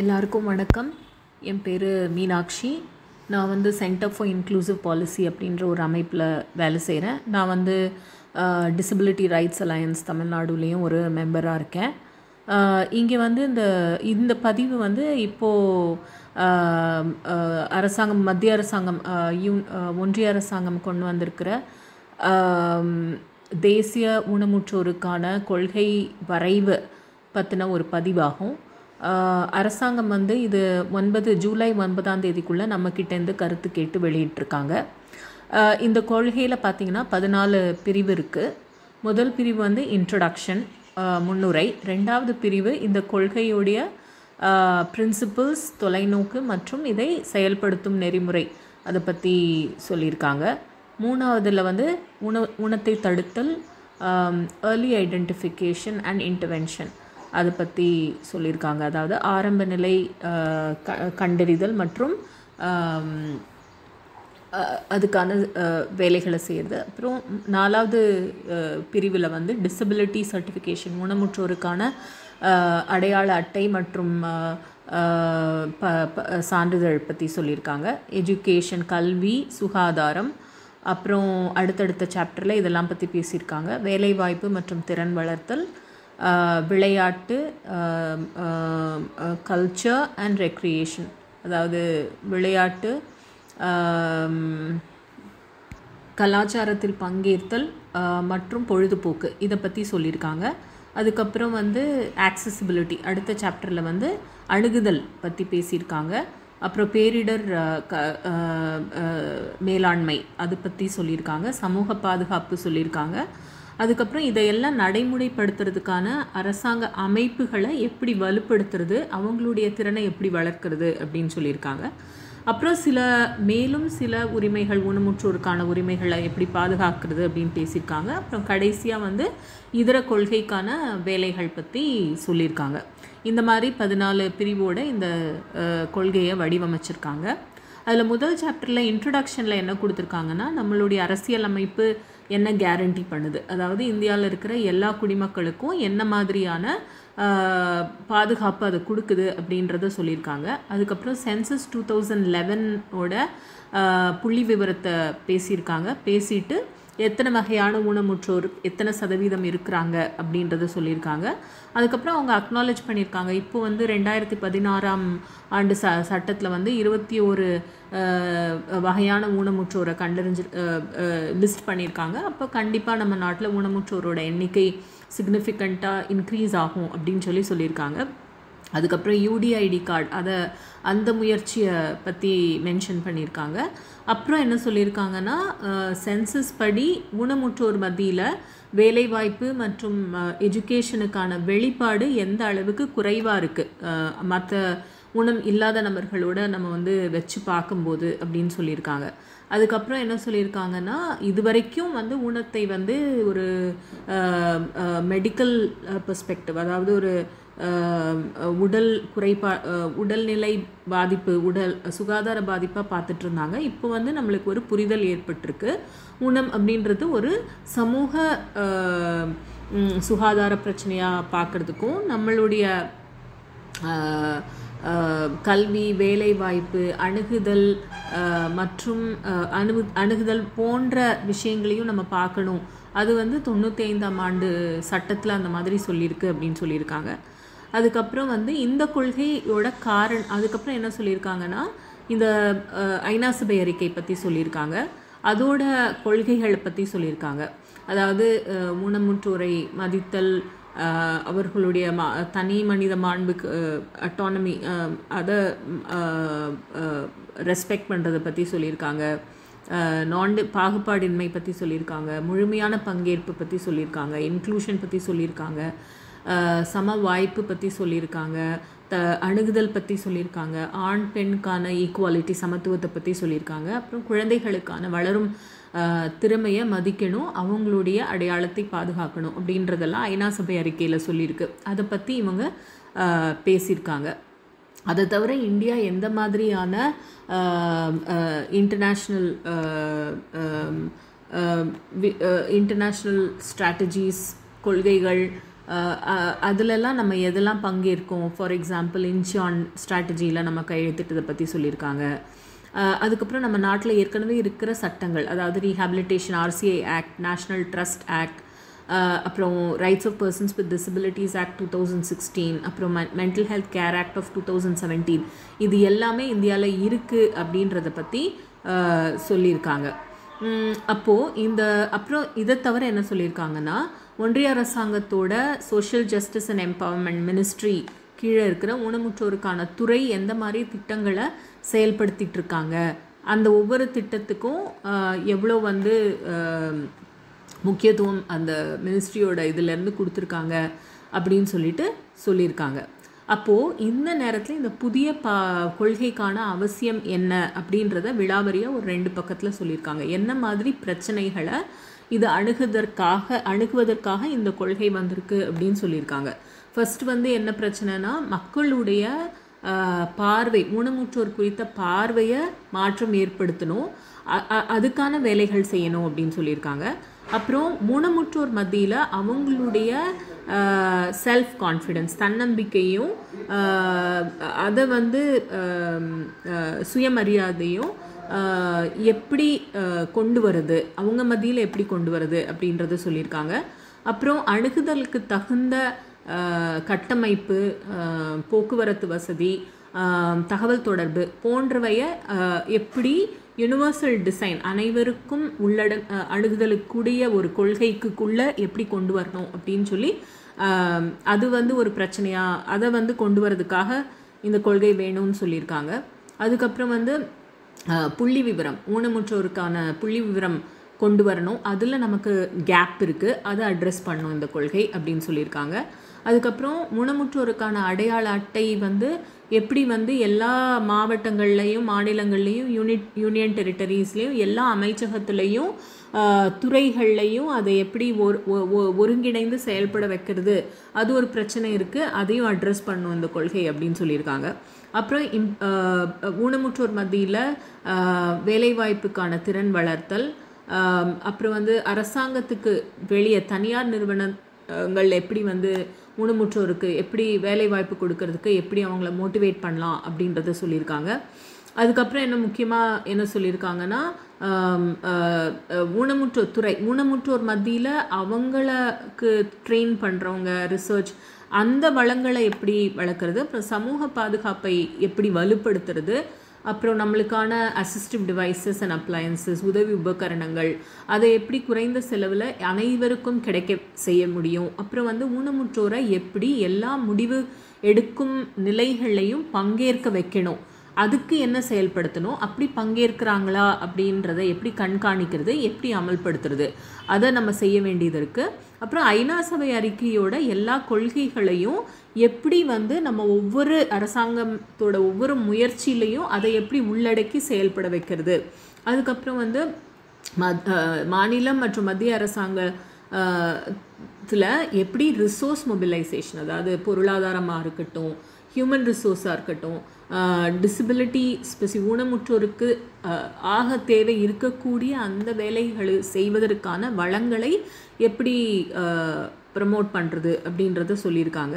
எல்லாருக்கும் வணக்கம். என் பேர் மீனாட்சி. நான் வந்து சென்டர் ஃபார் இன்க்ளூசிவ் பாலிசி அப்படின்ற ஒரு அமைப்பில் வேலை செய்கிறேன் நான் வந்து டிசபிலிட்டி ரைட்ஸ் அலையன்ஸ் தமிழ்நாடுலேயும் ஒரு மெம்பராக இருக்கேன். இங்கே வந்து இந்த இந்த பதிவு வந்து இப்போது அரசாங்கம் மத்திய அரசாங்கம் யூன் ஒன்றிய அரசாங்கம் கொண்டு வந்திருக்கிற தேசிய ஊனமுற்றோருக்கான கொள்கை வரைவு பற்றின ஒரு பதிவாகும். அரசாங்கம் வந்து இது ஒன்பது ஜூலை ஒன்பதாம் தேதிக்குள்ளே நம்மக்கிட்டேருந்து கருத்து கேட்டு வெளியிட்டிருக்காங்க இந்த கொள்கையில் பார்த்திங்கன்னா பதினாலு பிரிவு இருக்குது முதல் பிரிவு வந்து இன்ட்ரடக்ஷன் முன்னுரை. ரெண்டாவது பிரிவு இந்த கொள்கையுடைய பிரின்சிபிள்ஸ் தொலைநோக்கு மற்றும் இதை செயல்படுத்தும் நெறிமுறை அதை பற்றி சொல்லியிருக்காங்க. மூணாவதில் வந்து உண உணத்தை தடுத்தல் ஏர்லி ஐடென்டிஃபிகேஷன் அண்ட் இன்டர்வென்ஷன் அதை பற்றி சொல்லியிருக்காங்க. அதாவது ஆரம்ப நிலை க கண்டறிதல் மற்றும் அதுக்கான வேலைகளை செய்கிறது அப்புறம் நாலாவது பிரிவில் வந்து டிசபிலிட்டி சர்டிஃபிகேஷன் ஊனமுற்றோருக்கான அடையாள அட்டை மற்றும் ப சான்றிதழ் பற்றி சொல்லியிருக்காங்க. எஜுகேஷன் கல்வி சுகாதாரம் அப்புறம் அடுத்தடுத்த சாப்டரில் இதெல்லாம் பற்றி பேசியிருக்காங்க. வேலைவாய்ப்பு மற்றும் திறன் வளர்த்தல் விளையாட்டு கல்ச்சர் அண்ட் ரெக்ரியேஷன் அதாவது விளையாட்டு கலாச்சாரத்தில் பங்கேற்றல் மற்றும் பொழுதுபோக்கு. இதை பற்றி சொல்லியிருக்காங்க. அதுக்கப்புறம் வந்து ஆக்சசிபிலிட்டி அடுத்த சாப்டரில் வந்து அணுகுதல் பற்றி பேசியிருக்காங்க. அப்புறம் பேரிடர் க மேலாண்மை அது பற்றி சொல்லியிருக்காங்க. சமூக பாதுகாப்பு சொல்லியிருக்காங்க. அதுக்கப்புறம் இதையெல்லாம் நடைமுறைப்படுத்துறதுக்கான அரசாங்க அமைப்புகளை எப்படி வலுப்படுத்துறது அவங்களுடைய திறனை எப்படி வளர்க்குறது அப்படின்னு சொல்லியிருக்காங்க. அப்புறம் சில மேலும் சில உரிமைகள் ஊனமுற்றோருக்கான உரிமைகளை எப்படி பாதுகாக்கிறது அப்படின்னு பேசியிருக்காங்க. அப்புறம் கடைசியாக வந்து இதர கொள்கைக்கான வேலைகள் பற்றி சொல்லியிருக்காங்க. இந்த மாதிரி பதினாலு பிரிவோட இந்த கொள்கையை வடிவமைச்சிருக்காங்க. அதில் முதல் சாப்டரில் இன்ட்ரடக்ஷனில் என்ன கொடுத்துருக்காங்கன்னா நம்மளுடைய அரசியல் அமைப்பு என்ன கேரண்டி பண்ணுது? அதாவது இந்தியாவில் இருக்கிற எல்லா குடிமக்களுக்கும் என்ன மாதிரியான பாதுகாப்பு அதை கொடுக்குது அப்படின்றத சொல்லியிருக்காங்க. அதுக்கப்புறம் சென்சஸ் டூ தௌசண்ட் லெவனோட புள்ளி விவரத்தை பேசியிருக்காங்க. பேசிட்டு எத்தனை வகையான ஊனமுற்றோர் எத்தனை சதவீதம் இருக்கிறாங்க அப்படின்றத சொல்லியிருக்காங்க. அதுக்கப்புறம் அவங்க அக்னாலேஜ் பண்ணியிருக்காங்க. இப்போ வந்து ரெண்டாயிரத்தி பதினாறாம் ஆண்டு ச சட்டத்தில் வந்து இருபத்தி ஒரு வகையான ஊனமுற்றோரை கண்டறிஞ்சு லிஸ்ட் பண்ணியிருக்காங்க. அப்போ கண்டிப்பாக நம்ம நாட்டில் ஊனமுற்றோரோட எண்ணிக்கை சிக்னிஃபிகண்ட்டாக இன்க்ரீஸ் ஆகும் அப்படின்னு சொல்லி சொல்லியிருக்காங்க. அதுக்கப்புறம் யூடிஐடி கார்டு அதை அந்த முயற்சியை பற்றி மென்ஷன் பண்ணியிருக்காங்க அப்புறம் என்ன சொல்லியிருக்காங்கன்னா சென்சஸ் படி ஊனமுற்றோர் மத்தியில் வேலைவாய்ப்பு மற்றும் எஜுகேஷனுக்கான வெளிப்பாடு எந்த அளவுக்கு குறைவாக இருக்குது மற்ற ஊனம் இல்லாத நபர்களோட நம்ம வந்து வச்சு பார்க்கும்போது அப்படின்னு சொல்லியிருக்காங்க அதுக்கப்புறம் என்ன சொல்லியிருக்காங்கன்னா இது வரைக்கும் வந்து ஊனத்தை வந்து ஒரு மெடிக்கல் பெர்ஸ்பெக்டிவ் அதாவது ஒரு உடல் குறைபா உடல்நிலை பாதிப்பு உடல் சுகாதார பாதிப்பாக பார்த்துட்டு இருந்தாங்க. இப்போ வந்து நம்மளுக்கு ஒரு புரிதல் ஏற்பட்டிருக்கு. ஊனம் அப்படின்றது ஒரு சமூக சுகாதார பிரச்சனையாக பார்க்குறதுக்கும் நம்மளுடைய கல்வி வேலைவாய்ப்பு அணுகுதல் மற்றும் அணு அணுகுதல் போன்ற விஷயங்களையும் நம்ம பார்க்கணும். அது வந்து தொண்ணூற்றி ஐந்தாம் ஆண்டு சட்டத்தில் அந்த மாதிரி சொல்லியிருக்கு அப்படின்னு சொல்லியிருக்காங்க. அதுக்கப்புறம் வந்து இந்த கொள்கையோட காரணம் அதுக்கப்புறம் என்ன சொல்லியிருக்காங்கன்னா இந்த ஐநா சபை அறிக்கை பற்றி சொல்லியிருக்காங்க. அதோட கொள்கைகளை பற்றி சொல்லியிருக்காங்க. அதாவது ஊனமுற்றோரை மதித்தல் அவர்களுடைய மா தனி மனித மாண்புக்கு அட்டானமி அதை ரெஸ்பெக்ட் பண்ணுறதை பற்றி சொல்லியிருக்காங்க. நான்டு பாகுபாடின்மை பற்றி சொல்லியிருக்காங்க. முழுமையான பங்கேற்பு பற்றி சொல்லியிருக்காங்க. இன்க்ளூஷன் பற்றி சொல்லியிருக்காங்க. சம வாய்ப்பு பற்றி சொல்லியிருக்காங்க. த அணுகுதல் பற்றி சொல்லியிருக்காங்க. ஆண் பெண்கான ஈக்குவாலிட்டி சமத்துவத்தை பற்றி சொல்லியிருக்காங்க. அப்புறம் குழந்தைகளுக்கான வளரும் திறமையை மதிக்கணும் அவங்களுடைய அடையாளத்தை பாதுகாக்கணும் அப்படின்றதெல்லாம் ஐநா சபை அறிக்கையில் சொல்லியிருக்கு. அதை பற்றி இவங்க பேசியிருக்காங்க. அதை தவிர இந்தியா எந்த மாதிரியான இன்டர்நேஷ்னல் இன்டர்நேஷ்னல் ஸ்ட்ராட்டஜிஸ் கொள்கைகள் அதிலெல்லாம் நம்ம எதெல்லாம் பங்கேற்கும்? ஃபார் எக்ஸாம்பிள் இன்ஷான் ஸ்ட்ராட்டஜியில் நம்ம கையெழுத்திட்டதை பற்றி சொல்லியிருக்காங்க. அதுக்கப்புறம் நம்ம நாட்டில் ஏற்கனவே இருக்கிற சட்டங்கள் அதாவது rehabilitation RCI act national trust act அப்புறம் rights of persons with disabilities act two thousand sixteen அப்புறம் mental health care act of two thousand seventeen இது எல்லாமே இந்தியாவில் இருக்குது அப்படின்றத பற்றி சொல்லியிருக்காங்க. அப்போது இந்த அப்புறம் இதை தவிர என்ன சொல்லியிருக்காங்கன்னா ஒன்றிய அரசாங்கத்தோட social justice and empowerment ministry கீழே இருக்கிற ஊனமுற்றோருக்கான துறை எந்த மாதிரி திட்டங்களை செயல்படுத்திகிட்டு இருக்காங்க? அந்த ஒவ்வொரு திட்டத்துக்கும் எவ்வளோ வந்து முக்கியத்துவம் அந்த மினிஸ்ட்ரியோட இதுலேருந்து கொடுத்துருக்காங்க அப்படின்னு சொல்லிட்டு சொல்லியிருக்காங்க. அப்போது இந்த நேரத்தில் இந்த புதிய பா கொள்கைக்கான அவசியம் என்ன அப்படின்றத விழாவரியாக ஒரு ரெண்டு பக்கத்தில் சொல்லியிருக்காங்க. என்ன மாதிரி பிரச்சனைகளை இது அணுகுவதற்காக அணுகுவதற்காக இந்த கொள்கை வந்திருக்கு அப்படின்னு சொல்லியிருக்காங்க. ஃபர்ஸ்ட் வந்து என்ன பிரச்சனைனா மக்களுடைய பார்வை ஊனமுற்றோர் குறித்த பார்வையை மாற்றம் ஏற்படுத்தணும். அதுக்கான வேலைகள் செய்யணும் அப்படின்னு சொல்லியிருக்காங்க. அப்புறம் ஊனமுற்றோர் மத்தியில் அவங்களுடைய செல்ஃப் கான்ஃபிடென்ஸ் தன்னம்பிக்கையும் அதை வந்து சுயமரியாதையும் எப்படி கொண்டு வருது? அவங்க மத்தியில் எப்படி கொண்டு வருது அப்படின்றத சொல்லியிருக்காங்க. அப்புறம் அணுகுதலுக்கு தகுந்த கட்டமைப்பு போக்குவரத்து வசதி தகவல் தொடர்பு போன்றவைய எப்படி யுனிவர்சல் டிசைன் அனைவருக்கும் உள்ளட ஆஹ், அணுகுதலுக்குரிய ஒரு கொள்கைக்குள்ளே எப்படி கொண்டு வரணும் அப்படின்னு சொல்லி அது வந்து ஒரு பிரச்சனையாக அதை வந்து கொண்டு வரதுக்காக இந்த கொள்கை வேணும்னு சொல்லியிருக்காங்க. அதுக்கப்புறம் வந்து புள்ளி விவரம் ஊனமுற்றோருக்கான புள்ளி விவரம் கொண்டு வரணும். அதில் நமக்கு கேப் இருக்குது அதை அட்ரஸ் பண்ணும் இந்த கொள்கை அப்படின்னு சொல்லியிருக்காங்க. அதுக்கப்புறம் ஊனமுற்றோருக்கான அடையாள அட்டை வந்து எப்படி வந்து எல்லா மாவட்டங்கள்லையும் மாநிலங்கள்லையும் யூனிட் யூனியன் டெரிட்டரிஸ்லேயும் எல்லா அமைச்சகத்துலேயும் துறைகள்லையும் அதை எப்படி ஒரு ஒ- ஒ- ஒருங்கிணைந்து செயல்பட வைக்கிறது. அது ஒரு பிரச்சனை இருக்குது அதையும் அட்ரஸ் பண்ணும் இந்த கொள்கை அப்படின்னு சொல்லியிருக்காங்க. அப்புறம் இம் ஊனமுற்றோர் மத்தியில் வேலைவாய்ப்புக்கான திறன் வளர்த்தல் அப்புறம் வந்து அரசாங்கத்துக்கு வெளியே தனியார் நிறுவனங்கள் எப்படி வந்து ஊனமுற்றோருக்கு எப்படி வேலை வாய்ப்பு கொடுக்கறதுக்கு எப்படி அவங்கள மோட்டிவேட் பண்ணலாம் அப்படின்றத சொல்லியிருக்காங்க. அதுக்கப்புறம் என்ன முக்கியமாக என்ன சொல்லியிருக்காங்கன்னா ஊனமுற்றோர் துறை ஊனமுற்றோர் மத்தியில் அவங்களுக்கு ட்ரெயின் பண்ணுறவங்க ரிசர்ச் அந்த வளங்களை எப்படி வளர்க்குறது அப்புறம் சமூக பாதுகாப்பை எப்படி வலுப்படுத்துறது அப்புறம் நம்மளுக்கான அசிஸ்டிவ் டிவைசஸ் அண்ட் அப்ளையன்சஸ் உதவி உபகரணங்கள் அதை எப்படி குறைந்த செலவில் அனைவருக்கும் கிடைக்க செய்ய முடியும் அப்புறம் வந்து ஊனமுற்றோரை எப்படி எல்லா முடிவு எடுக்கும் நிலைகளையும் பங்கேற்க வைக்கணும் அதுக்கு என்ன செயல்படுத்தணும் அப்படி பங்கேற்கிறாங்களா அப்படின்றத எப்படி கண்காணிக்கிறது எப்படி அமல்படுத்துறது அதை நம்ம செய்ய வேண்டியது இருக்குது அப்புறம் ஐநா சபை அறிக்கையோட எல்லா கொள்கைகளையும் எப்படி வந்து நம்ம ஒவ்வொரு அரசாங்கத்தோட ஒவ்வொரு முயற்சியிலையும் அதை எப்படி உள்ளடக்கி செயல்பட வைக்கிறது. அதுக்கப்புறம் வந்து மாநிலம் மற்றும் மத்திய அரசாங்க எப்படி ரிசோர்ஸ் மொபிலைசேஷன் அதாவது பொருளாதாரமாக இருக்கட்டும் ஹியூமன் ரிசோர்ஸாக இருக்கட்டும் டிசபிலிட்டி ஸ்பெசி ஊனமுற்றோருக்கு ஆக தேவை இருக்கக்கூடிய அந்த வேலைகளை செய்வதற்கான வளங்களை எப்படி ப்ரமோட் பண்ணுறது அப்படின்றத சொல்லியிருக்காங்க.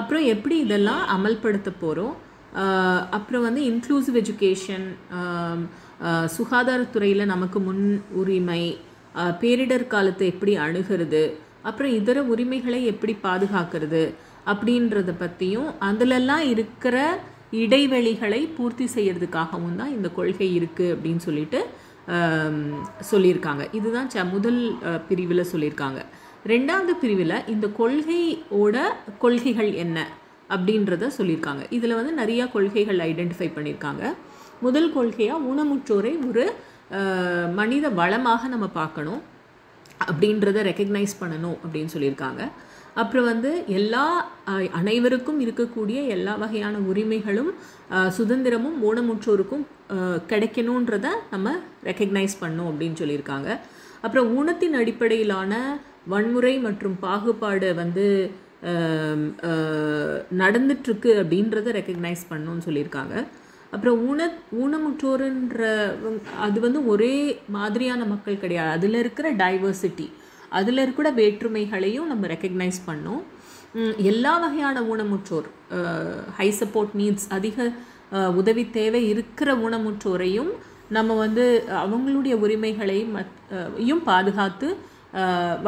அப்புறம் எப்படி இதெல்லாம் அமல்படுத்த போகிறோம் அப்புறம் வந்து இன்க்ளூசிவ் எஜுகேஷன் சுகாதாரத்துறையில் நமக்கு முன் உரிமை பேரிடர் காலத்தை எப்படி அணுகிறது? அப்புறம் இதர உரிமைகளை எப்படி பாதுகாக்கிறது? அப்படின்றத பற்றியும் அதிலெல்லாம் இருக்கிற இடைவெளிகளை பூர்த்தி செய்கிறதுக்காகவும் தான் இந்த கொள்கை இருக்குது அப்படின்னு சொல்லிட்டு சொல்லியிருக்காங்க. இதுதான் ச முதல் பிரிவில் சொல்லியிருக்காங்க. ரெண்டாவது பிரிவில் இந்த கொள்கையோட கொள்கைகள் என்ன அப்படின்றத சொல்லியிருக்காங்க. இதில் வந்து நிறையா கொள்கைகள் ஐடென்டிஃபை பண்ணியிருக்காங்க. முதல் கொள்கையாக ஊனமுற்றோரை ஒரு மனித வளமாக நம்ம பார்க்கணும் அப்படின்றத ரெக்கக்னைஸ் பண்ணணும் அப்படின்னு சொல்லியிருக்காங்க. அப்புறம் வந்து எல்லா அனைவருக்கும் இருக்கக்கூடிய எல்லா வகையான உரிமைகளும் சுதந்திரமும் ஊனமுற்றோருக்கும் கிடைக்கணுன்றத நம்ம ரெக்கக்னைஸ் பண்ணோம் அப்படின்னு சொல்லியிருக்காங்க. அப்புறம் ஊனத்தின் அடிப்படையிலான வன்முறை மற்றும் பாகுபாடு வந்து நடந்துட்டுருக்கு அப்படின்றத ரெக்கக்னைஸ் பண்ணணும்னு சொல்லியிருக்காங்க. அப்புறம் ஊன ஊனமுற்றோருன்ற அது வந்து ஒரே மாதிரியான மக்கள் கிடையாது. அதில் இருக்கிற டைவர்சிட்டி அதில் இருக்கிற வேற்றுமைகளையும் நம்ம ரெக்கக்னைஸ் பண்ணோம். எல்லா வகையான ஊனமுற்றோர் ஹை சப்போர்ட் நீட்ஸ் அதிக உதவி தேவை இருக்கிற ஊனமுற்றோரையும் நம்ம வந்து அவங்களுடைய உரிமைகளை மத் பாதுகாத்து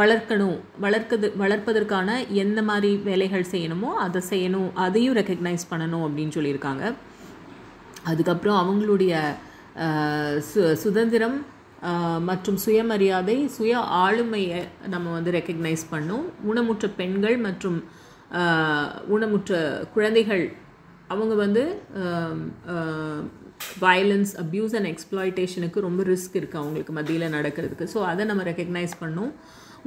வளர்க்கணும். வளர்க்கது வளர்ப்பதற்கான எந்த மாதிரி வேலைகள் செய்யணுமோ அதை செய்யணும். அதையும் ரெக்கக்னைஸ் பண்ணணும் அப்படின்னு சொல்லியிருக்காங்க. அதுக்கப்புறம் அவங்களுடைய சு சுதந்திரம் மற்றும் சுயமரியாதை சுய ஆளுமையை நம்ம வந்து ரெக்கக்னைஸ் பண்ணோம். ஊனமுற்ற பெண்கள் மற்றும் ஊனமுற்ற குழந்தைகள் அவங்க வந்து வயலன்ஸ் அப்யூஸ் அண்ட் எக்ஸ்ப்ளாய்டேஷனுக்கு ரொம்ப ரிஸ்க் இருக்குது அவங்களுக்கு மத்தியில் நடக்கிறதுக்கு. ஸோ அதை நம்ம ரெக்கக்னைஸ் பண்ணோம்.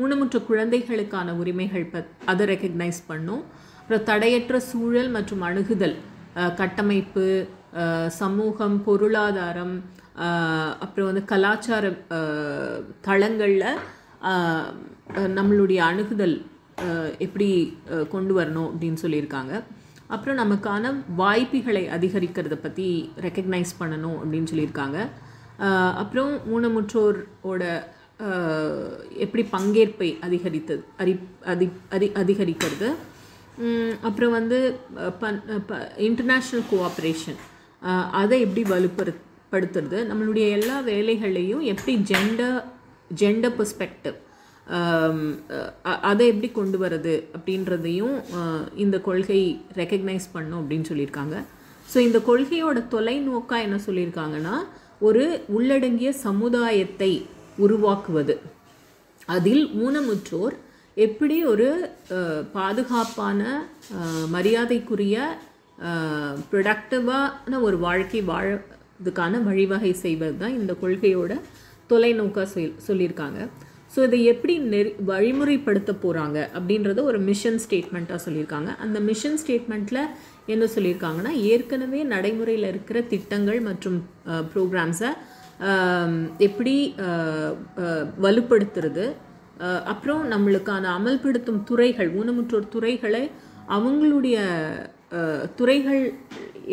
ஊனமுற்ற குழந்தைகளுக்கான உரிமைகள் பத் அதை ரெக்கக்னைஸ் பண்ணோம். அப்புறம் தடையற்ற சூழல் மற்றும் அணுகுதல் கட்டமைப்பு சமூகம் பொருளாதாரம் அப்புறம் வந்து கலாச்சார தளங்களில் நம்மளுடைய அணுகுதல் எப்படி கொண்டு வரணும் அப்படின்னு சொல்லியிருக்காங்க. அப்புறம் நமக்கான வாய்ப்புகளை அதிகரிக்கிறத பற்றி ரெக்கக்னைஸ் பண்ணணும் அப்படின்னு சொல்லியிருக்காங்க. அப்புறம் ஊனமுற்றோரோட எப்படி பங்கேற்பை அதிகரித்தது அரி அதி அதி அதிகரிக்கிறது. அப்புறம் வந்து ப இன்டர்நேஷ்னல் கோஆப்ரேஷன் அதை எப்படி படுத்துறது. நம்மளுடைய எல்லா வேலைகளையும் எப்படி ஜெண்டர் ஜெண்டர் பெர்ஸ்பெக்டிவ் அதை எப்படி கொண்டு வர்றது அப்படின்றதையும் இந்த கொள்கை ரெக்கக்னைஸ் பண்ணும் அப்படின்னு சொல்லியிருக்காங்க. ஸோ இந்த கொள்கையோட தொலைநோக்கா என்ன சொல்லியிருக்காங்கன்னா ஒரு உள்ளடங்கிய சமுதாயத்தை உருவாக்குவது. அதில் ஊனமுற்றோர் எப்படி ஒரு பாதுகாப்பான மரியாதைக்குரிய ப்ரொடக்டிவான ஒரு வாழ்க்கை இதுக்கான வழிவகை செய்வது தான் இந்த கொள்கையோட தொலைநோக்காக சொல் சொல்லியிருக்காங்க. ஸோ இதை எப்படி நெறி வழிமுறைப்படுத்த போகிறாங்க அப்படின்றத ஒரு மிஷன் ஸ்டேட்மெண்ட்டாக சொல்லியிருக்காங்க. அந்த மிஷன் ஸ்டேட்மெண்ட்டில் என்ன சொல்லியிருக்காங்கன்னா ஏற்கனவே நடைமுறையில் இருக்கிற திட்டங்கள் மற்றும் ப்ரோக்ராம்ஸை எப்படி வலுப்படுத்துறது அப்புறம் நம்மளுக்கான அமல்படுத்தும் துறைகள் ஊனமுற்றோர் துறைகளை அவங்களுடைய துறைகள்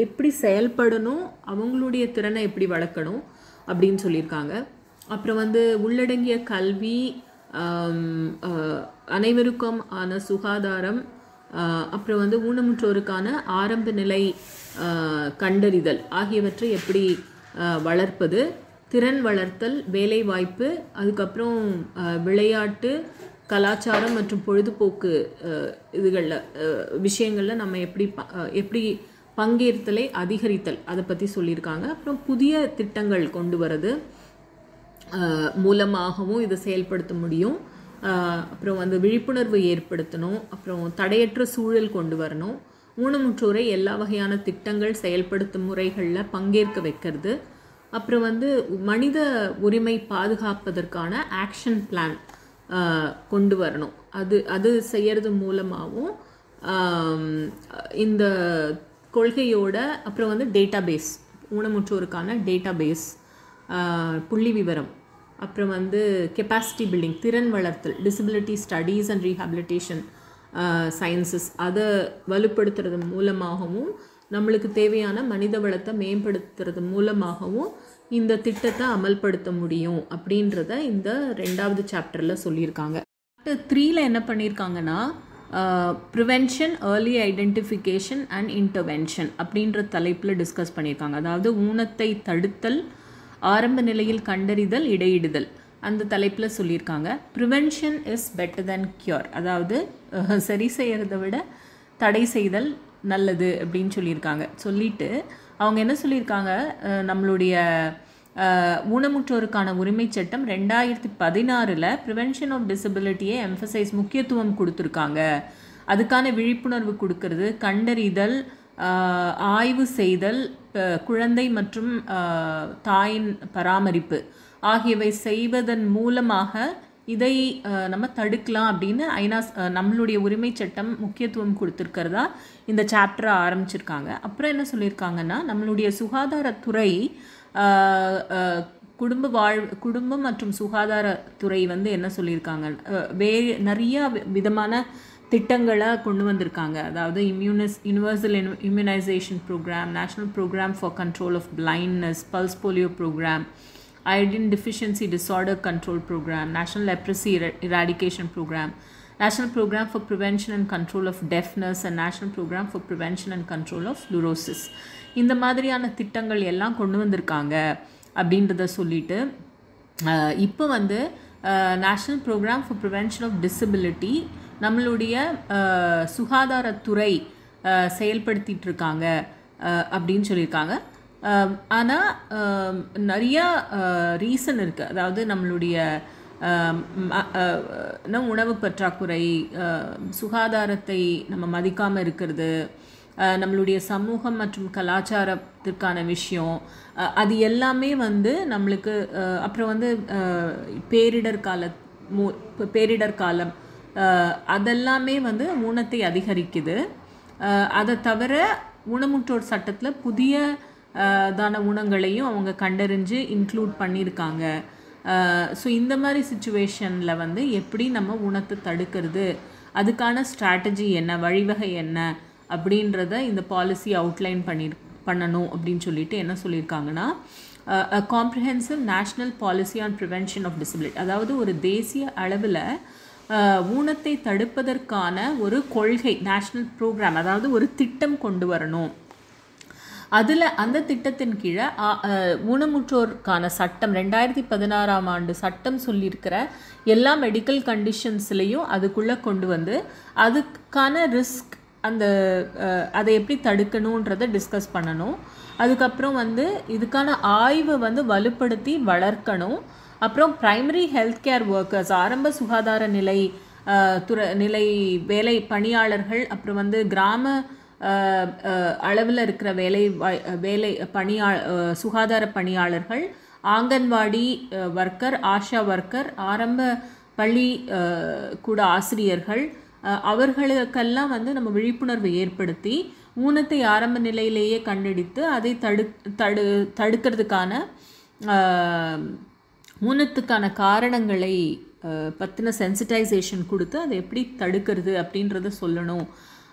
எப்படி செயல்படணும் அவங்களுடைய திறனை எப்படி வளர்க்கணும் அப்படின்னு சொல்லியிருக்காங்க. அப்புறம் வந்து உள்ளடங்கிய கல்வி அனைவருக்கும் ஆன சுகாதாரம் அப்புறம் வந்து ஊனமுற்றோருக்கான ஆரம்ப நிலை கண்டறிதல் ஆகியவற்றை எப்படி வளர்ப்பது திறன் வளர்த்தல் வேலைவாய்ப்பு அதுக்கப்புறம் விளையாட்டு கலாச்சாரம் மற்றும் பொழுதுபோக்கு இதுகளில் விஷயங்களில் நம்ம எப்படி எப்படி பங்கேற்தலை அதிகரித்தல் அதை பற்றி சொல்லியிருக்காங்க. அப்புறம் புதிய திட்டங்கள் கொண்டு வரது மூலமாகவும் இதை செயல்படுத்த முடியும். அப்புறம் வந்து விழிப்புணர்வு ஏற்படுத்தணும். அப்புறம் தடையற்ற சூழல் கொண்டு வரணும். ஊனமுற்றோரை எல்லா வகையான திட்டங்கள் செயல்படுத்தும் முறைகளில் பங்கேற்க வைக்கிறது. அப்புறம் வந்து மனித உரிமை பாதுகாப்பதற்கான ஆக்ஷன் பிளான் கொண்டு வரணும். அது அது செய்கிறது மூலமாகவும் இந்த கொள்கையோட அப்புறம் வந்து டேட்டாபேஸ் ஊனமுற்றோருக்கான டேட்டாபேஸ் புள்ளி விவரம் அப்புறம் வந்து கெப்பாசிட்டி பில்டிங் திறன் வளர்த்தல் disability studies and rehabilitation sciences அதை வலுப்படுத்துறது மூலமாகவும் நம்மளுக்கு தேவையான மனித வளத்தை மேம்படுத்துறது மூலமாகவும் இந்த திட்டத்தை அமல்படுத்த முடியும் அப்படின்றத இந்த ரெண்டாவது சாப்டரில் சொல்லியிருக்காங்க. த்ரீல என்ன பண்ணியிருக்காங்கன்னா prevention early identification and intervention அப்படின்ற தலைப்பில் டிஸ்கஸ் பண்ணியிருக்காங்க. அதாவது ஊனத்தை தடுத்தல் ஆரம்ப நிலையில் கண்டறிதல் இடையிடுதல் அந்த தலைப்பில் சொல்லியிருக்காங்க. Prevention is better than cure அதாவது சரி செய்கிறத விட தடை செய்தல் நல்லது அப்படின்னு சொல்லியிருக்காங்க. சொல்லிட்டு அவங்க என்ன சொல்லியிருக்காங்க? நம்மளுடைய ஊனமுற்றோருக்கான உரிமை சட்டம் ரெண்டாயிரத்தி பதினாறில் ப்ரிவென்ஷன் ஆஃப் டிசபிலிட்டியை எம்ஃபசைஸ் முக்கியத்துவம் கொடுத்துருக்காங்க. அதுக்கான விழிப்புணர்வு கொடுக்கறது கண்டறிதல் ஆய்வு செய்தல் குழந்தை மற்றும் தாயின் பராமரிப்பு ஆகியவை செய்வதன் மூலமாக இதை நம்ம தடுக்கலாம் அப்படின்னு ஐநா நம்மளுடைய உரிமை சட்டம் முக்கியத்துவம் கொடுத்துருக்கிறதா இந்த சாப்டரை ஆரம்பிச்சிருக்காங்க. அப்புறம் என்ன சொல்லியிருக்காங்கன்னா நம்மளுடைய சுகாதாரத்துறை குடும்ப வாழ் குடும்பம் மற்றும் சுகாதாரத்துறை வந்து என்ன சொல்லியிருக்காங்க? வே நிறைய வி- விதமான திட்டங்களை கொண்டு வந்திருக்காங்க. அதாவது இம்யூனஸ் universal immunisation programme national programme for control of blindness pulse polio programme iodine deficiency disorder control programme national leprosy eradication programme national programme for prevention and control of deafness and national programme for prevention and control of fluorosis இந்த மாதிரியான திட்டங்கள் எல்லாம் கொண்டு வந்திருக்காங்க அப்படின்றத சொல்லிட்டு இப்போ வந்து national programme for prevention of disability நம்மளுடைய சுகாதாரத்துறை செயல்படுத்திட்டு இருக்காங்க அப்படின்னு சொல்லியிருக்காங்க. ஆனால் நிறையா ரீசன் இருக்குது அதாவது நம்மளுடைய உணவு பற்றாக்குறை சுகாதாரத்தை நம்ம மதிக்காமல் இருக்கிறது நம்மளுடைய சமூகம் மற்றும் கலாச்சாரத்திற்கான விஷயம். அது எல்லாமே வந்து நம்மளுக்கு அப்புறம் வந்து பேரிடர் கால மூ பேரிடர் காலம். அதெல்லாமே வந்து ஊனத்தை அதிகரிக்குது. அதை தவிர ஊனமுற்றோர் சட்டத்தில் புதிய தான ஊனங்களையும் அவங்க கண்டறிஞ்சு இன்க்ளூட் பண்ணியிருக்காங்க. ஸோ இந்த மாதிரி சுச்சுவேஷனில் வந்து எப்படி நம்ம ஊனத்தை தடுக்கிறது? அதுக்கான ஸ்ட்ராட்டஜி என்ன? வழிவகை என்ன? அப்படின்றத இந்த பாலிசி அவுட்லைன் பண்ணி பண்ணணும் அப்படின்னு சொல்லிட்டு என்ன சொல்லியிருக்காங்கன்னா comprehensive national policy on prevention of disability அதாவது ஒரு தேசிய அளவில் ஊனத்தை தடுப்பதற்கான ஒரு கொள்கை நேஷ்னல் ப்ரோக்ராம் அதாவது ஒரு திட்டம் கொண்டு வரணும். அதில் அந்த திட்டத்தின் கீழே ஊனமுற்றோருக்கான சட்டம் ரெண்டாயிரத்தி பதினாறாம் ஆண்டு சட்டம் சொல்லியிருக்கிற எல்லா மெடிக்கல் கண்டிஷன்ஸ்லேயும் அதுக்குள்ளே கொண்டு வந்து அதுக்கான ரிஸ்க் அந்த அதை எப்படி தடுக்கணுன்றதை டிஸ்கஸ் பண்ணணும். அதுக்கப்புறம் வந்து இதுக்கான ஆய்வை வந்து வலுப்படுத்தி வளர்க்கணும். அப்புறம் ப்ரைமரி ஹெல்த் கேர் ஒர்க்கர்ஸ் ஆரம்ப சுகாதார நிலை துறை நிலை வேலை பணியாளர்கள் அப்புறம் வந்து கிராம அளவில் இருக்கிற வேலை வேலை பணியா சுகாதார பணியாளர்கள் ஆங்கன்வாடி ஒர்க்கர் ஆஷா ஒர்க்கர் ஆரம்ப பள்ளி கூட ஆசிரியர்கள் அவர்களுக்கெல்லாம் வந்து நம்ம விழிப்புணர்வு ஏற்படுத்தி ஊனத்தை ஆரம்ப நிலையிலேயே கண்டெடுத்து அதை தடு தடு தடுக்கிறதுக்கான ஊனத்துக்கான காரணங்களை பற்றின சென்சிட்டைசேஷன் கொடுத்து அதை எப்படி தடுக்கிறது அப்படின்றத சொல்லணும்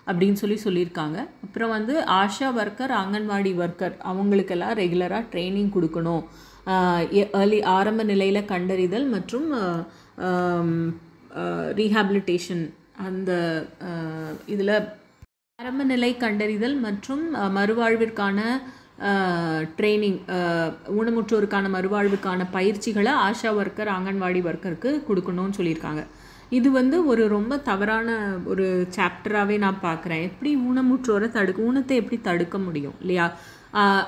அப்படின்னு சொல்லி சொல்லியிருக்காங்க. அப்புறம் வந்து ஆஷா ஒர்க்கர் அங்கன்வாடி ஒர்க்கர் அவங்களுக்கெல்லாம் ரெகுலராக ட்ரைனிங் கொடுக்கணும். ஏர்லி ஆரம்ப நிலையில் கண்டறிதல் மற்றும் ரீஹாபிலிட்டேஷன் அந்த இதில் ஆரம்ப நிலை கண்டறிதல் மற்றும் மறுவாழ்விற்கான ட்ரைனிங் ஊனமுற்றோருக்கான மறுவாழ்வுக்கான பயிற்சிகளை ஆஷா ஒர்க்கர் ஆங்கன்வாடி ஒர்க்கருக்கு கொடுக்கணும்னு சொல்லியிருக்காங்க. இது வந்து ஒரு ரொம்ப தவறான ஒரு சாப்டராகவே நான் பார்க்குறேன் எப்படி ஊனமுற்றோரை தடுக்க ஊனத்தை எப்படி தடுக்க முடியும் இல்லையா?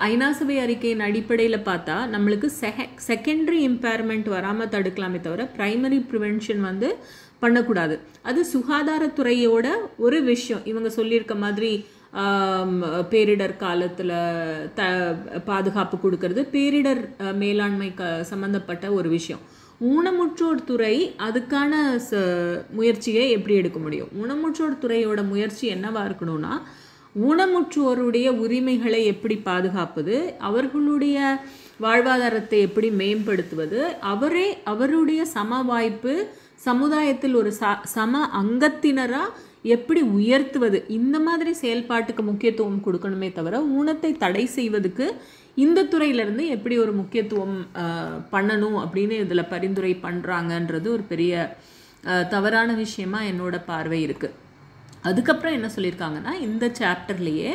ஐநா சபை அறிக்கையின் அடிப்படையில் பார்த்தா நம்மளுக்கு செக செகண்டரி இம்பேர்மெண்ட் வராமல் தடுக்கலாமே தவிர ப்ரைமரி ப்ரிவென்ஷன் வந்து பண்ணக்கூடாது. அது சுகாதாரத்துறையோட ஒரு விஷயம். இவங்க சொல்லியிருக்க மாதிரி பேரிடர் காலத்தில் த பாதுகாப்பு கொடுக்கறது பேரிடர் மேலாண்மை க சம்மந்தப்பட்ட ஒரு விஷயம். ஊனமுற்றோர் துறை அதுக்கான ச முயற்சியை எப்படி எடுக்க முடியும்? ஊனமுற்றோர் துறையோட முயற்சி என்னவாக இருக்கணும்னா ஊனமுற்றோருடைய உரிமைகளை எப்படி பாதுகாப்பது அவர்களுடைய வாழ்வாதாரத்தை எப்படி மேம்படுத்துவது அவரே அவருடைய சம வாய்ப்பு சமுதாயத்தில் ஒரு ச சம அங்கத்தினராக எப்படி உயர்த்துவது? இந்த மாதிரி செயல்பாட்டுக்கு முக்கியத்துவம் கொடுக்கணுமே தவிர ஊனத்தை தடை செய்வதுக்கு இந்த துறையிலேருந்து எப்படி ஒரு முக்கியத்துவம் பண்ணணும் அப்படின்னு இதில் பரிந்துரை பண்ணுறாங்கன்றது ஒரு பெரிய தவறான விஷயமா என்னோட பார்வை இருக்குது அதுக்கப்புறம் என்ன சொல்லியிருக்காங்கன்னா இந்த சாப்டர்லேயே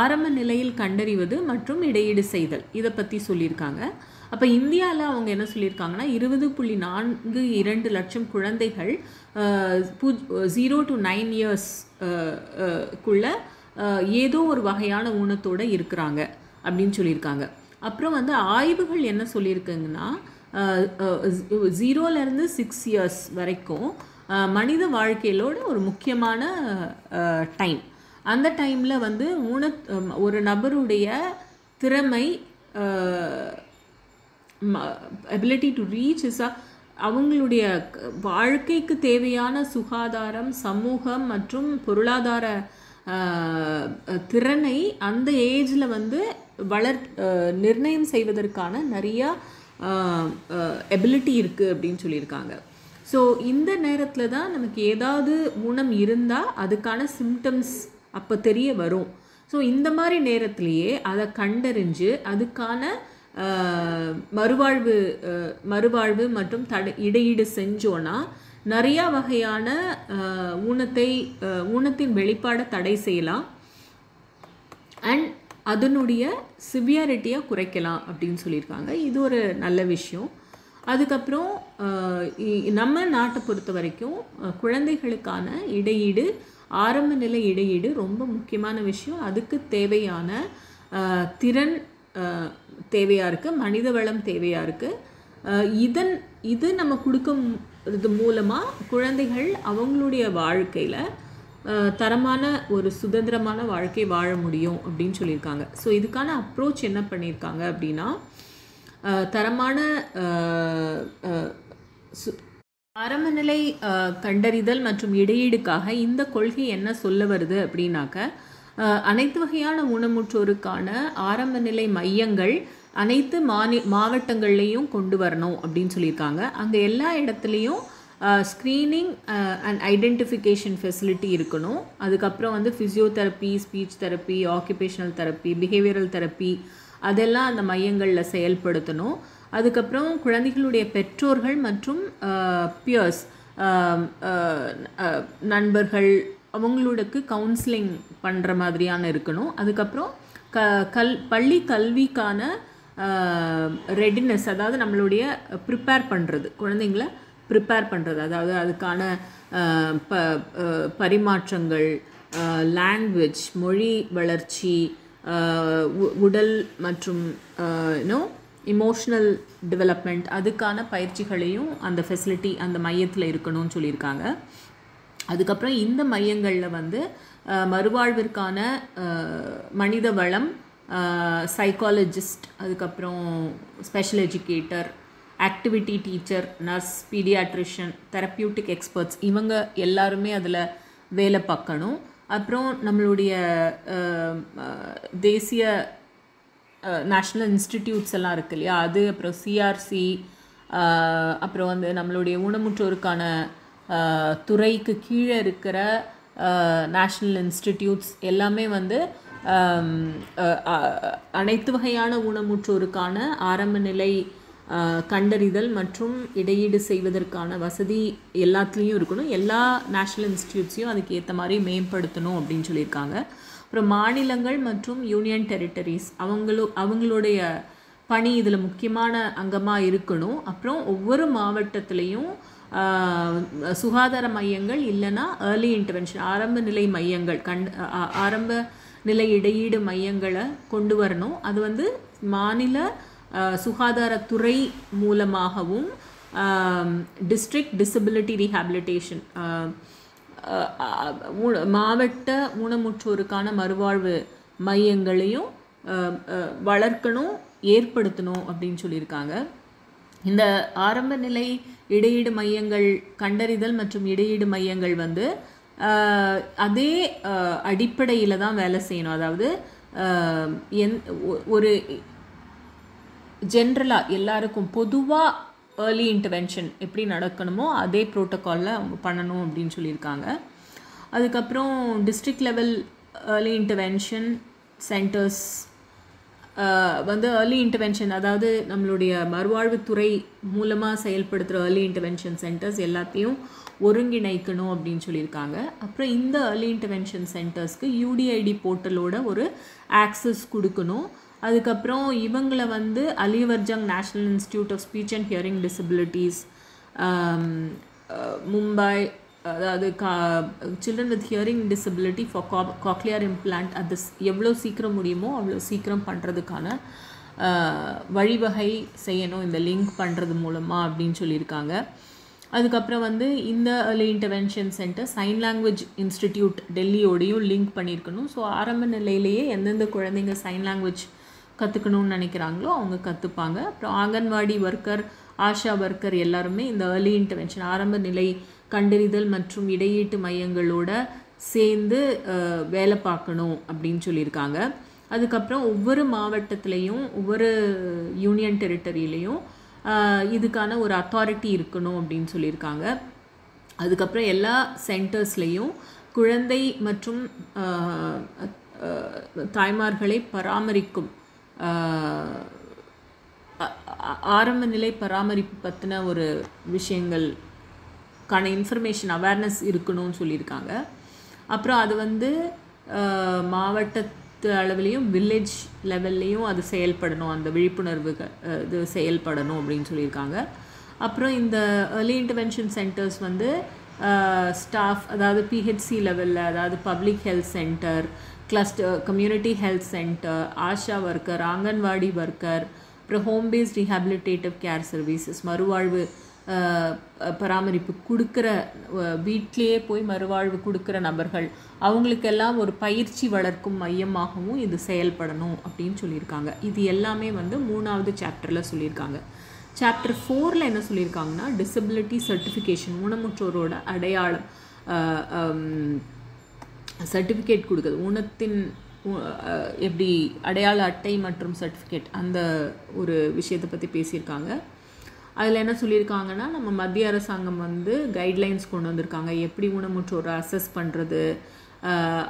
ஆரம்ப நிலையில் கண்டறிவது மற்றும் இடையீடு செய்தல். இதை பற்றி சொல்லியிருக்காங்க. அப்போ இந்தியாவில் அவங்க என்ன சொல்லியிருக்காங்கன்னா இருபது புள்ளி நான்கு இரண்டு லட்சம் குழந்தைகள் ஜீரோ டு நைன் இயர்ஸ் குள்ள ஏதோ ஒரு வகையான ஊனத்தோடு இருக்கிறாங்க அப்படின்னு சொல்லியிருக்காங்க. அப்புறம் வந்து ஆய்வுகள் என்ன சொல்லியிருக்குங்கன்னா ஜீரோலேருந்து சிக்ஸ் இயர்ஸ் வரைக்கும் மனித வாழ்க்கையிலோட ஒரு முக்கியமான டைம். அந்த டைமில் வந்து ஊன ஒரு நபருடைய திறமை ability to reach is a அவங்களுடைய வாழ்க்கைக்கு தேவையான சுகாதாரம் சமூகம் மற்றும் பொருளாதார திறனை அந்த ஏஜில் வந்து வளர் நிர்ணயம் செய்வதற்கான நிறையா எபிலிட்டி இருக்குது அப்படின்னு சொல்லியிருக்காங்க. ஸோ இந்த நேரத்தில் தான் நமக்கு ஏதாவது ஊனம் இருந்தால் அதுக்கான சிம்டம்ஸ் அப்போ தெரிய வரும். ஸோ இந்த மாதிரி நேரத்திலேயே அதை கண்டறிஞ்சு அதுக்கான மறுவாழ்வு மறுவாழ்வு மற்றும் தடை இடையீடு செஞ்சோன்னா நிறையா வகையான ஊனத்தை ஊனத்தின் வெளிப்பாடை தடை செய்யலாம். அண்ட் அதனுடைய சிவியாரிட்டியை குறைக்கலாம் அப்படின்னு சொல்லியிருக்காங்க. இது ஒரு நல்ல விஷயம். அதுக்கப்புறம் நம்ம நாட்டை பொறுத்த வரைக்கும் குழந்தைகளுக்கான இடையீடு ஆரம்ப நிலை இடையீடு ரொம்ப முக்கியமான விஷயம். அதுக்கு தேவையான திறன் தேவையாக தேவையா இருக்குது மனித வளம் தேவையாக இருக்குது இதன் இது நம்ம கொடுக்கறது மூலமாக குழந்தைகள் அவங்களுடைய வாழ்க்கையில் தரமான ஒரு சுதந்திரமான வாழ்க்கை வாழ முடியும் அப்படின்னு சொல்லியிருக்காங்க. ஸோ இதுக்கான அப்ரோச் என்ன பண்ணியிருக்காங்க அப்படின்னா தரமான அஹ், சு- அஹ், கண்டறிதல் மற்றும் இடையீடுக்காக இந்த கொள்கை என்ன சொல்ல வருது அப்படின்னாக்க அனைத்து வகையான ஊனமுற்றோருக்கான ஆரம்ப நிலை மையங்கள் அனைத்து மாநி மாவட்டங்கள்லேயும் கொண்டு வரணும் அப்படின்னு சொல்லியிருக்காங்க. அங்கே எல்லா இடத்துலையும் ஸ்க்ரீனிங் அண்ட் ஐடென்டிஃபிகேஷன் ஃபெசிலிட்டி இருக்கணும். அதுக்கப்புறம் வந்து physiotherapy speech therapy occupational therapy behavioural therapy அதெல்லாம் அந்த மையங்களில் செயல்படுத்தணும். அதுக்கப்புறம் குழந்தைகளுடைய பெற்றோர்கள் மற்றும் பியர்ஸ் நண்பர்கள் அவங்களுக்கு கவுன்சிலிங் பண்ணுற மாதிரியான இருக்கணும். அதுக்கப்புறம் க கல் பள்ளி கல்விக்கான ரெடினஸ் அதாவது நம்மளுடைய ப்ரிப்பேர் பண்ணுறது குழந்தைங்கள ப்ரிப்பேர் பண்ணுறது அதாவது அதுக்கான ப பரிமாற்றங்கள் லாங்குவேஜ் மொழி வளர்ச்சி உ- உடல் மற்றும் இன்னும் இமோஷ்னல் டெவலப்மெண்ட் அதுக்கான பயிற்சிகளையும் அந்த ஃபெசிலிட்டி அந்த மையத்தில் இருக்கணும்னு சொல்லியிருக்காங்க. அதுக்கப்புறம் இந்த மையங்களில் வந்து மறுவாழ்விற்கான மனித வளம் சைக்காலஜிஸ்ட் அதுக்கப்புறம் special educator activity teacher nurse paediatrician therapeutic experts இவங்க எல்லாருமே அதில் வேலை பார்க்கணும். அப்புறம் நம்மளுடைய தேசிய நேஷ்னல் இன்ஸ்டிடியூட்ஸ் எல்லாம் இருக்கு இல்லையா? அது அப்புறம் சிஆர்சி அப்புறம் வந்து நம்மளுடைய ஊனமுற்றோருக்கான துறைக்கு கீழே இருக்கிற நேஷ்னல் இன்ஸ்டிடியூட்ஸ் எல்லாமே வந்து அனைத்து வகையான ஊனமுற்றோருக்கான ஆரம்ப நிலை கண்டறிதல் மற்றும் இடையீடு செய்வதற்கான வசதி எல்லாத்துலேயும் இருக்கணும். எல்லா நேஷ்னல் இன்ஸ்டியூட்ஸையும் அதுக்கு ஏற்ற மாதிரி மேம்படுத்தணும் அப்படின்னு சொல்லியிருக்காங்க. அப்புறம் மாநிலங்கள் மற்றும் யூனியன் டெரிட்டரிஸ் அவங்களோ அவங்களுடைய பணி இதில் முக்கியமான அங்கமாக இருக்கணும். அப்புறம் ஒவ்வொரு மாவட்டத்திலையும் சுகாதார மையங்கள் இல்லைன்னா ஏர்லி இன்டர்வென்ஷன் ஆரம்ப நிலை மையங்கள் கண் ஆரம்ப நிலை இடையீடு மையங்களை கொண்டு வரணும். அது வந்து மாநில சுகாதாரத்துறை மூலமாகவும் டிஸ்ட்ரிக்ட் டிசபிலிட்டி ரீஹாபிலிட்டேஷன் மாவட்ட ஊனமுற்றோருக்கான மறுவாழ்வு மையங்களையும் வளர்க்கணும் ஏற்படுத்தணும் அப்படின்னு சொல்லியிருக்காங்க. இந்த ஆரம்ப நிலை இடையீடு மையங்கள் கண்டறிதல் மற்றும் இடையீடு மையங்கள் வந்து அதே அடிப்படையில் தான் வேலை செய்யணும். அதாவது என் எந் ஒ- ஒரு ஜென்ரலாக எல்லாருக்கும் பொதுவாக ஏர்லி இன்டர்வென்ஷன் எப்படி நடக்கணுமோ அதே ப்ரோட்டோக்காலில் அவங்க பண்ணணும் அப்படின்னு சொல்லியிருக்காங்க. அதுக்கப்புறம் district level early intervention centres வந்து ஏர்லி இன்டர்வென்ஷன் அதாவது நம்மளுடைய மறுவாழ்வுத்துறை மூலமாக செயல்படுத்துகிற ஏர்லி இன்டர்வென்ஷன் சென்டர்ஸ் எல்லாத்தையும் ஒருங்கிணைக்கணும் அப்படின்னு சொல்லியிருக்காங்க. அப்புறம் இந்த ஏர்லி இன்டர்வென்ஷன் சென்டர்ஸ்க்கு யூடிஐடி போர்ட்டலோட ஒரு ஆக்சஸ் கொடுக்கணும். அதுக்கப்புறம் இவங்களை வந்து Ali Yavar Jung national institute of speech and hearing disabilities Mumbai அதாவது கா children with hearing disability for கா காக்லியர் இம்ப்ளான்ட் அது எவ்வளோ சீக்கிரம் முடியுமோ அவ்வளோ சீக்கிரம் பண்ணுறதுக்கான uh, வழிவகை செய்யணும். இந்த லிங்க் பண்ணுறது மூலமாக அப்படின்னு சொல்லியிருக்காங்க. அதுக்கப்புறம் வந்து இந்த early intervention centre sign language institute டெல்லியோடையும் link பண்ணியிருக்கணும். ஸோ ஆரம்ப நிலையிலேயே எந்தெந்த குழந்தைங்க சைன் லாங்குவேஜ் கற்றுக்கணும்னு நினைக்கிறாங்களோ அவங்க கற்றுப்பாங்க அப்புறம் ஆங்கன்வாடி ஒர்க்கர் ஆஷா ஒர்க்கர் எல்லாருமே இந்த ஏர்லி இன்டர்வென்ஷன் ஆரம்ப நிலை கண்டறிதல் மற்றும் இடையீட்டு மையங்களோட சேர்ந்து வேலை பார்க்கணும் அப்படின்னு சொல்லியிருக்காங்க. அதுக்கப்புறம் ஒவ்வொரு மாவட்டத்துலேயும் ஒவ்வொரு யூனியன் டெரிட்டரியிலையும் இதுக்கான ஒரு அத்தாரிட்டி இருக்கணும் அப்படின்னு சொல்லியிருக்காங்க. அதுக்கப்புறம் எல்லா சென்டர்ஸ்லேயும் குழந்தை மற்றும் தாய்மார்களை பராமரிக்கும் ஆரம்ப நிலை பராமரிப்பு பற்றின ஒரு விஷயங்கள்க்கான இன்ஃபர்மேஷன் அவேர்னஸ் இருக்கணும்னு சொல்லியிருக்காங்க. அப்புறம் அது வந்து மாவட்ட டிஸ்ட்ரிக்ட் அளவுலேயும் வில்லேஜ் லெவல்லையும் அது செயல்படணும். அந்த விழிப்புணர்வு இது செயல்படணும் அப்படின்னு சொல்லியிருக்காங்க. அப்புறம் இந்த ஏர்லி இன்டர்வென்ஷன் சென்டர்ஸ் வந்து ஸ்டாஃப் அதாவது பிஹெச்சி லெவலில் அதாவது public health centre cluster community health centre ASHA worker anganwadi worker அப்புறம் home based rehabilitative care services மறுவாழ்வு பராமரிப்பு கொடுக்குற வீட்டிலேயே போய் மறுவாழ்வு கொடுக்குற நபர்கள் அவங்களுக்கெல்லாம் ஒரு பயிற்சி வளர்க்கும் மையமாகவும் இது செயல்படணும் அப்படின்னு சொல்லியிருக்காங்க. இது எல்லாமே வந்து மூணாவது சாப்டரில் சொல்லியிருக்காங்க. சாப்டர் ஃபோரில் என்ன சொல்லியிருக்காங்கன்னா டிசபிலிட்டி சர்டிஃபிகேஷன் ஊனமுற்றோரோட அடையாளம் சர்டிஃபிகேட் கொடுக்குது. ஊனத்தின் எப்படி அடையாள அட்டை மற்றும் சர்டிஃபிகேட் அந்த ஒரு விஷயத்தை பற்றி பேசியிருக்காங்க. அதில் என்ன சொல்லியிருக்காங்கன்னா நம்ம மத்திய அரசாங்கம் வந்து கைட்லைன்ஸ் கொண்டு வந்திருக்காங்க. எப்படி ஊனமுற்றோரை அசஸ் பண்ணுறது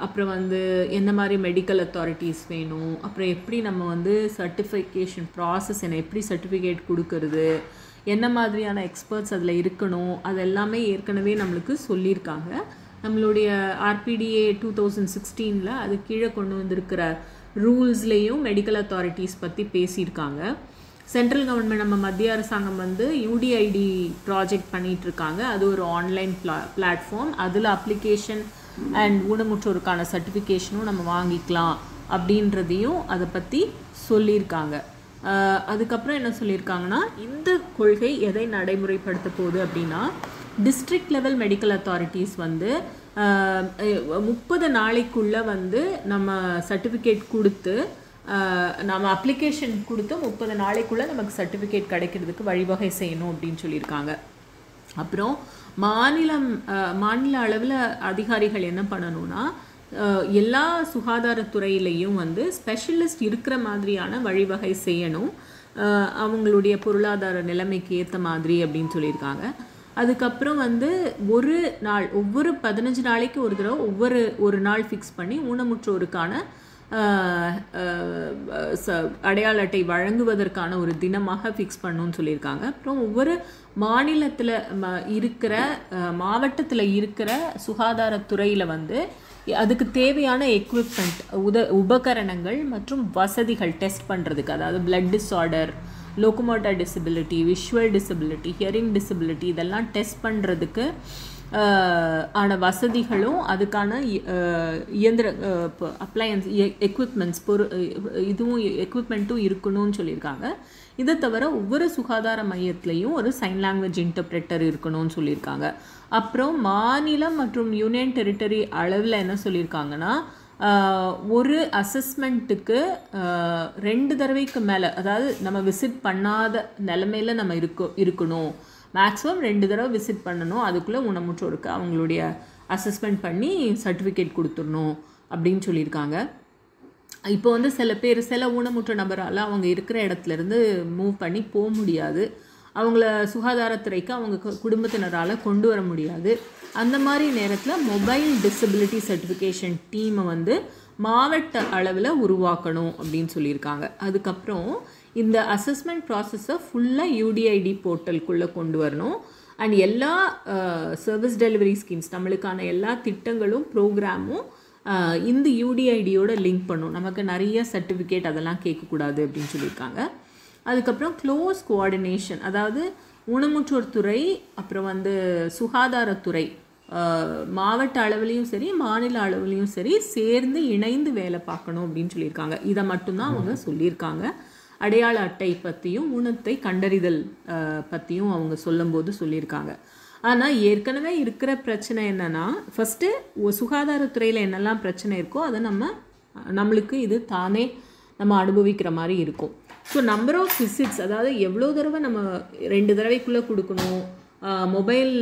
அப்புறம் வந்து எந்த மாதிரி மெடிக்கல் அத்தாரிட்டிஸ் வேணும் அப்புறம் எப்படி நம்ம வந்து சர்டிஃபிகேஷன் ப்ராசஸ் என்ன எப்படி சர்டிஃபிகேட் கொடுக்கறது என்ன மாதிரியான எக்ஸ்பர்ட்ஸ் அதில் இருக்கணும் அது எல்லாமே ஏற்கனவே நம்மளுக்கு சொல்லியிருக்காங்க. நம்மளுடைய ஆர்பிடிஏ டூ தௌசண்ட் சிக்ஸ்டீனில் அது கீழே கொண்டு வந்திருக்கிற ரூல்ஸ்லேயும் மெடிக்கல் அத்தாரிட்டிஸ் பற்றி பேசியிருக்காங்க. சென்ட்ரல் கவர்மெண்ட் நம்ம மத்திய அரசாங்கம் வந்து யூடிஐடி ப்ராஜெக்ட் பண்ணிட்டு இருக்காங்க அது ஒரு ஆன்லைன் பிளா பிளாட்ஃபார்ம் அதில் அப்ளிகேஷன் அண்ட் ஊனமுற்றோருக்கான சர்டிஃபிகேஷனும் நம்ம வாங்கிக்கலாம் அப்படின்றதையும் அதை பற்றி சொல்லியிருக்காங்க. அதுக்கப்புறம் என்ன சொல்லியிருக்காங்கன்னா இந்த கொள்கை எதை நடைமுறைப்படுத்த போகுது அப்படின்னா டிஸ்ட்ரிக்ட் லெவல் மெடிக்கல் அத்தாரிட்டிஸ் வந்து முப்பது நாளைக்குள்ளே வந்து நம்ம சர்டிஃபிகேட் கொடுத்து நம்ம அப்ளிகேஷன் கொடுத்து முப்பது நாளைக்குள்ள நமக்கு சர்டிஃபிகேட் கிடைக்கிறதுக்கு வழிவகை செய்யணும் அப்படின்னு சொல்லியிருக்காங்க. அப்புறம் மாநிலம் மாநில அளவில் அதிகாரிகள் என்ன பண்ணணும்னா எல்லா சுகாதாரத்துறையிலையும் வந்து ஸ்பெஷலிஸ்ட் இருக்கிற மாதிரியான வழிவகை செய்யணும். அவங்களுடைய பொருளாதார நிலைமைக்கு ஏற்ற மாதிரி அப்படின்னு சொல்லியிருக்காங்க. அதுக்கப்புறம் வந்து ஒரு நாள் ஒவ்வொரு பதினஞ்சு நாளைக்கு ஒரு தடவை ஒவ்வொரு ஒரு நாள் ஃபிக்ஸ் பண்ணி ஊனமுற்றோருக்கான அடையாள அட்டை வழங்குவதற்கான ஒரு தினமாக ஃபிக்ஸ் பண்ணணும்னு சொல்லியிருக்காங்க. அப்புறம் ஒவ்வொரு மாநிலத்தில் இருக்கிற மாவட்டத்தில் இருக்கிற சுகாதாரத்துறையில் வந்து அதுக்கு தேவையான எக்யூப்மெண்ட் உத உபகரணங்கள் மற்றும் வசதிகள் டெஸ்ட் பண்ணுறதுக்கு அதாவது blood disorder locomotor disability visual disability hearing disability இதெல்லாம் டெஸ்ட் பண்ணுறதுக்கு ஆன வசதிகளும் அதுக்கான இ- இயந்திர அப்ளையன்ஸ் எக்யூப்மெண்ட்ஸ் பொரு இதுவும் எக்யூப்மெண்ட்டும் இருக்கணும்னு சொல்லியிருக்காங்க. இதை தவிர ஒவ்வொரு சுகாதார மையத்துலேயும் ஒரு சைன் லாங்குவேஜ் இன்டர்பிரெட்டர் இருக்கணும்னு சொல்லியிருக்காங்க. அப்புறம் மாநிலம் மற்றும் யூனியன் டெரிட்டரி அளவில் என்ன சொல்லியிருக்காங்கன்னா ஒரு அசஸ்மெண்ட்டுக்கு ரெண்டு தடவைக்கு மேலே அதாவது நம்ம விசிட் பண்ணாத நிலமையில நம்ம இருக்க இருக்கணும். மேக்ஸிமம் ரெண்டு தடவை விசிட் பண்ணணும். அதுக்குள்ளே ஊனமுற்றோருக்கு அவங்களுடைய அசஸ்மெண்ட் பண்ணி சர்டிஃபிகேட் கொடுத்துடணும் அப்படின்னு சொல்லியிருக்காங்க. இப்போ வந்து சில பேர் சில ஊனமுற்ற நபரால் அவங்க இருக்கிற இடத்துல இருந்து மூவ் பண்ணி போக முடியாது. அவங்கள சுகாதாரத்துறைக்கு அவங்க கு- குடும்பத்தினரால் கொண்டு வர முடியாது. அந்த மாதிரி நேரத்தில் மொபைல் டிசபிலிட்டி சர்டிஃபிகேஷன் டீமை வந்து மாவட்ட அளவில் உருவாக்கணும் அப்படின்னு சொல்லியிருக்காங்க. அதுக்கப்புறம் இந்த அசஸ்மெண்ட் ப்ராசஸை ஃபுல்லாக யூடிஐடி போர்ட்டலுக்குள்ளே கொண்டு வரணும். அண்ட் எல்லா சர்வீஸ் டெலிவரி ஸ்கீம்ஸ் நம்மளுக்கான எல்லா திட்டங்களும் ப்ரோக்ராமும் uh, இந்த யூடிஐடியோட லிங்க் பண்ணும். நமக்கு நிறைய சர்டிஃபிகேட் அதெல்லாம் கேட்கக்கூடாது அப்படின்னு சொல்லியிருக்காங்க. அதுக்கப்புறம் க்ளோஸ் கோஆர்டினேஷன் அதாவது ஊனமுற்றோர் துறை அப்புறம் வந்து சுகாதாரத்துறை uh, மாவட்ட அளவுலேயும் சரி மாநில அளவுலேயும் சரி சேர்ந்து இணைந்து வேலை பார்க்கணும் அப்படின்னு சொல்லியிருக்காங்க. இதை மட்டும்தான் அவங்க சொல்லியிருக்காங்க. அடையாள அட்டை பற்றியும் ஊனத்தை கண்டறிதல் பற்றியும் அவங்க சொல்லும்போது சொல்லியிருக்காங்க. ஆனால் ஏற்கனவே இருக்கிற பிரச்சனை என்னென்னா ஃபஸ்ட்டு சுகாதாரத்துறையில் என்னெல்லாம் பிரச்சனை இருக்கோ அதை நம்ம நம்மளுக்கு இது தானே நம்ம அனுபவிக்கிற மாதிரி இருக்கும். ஸோ நம்பர் ஆஃப் விசிட்ஸ் அதாவது எவ்வளோ தடவை நம்ம ரெண்டு தடவைக்குள்ளே கொடுக்கணும் மொபைல்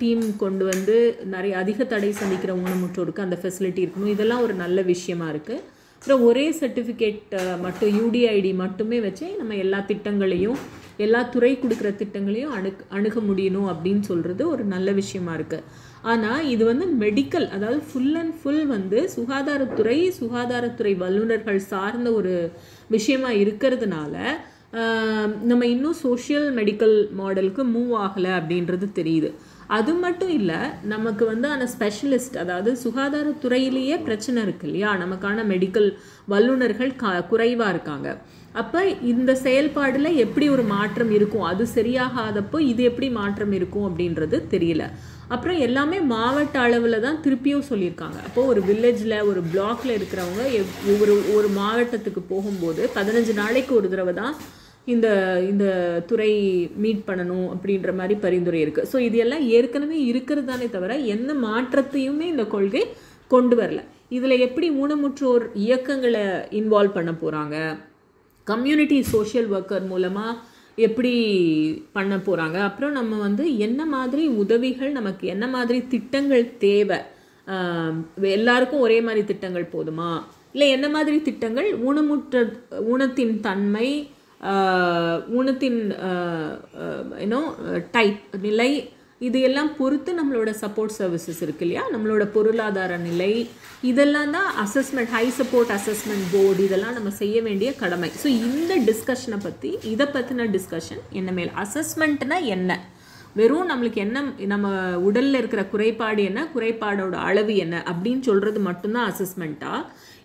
டீம் கொண்டு வந்து நிறைய அதிக தடை சந்திக்கிற ஊனமுற்றோருக்கு அந்த ஃபெசிலிட்டி இருக்கணும் இதெல்லாம் ஒரு நல்ல விஷயமா இருக்குது அப்புறம் ஒரே சர்டிஃபிகேட் மட்டும் யூடிஐடி மட்டுமே வச்சு நம்ம எல்லா திட்டங்களையும் எல்லா துறை கொடுக்குற திட்டங்களையும் அணு அணுக முடியணும் அப்படின்னு சொல்கிறது ஒரு நல்ல விஷயமா இருக்குது ஆனால் இது வந்து மெடிக்கல் அதாவது ஃபுல் அண்ட் ஃபுல் வந்து சுகாதாரத்துறை சுகாதாரத்துறை வல்லுநர்கள் சார்ந்த ஒரு விஷயமா இருக்கிறதுனால நம்ம இன்னும் சோஷியல் மெடிக்கல் மாடலுக்கு மூவ் ஆகலை அப்படின்றது தெரியுது. அது மட்டும் இல்லை நமக்கு வந்து அந்த ஸ்பெஷலிஸ்ட் அதாவது சுகாதாரத்துறையிலேயே பிரச்சனை இருக்கு இல்லையா? நமக்கான மெடிக்கல் வல்லுநர்கள் க குறைவாக இருக்காங்க. அப்போ இந்த செயல்பாடில் எப்படி ஒரு மாற்றம் இருக்கும்? அது சரியாகாதப்போ இது எப்படி மாற்றம் இருக்கும் அப்படின்றது தெரியல. அப்புறம் எல்லாமே மாவட்ட அளவில் தான் திருப்பியும் சொல்லியிருக்காங்க. அப்போது ஒரு வில்லேஜில் ஒரு பிளாக்ல இருக்கிறவங்க எவ்- ஒரு ஒரு மாவட்டத்துக்கு போகும்போது பதினஞ்சு நாளைக்கு ஒரு தடவை தான் இந்த இந்த துறை மீட் பண்ணணும் அப்படின்ற மாதிரி பரிந்துரை இருக்குது ஸோ இது எல்லாம் ஏற்கனவே இருக்கிறது தானே தவிர எந்த மாற்றத்தையுமே இந்த கொள்கை கொண்டு வரல. இதில் எப்படி ஊனமுற்றோர் இயக்கங்களை இன்வால்வ் பண்ண போகிறாங்க கம்யூனிட்டி சோஷியல் ஒர்க்கர் மூலமாக எப்படி பண்ண போகிறாங்க அப்புறம் நம்ம வந்து என்ன மாதிரி உதவிகள் நமக்கு என்ன மாதிரி திட்டங்கள் தேவை? எல்லாருக்கும் ஒரே மாதிரி திட்டங்கள் போதுமா? இல்லை என்ன மாதிரி திட்டங்கள் ஊனமுற்ற ஊனத்தின் தன்மை ஊனத்தின் யூனோ டைப் நிலை இது எல்லாம் பொறுத்து நம்மளோட சப்போர்ட் சர்வீசஸ் இருக்கு இல்லையா? நம்மளோட பொருளாதார நிலை இதெல்லாம் தான் assessment high support assessment board இதெல்லாம் நம்ம செய்ய வேண்டிய கடமை. ஸோ இந்த டிஸ்கஷனை பற்றி இதை பற்றின டிஸ்கஷன் என்ன மேல்? அசஸ்மெண்ட்னா என்ன? வெறும் நம்மளுக்கு என்ன நம்ம உடலில் இருக்கிற குறைபாடு என்ன? குறைபாடோட அளவு என்ன? அப்படின்னு சொல்கிறது மட்டும்தான் அசஸ்மெண்ட்டாக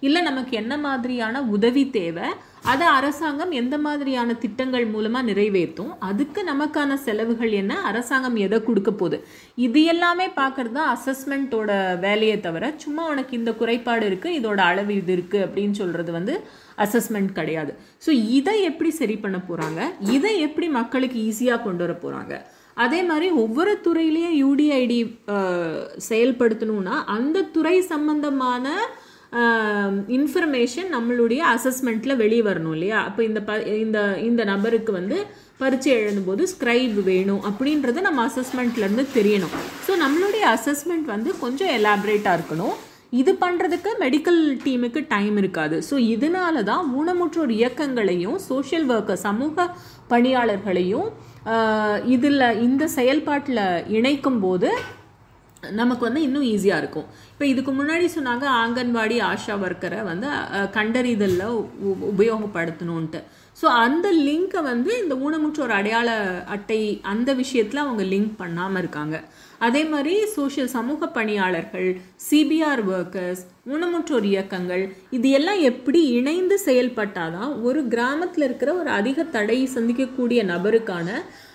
இல்லை நமக்கு என்ன மாதிரியான உதவி தேவை அதை அரசாங்கம் எந்த மாதிரியான திட்டங்கள் மூலமாக நிறைவேற்றும் அதுக்கு நமக்கான செலவுகள் என்ன அரசாங்கம் எதை கொடுக்க போகுது? இது எல்லாமே பார்க்குறது தான் அசஸ்மெண்ட்டோட வேலையை தவிர சும்மா உனக்கு இந்த குறைபாடு இருக்குது இதோட அளவு இது இருக்குது அப்படின்னு சொல்கிறது வந்து அசஸ்மெண்ட் கிடையாது. ஸோ இதை எப்படி சரி பண்ண போகிறாங்க இதை எப்படி மக்களுக்கு ஈஸியாக கொண்டு வர போகிறாங்க அதே மாதிரி ஒவ்வொரு துறையிலையும் யூடிஐடி செயல்படுத்தணும்னா அந்த துறை சம்பந்தமான இன்ஃபர்மேஷன் நம்மளுடைய அசஸ்மெண்ட்டில் வெளியே வரணும் இல்லையா? அப்போ இந்த ப இந்த இந்த நபருக்கு வந்து பரீட்சை எழுதும்போது ஸ்க்ரைப் வேணும் அப்படின்றது நம்ம அசஸ்மெண்ட்லேருந்து தெரியணும். ஸோ நம்மளுடைய அசஸ்மெண்ட் வந்து கொஞ்சம் எலாபரேட்டாக இருக்கணும். இது பண்ணுறதுக்கு மெடிக்கல் டீமுக்கு டைம் இருக்காது. ஸோ இதனால தான் ஊனமுற்றோர் இயக்கங்களையும் சோஷியல் ஒர்க்கர் சமூக பணியாளர்களையும் இதில் இந்த செயல்பாட்டில் இணைக்கும் போது நமக்கு வந்து இன்னும் ஈஸியாக இருக்கும். இப்போ இதுக்கு முன்னாடி சொன்னாங்க ஆங்கன்வாடி ஆஷா ஒர்க்கரை வந்து கண்டறிதலில் உ- உபயோகப்படுத்தணுன்ட்டு ஸோ அந்த லிங்க்கை வந்து இந்த ஊனமுற்றோர் அடையாள அட்டை அந்த விஷயத்தில் அவங்க லிங்க் பண்ணாமல் இருக்காங்க. அதே மாதிரி சோஷியல் சமூக பணியாளர்கள் சிபிஆர் ஒர்க்கர்ஸ் ஊனமுற்றோர் இயக்கங்கள் இது எல்லாம் எப்படி இணைந்து செயல்பட்டாதான் ஒரு கிராமத்தில் இருக்கிற ஒரு அதிக தடை சந்திக்கக்கூடிய நபருக்கான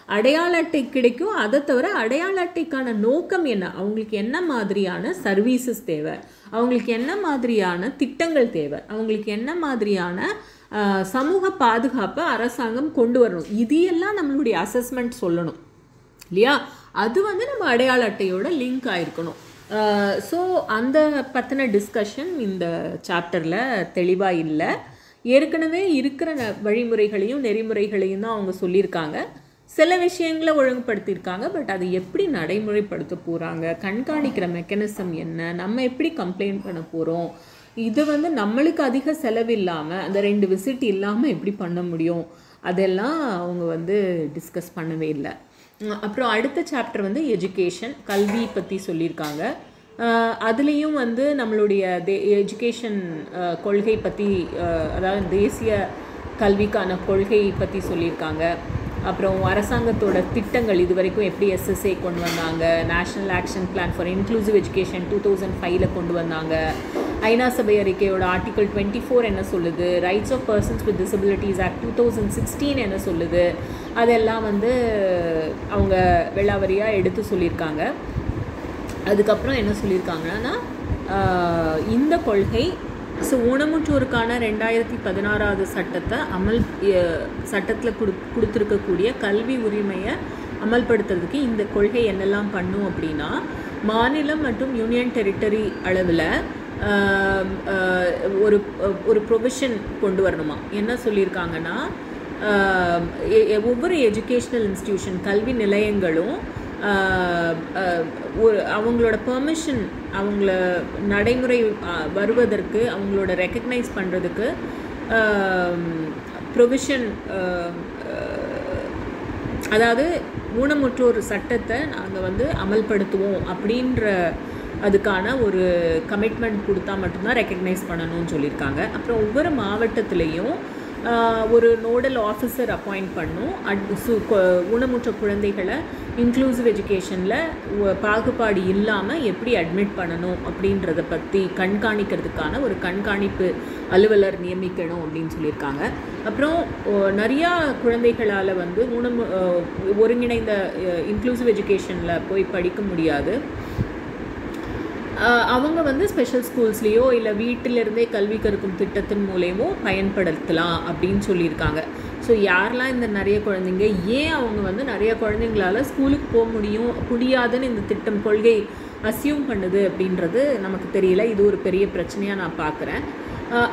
அடையாள அட்டை கிடைக்கும். அதை தவிர அடையாள அட்டைக்கான நோக்கம் என்ன? அவங்களுக்கு என்ன மாதிரியான சர்வீசஸ் தேவை? அவங்களுக்கு என்ன மாதிரியான திட்டங்கள் தேவை? அவங்களுக்கு என்ன மாதிரியான சமூக பாதுகாப்பை அரசாங்கம் கொண்டு வரணும்? இது எல்லாம் நம்மளுடைய அசஸ்மெண்ட் சொல்லணும். இல்லையா? அது வந்து நம்ம அடையாள அட்டையோட லிங்க் ஆயிருக்கணும். ஸோ அந்த பற்றின டிஸ்கஷன் இந்த சாப்டரில் தெளிவாக இல்லை. ஏற்கனவே இருக்கிற ந- வழிமுறைகளையும் நெறிமுறைகளையும் தான் அவங்க சொல்லியிருக்காங்க. சில விஷயங்களை ஒழுங்குபடுத்தியிருக்காங்க பட் அது எப்படி நடைமுறைப்படுத்த போகிறாங்க கண்காணிக்கிற மெக்கானிசம் என்ன நம்ம எப்படி கம்ப்ளைண்ட் பண்ண போகிறோம் இது வந்து நம்மளுக்கு அதிக செலவு இல்லாமல் அந்த ரெண்டு விசிட் இல்லாமல் எப்படி பண்ண முடியும் அதெல்லாம் அவங்க வந்து டிஸ்கஸ் பண்ணவே இல்லை. அப்புறம் அடுத்த சாப்டர் வந்து எஜுகேஷன் கல்வி பற்றி சொல்லியிருக்காங்க. அதுலேயும் வந்து நம்மளுடைய தே எஜுகேஷன் கொள்கை பற்றி அதாவது தேசிய கல்விக்கான கொள்கை பற்றி சொல்லியிருக்காங்க. அப்புறம் அரசாங்கத்தோட திட்டங்கள் இது வரைக்கும் எப்படி எஸ்எஸ்ஏ கொண்டு வந்தாங்க? National action plan for inclusive education two thousand ஃபைவ்ல கொண்டு வந்தாங்க. ஐநா சபை அறிக்கையோட ஆர்டிகல் டுவெண்ட்டி ஃபோர் என்ன சொல்லுது? Rights of persons with disabilities act two thousand sixteen என்ன சொல்லுது? அதெல்லாம் வந்து அவங்க வெள்ளாவரியாக எடுத்து சொல்லியிருக்காங்க. அதுக்கப்புறம் என்ன சொல்லியிருக்காங்கன்னா இந்த கொள்கை ஸோ ஊனமுற்றோருக்கான ரெண்டாயிரத்தி பதினாறாவது சட்டத்தை அமல் சட்டத்தில் கொடு கொடுத்துருக்கக்கூடிய கல்வி உரிமையை அமல்படுத்துறதுக்கு இந்த கொள்கை என்னெல்லாம் பண்ணும் அப்படின்னா மாநிலம் மற்றும் யூனியன் டெரிட்டரி அளவில் ஒரு ஒரு ப்ரொவிஷன் கொண்டு வரணுமா? என்ன சொல்லியிருக்காங்கன்னா ஒவ்வொரு எஜுகேஷ்னல் இன்ஸ்டியூஷன் கல்வி நிலையங்களும் ஒரு அவங்களோட பெர்மிஷன் அவங்கள நடைமுறை வருவதற்கு அவங்களோட ரெக்கக்னைஸ் பண்ணுறதுக்கு ப்ரொவிஷன் அதாவது ஊனமுற்றோர் சட்டத்தை நாங்கள் வந்து அமல்படுத்துவோம் அப்படின்ற அதுக்கான ஒரு கமிட்மெண்ட் கொடுத்தா மட்டும்தான் ரெக்கக்னைஸ் பண்ணணும்னு சொல்லியிருக்காங்க. அப்புறம் ஒவ்வொரு மாவட்டத்துலேயும் ஒரு நோடல் ஆஃபீஸர் அப்பாயிண்ட் பண்ணும். அட் சு கொ- ஊனமுற்ற குழந்தைகளை இன்க்ளூசிவ் எஜுகேஷனில் பாகுபாடு இல்லாமல் எப்படி அட்மிட் பண்ணணும் அப்படின்றத பற்றி கண்காணிக்கிறதுக்கான ஒரு கண்காணிப்பு அலுவலர் நியமிக்கணும் அப்படின்னு சொல்லியிருக்காங்க. அப்புறம் நிறையா குழந்தைகளால் வந்து ஊனம் ஒருங்கிணைந்த இன்க்ளூசிவ் எஜுகேஷனில் போய் படிக்க முடியாது. அவங்க வந்து ஸ்பெஷல் ஸ்கூல்ஸ்லேயோ இல்லை வீட்டிலிருந்தே கல்வி கற்கும் திட்டத்தின் மூலயமோ பயன்படுத்தலாம் அப்படின்னு சொல்லியிருக்காங்க. ஸோ யாரெல்லாம் இந்த நிறைய குழந்தைங்க ஏன் அவங்க வந்து நிறைய குழந்தைங்களால ஸ்கூலுக்கு போக முடியும் முடியாதுன்னு இந்த திட்டம் கொள்கை அசியூம் பண்ணுது அப்படின்றது நமக்கு தெரியல. இது ஒரு பெரிய பிரச்சனையாக நான் பார்க்குறேன்.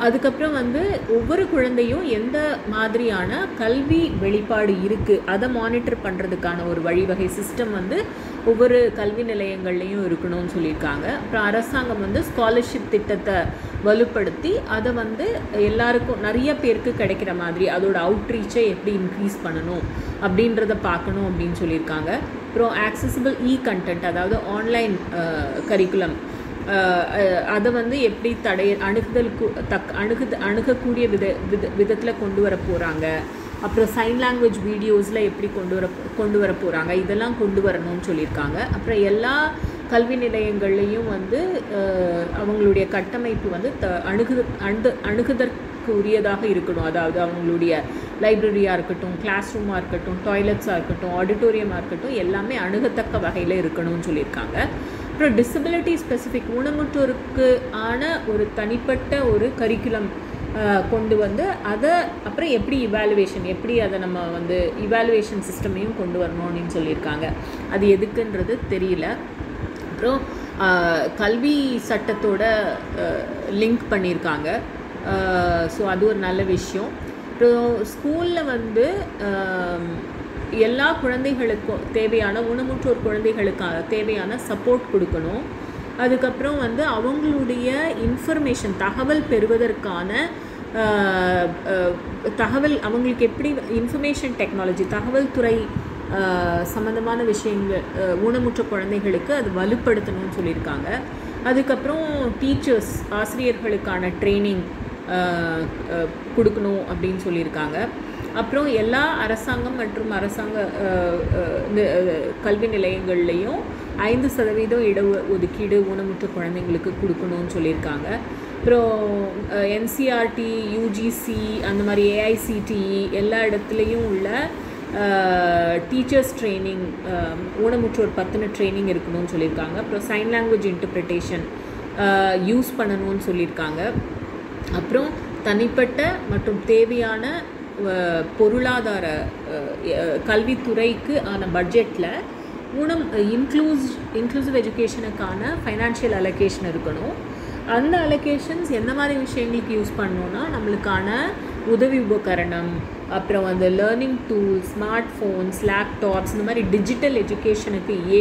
அதுக்கப்புறம் வந்து ஒவ்வொரு குழந்தையும் எந்த மாதிரியான கல்வி வெளிப்பாடு இருக்குது அதை மானிட்டர் பண்ணுறதுக்கான ஒரு வழிவகை சிஸ்டம் வந்து ஒவ்வொரு கல்வி நிலையங்கள்லையும் இருக்கணும்னு சொல்லியிருக்காங்க. அப்புறம் அரசாங்கம் வந்து ஸ்காலர்ஷிப் திட்டத்தை வலுப்படுத்தி அதை வந்து எல்லாருக்கும் நிறைய பேருக்கு கிடைக்கிற மாதிரி அதோட அவுட்ரீச்சை எப்படி இன்க்ரீஸ் பண்ணணும் அப்படின்றத பார்க்கணும் அப்படின்னு சொல்லியிருக்காங்க. அப்புறம் ஆக்சசிபிள் இ கண்டென்ட் அதாவது ஆன்லைன் கரிக்குலம் அதை வந்து எப்படி தடை அணுகுதலுக்கு தக் அணுகு அணுகக்கூடிய வித வித விதத்தில் கொண்டு வர போகிறாங்க அப்புறம் சைன் லாங்குவேஜ் வீடியோஸில் எப்படி கொண்டு வர கொண்டு வர போகிறாங்க இதெல்லாம் கொண்டு வரணும்னு சொல்லியிருக்காங்க. அப்புறம் எல்லா கல்வி நிலையங்கள்லேயும் வந்து அவங்களுடைய கட்டமைப்பு வந்து த அணுகு அண்டு அணுகுதற்கு உரியதாக இருக்கணும். அதாவது அவங்களுடைய லைப்ரரியாக இருக்கட்டும் கிளாஸ் ரூமாக இருக்கட்டும் டாய்லெட்ஸாக இருக்கட்டும் ஆடிட்டோரியமாக இருக்கட்டும் எல்லாமே அணுகத்தக்க வகையில் இருக்கணும்னு சொல்லியிருக்காங்க. அப்புறம் டிசபிலிட்டி ஸ்பெசிஃபிக் ஊனமுற்றோருக்கு ஆன ஒரு தனிப்பட்ட ஒரு கரிக்குலம் கொண்டு வந்து அதை அப்புறம் எப்படி இவாலுவேஷன் எப்படி அதை நம்ம வந்து இவாலுவேஷன் சிஸ்டமையும் கொண்டு வரணும் அப்படின்னு சொல்லியிருக்காங்க. அது எதுக்குன்றது தெரியல. அப்புறம் கல்வி சட்டத்தோட லிங்க் பண்ணியிருக்காங்க. ஸோ அது ஒரு நல்ல விஷயம். அப்புறம் ஸ்கூலில் வந்து எல்லா குழந்தைகளுக்கும் தேவையான ஊனமுற்றோர் குழந்தைகளுக்காக தேவையான சப்போர்ட் கொடுக்கணும். அதுக்கப்புறம் வந்து அவங்களுடைய இன்ஃபர்மேஷன் தகவல் பெறுவதற்கான தகவல் அவங்களுக்கு எப்படி இன்ஃபர்மேஷன் டெக்னாலஜி தகவல் துறை சம்மந்தமான விஷயங்கள் ஊனமுற்ற குழந்தைகளுக்கு அது வலுப்படுத்தணும்னு சொல்லியிருக்காங்க. அதுக்கப்புறம் டீச்சர்ஸ் ஆசிரியர்களுக்கான ட்ரைனிங் கொடுக்கணும் அப்படின்னு சொல்லியிருக்காங்க. அப்புறம் எல்லா அரசாங்கம் மற்றும் அரசாங்க கல்வி நிலையங்கள்லேயும் ஐந்து சதவீதம் இட ஒதுக்கீடு ஊனமுற்ற குழந்தைங்களுக்கு கொடுக்கணும்னு சொல்லியிருக்காங்க. அப்புறம் என்சிஆர்டி யூஜிசி அந்த மாதிரி ஏஐசிடிஇ எல்லா இடத்துலையும் உள்ள டீச்சர்ஸ் ட்ரைனிங் ஊனமுற்றோர் பற்றின ட்ரைனிங் இருக்கணும்னு சொல்லியிருக்காங்க. அப்புறம் சைன் லாங்குவேஜ் இன்டர்பிரிட்டேஷன் யூஸ் பண்ணணும்னு சொல்லியிருக்காங்க. அப்புறம் தனிப்பட்ட மற்றும் தேவையான பொருளாதார கல்வித்துறைக்கு ஆன பட்ஜெட்டில் ஊனம் இன்க்ளூஸ் இன்க்ளூசிவ் எஜுகேஷனுக்கான ஃபைனான்ஷியல் அலோகேஷன் இருக்கணும். அந்த அலோகேஷன்ஸ் எந்த மாதிரி விஷயங்களுக்கு யூஸ் பண்ணணும்னா நம்மளுக்கான உதவி உபகரணம் அப்புறம் அந்த learning tools smart phones laptops இந்த மாதிரி டிஜிட்டல் எஜுகேஷனுக்கு ஏ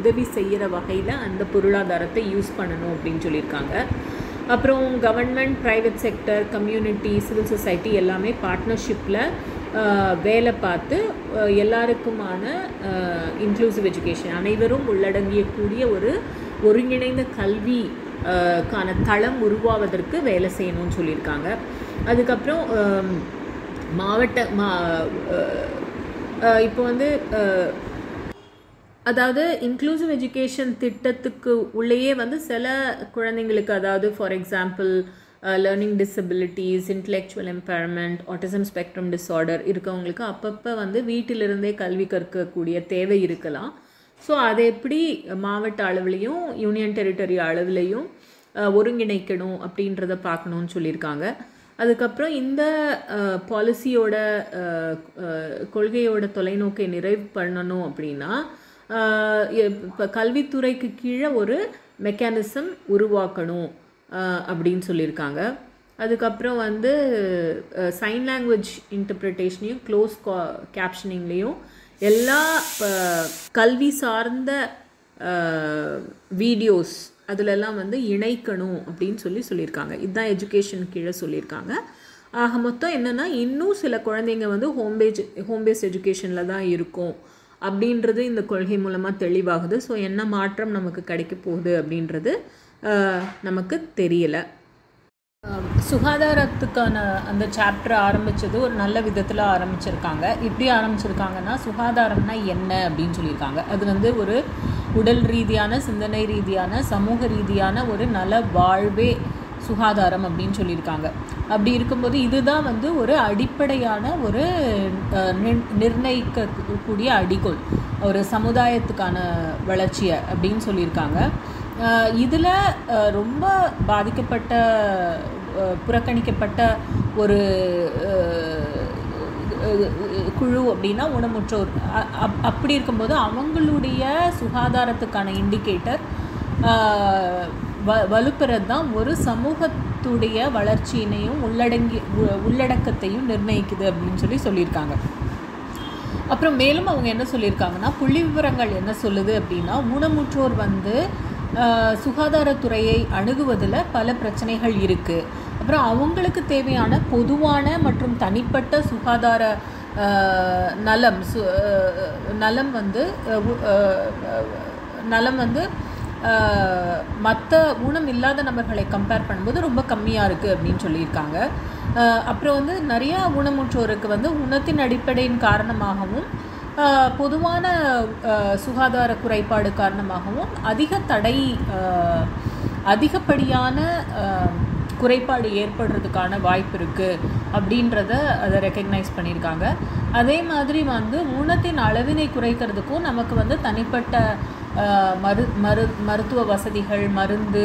உதவி செய்கிற வகையில் அந்த பொருளாதாரத்தை யூஸ் பண்ணணும் அப்படின்னு சொல்லியிருக்காங்க. அப்புறம் government private sector community civil society எல்லாமே பார்ட்னர்ஷிப்பில் வேலை பார்த்து எல்லாருக்குமான இன்க்ளூசிவ் எஜுகேஷன் அனைவரும் உள்ளடங்கிய கூடிய ஒரு ஒருங்கிணைந்த கல்வி கான தளம் உருவாவதற்கு வேலை செய்யணும்னு சொல்லியிருக்காங்க. அதுக்கப்புறம் மாவட்ட மா இப்போ வந்து அதாவது இன்க்ளூசிவ் எஜுகேஷன் திட்டத்துக்கு உள்ளேயே வந்து சில குழந்தைங்களுக்கு அதாவது for example learning disabilities intellectual empowerment autism spectrum disorder இருக்கவங்களுக்கு அப்பப்போ வந்து வீட்டிலிருந்தே கல்வி கற்கக்கூடிய தேவை இருக்கலாம். ஸோ அதை எப்படி மாவட்ட அளவுலேயும் யூனியன் டெரிட்டரி அளவுலேயும் uh, ஒருங்கிணைக்கணும் அப்படின்றத பார்க்கணும்னு சொல்லியிருக்காங்க. அதுக்கப்புறம் இந்த uh, பாலிசியோட uh, கொள்கையோட தொலைநோக்கை நிறைவு பண்ணணும் அப்படின்னா இப்போ கல்வித்துறைக்கு கீழே ஒரு மெக்கானிசம் உருவாக்கணும் அப்படின்னு சொல்லியிருக்காங்க. அதுக்கப்புறம் வந்து சைன் லாங்குவேஜ் இன்டர்பிரிட்டேஷனையும் க்ளோஸ் கேப்ஷனிங்லேயும் எல்லா கல்வி சார்ந்த வீடியோஸ் அதிலெல்லாம் வந்து இணைக்கணும் அப்படின்னு சொல்லி சொல்லியிருக்காங்க. இதுதான் எஜுகேஷன் கீழே சொல்லியிருக்காங்க. ஆக மொத்தம் என்னென்னா இன்னும் சில குழந்தைங்க வந்து ஹோம் பேஜ் ஹோம் பேஸ்ட் எஜுகேஷனில் தான் இருக்கும். அப்படின்றது இந்த கொள்கை மூலமாக தெளிவாகுது. ஸோ என்ன மாற்றம் நமக்கு கிடைக்க போகுது அப்படின்றது நமக்கு தெரியலை. சுகாதாரத்துக்கான அந்த சாப்டர் ஆரம்பித்தது ஒரு நல்ல விதத்தில் ஆரம்பிச்சிருக்காங்க. இப்படி ஆரம்பிச்சிருக்காங்கன்னா சுகாதாரம்னா என்ன அப்படின்னு சொல்லியிருக்காங்க. அது வந்து ஒரு உடல் ரீதியான சிந்தனை ரீதியான சமூக ரீதியான ஒரு நல வாழ்வே சுகாதாரம் அப்படின்னு சொல்லியிருக்காங்க. அப்படி இருக்கும்போது இதுதான் வந்து ஒரு அடிப்படையான ஒரு நிர்ணயிக்கக்கூடிய அடிக்கோள் ஒரு சமுதாயத்துக்கான வளர்ச்சியை அப்படின்னு சொல்லியிருக்காங்க. இதில் ரொம்ப பாதிக்கப்பட்ட புறக்கணிக்கப்பட்ட ஒரு குழு அப்படின்னா ஊனமுற்றோர். அப்- அப்படி இருக்கும்போது அவங்களுடைய சுகாதாரத்துக்கான இண்டிகேட்டர் வ வலுப்பெறது தான் ஒரு சமூகத்துடைய வளர்ச்சியினையும் உள்ளடங்கி உ- உள்ளடக்கத்தையும் நிர்ணயிக்குது அப்படின்னு சொல்லி சொல்லியிருக்காங்க. அப்புறம் மேலும் அவங்க என்ன சொல்லியிருக்காங்கன்னா புள்ளி விவரங்கள் என்ன சொல்லுது அப்படின்னா ஊனமுற்றோர் வந்து ஆஹ், சுகாதாரத்துறையை அணுகுவதில் பல பிரச்சனைகள் இருக்குது அப்புறம் அவங்களுக்கு தேவையான பொதுவான மற்றும் தனிப்பட்ட சுகாதார நலம் சு நலம் வந்து நலம் வந்து மற்ற ஊனம் இல்லாத நபர்களை கம்பேர் பண்ணும்போது ரொம்ப கம்மியாக இருக்குது அப்படின்னு சொல்லியிருக்காங்க. அப்புறம் வந்து நிறையா ஊனமுற்றோருக்கு வந்து ஊனத்தின் அடிப்படையின் காரணமாகவும் பொதுவான சுகாதார குறைபாடு காரணமாகவும் அதிக தடை அதிகப்படியான குறைபாடு ஏற்படுறதுக்கான வாய்ப்பு இருக்குது அப்படின்றத அதை ரெக்கக்னைஸ் பண்ணியிருக்காங்க. அதே மாதிரி வந்து ஊனத்தின் அளவினை குறைக்கிறதுக்கும் நமக்கு வந்து தனிப்பட்ட மரு மரு மருத்துவ வசதிகள் மருந்து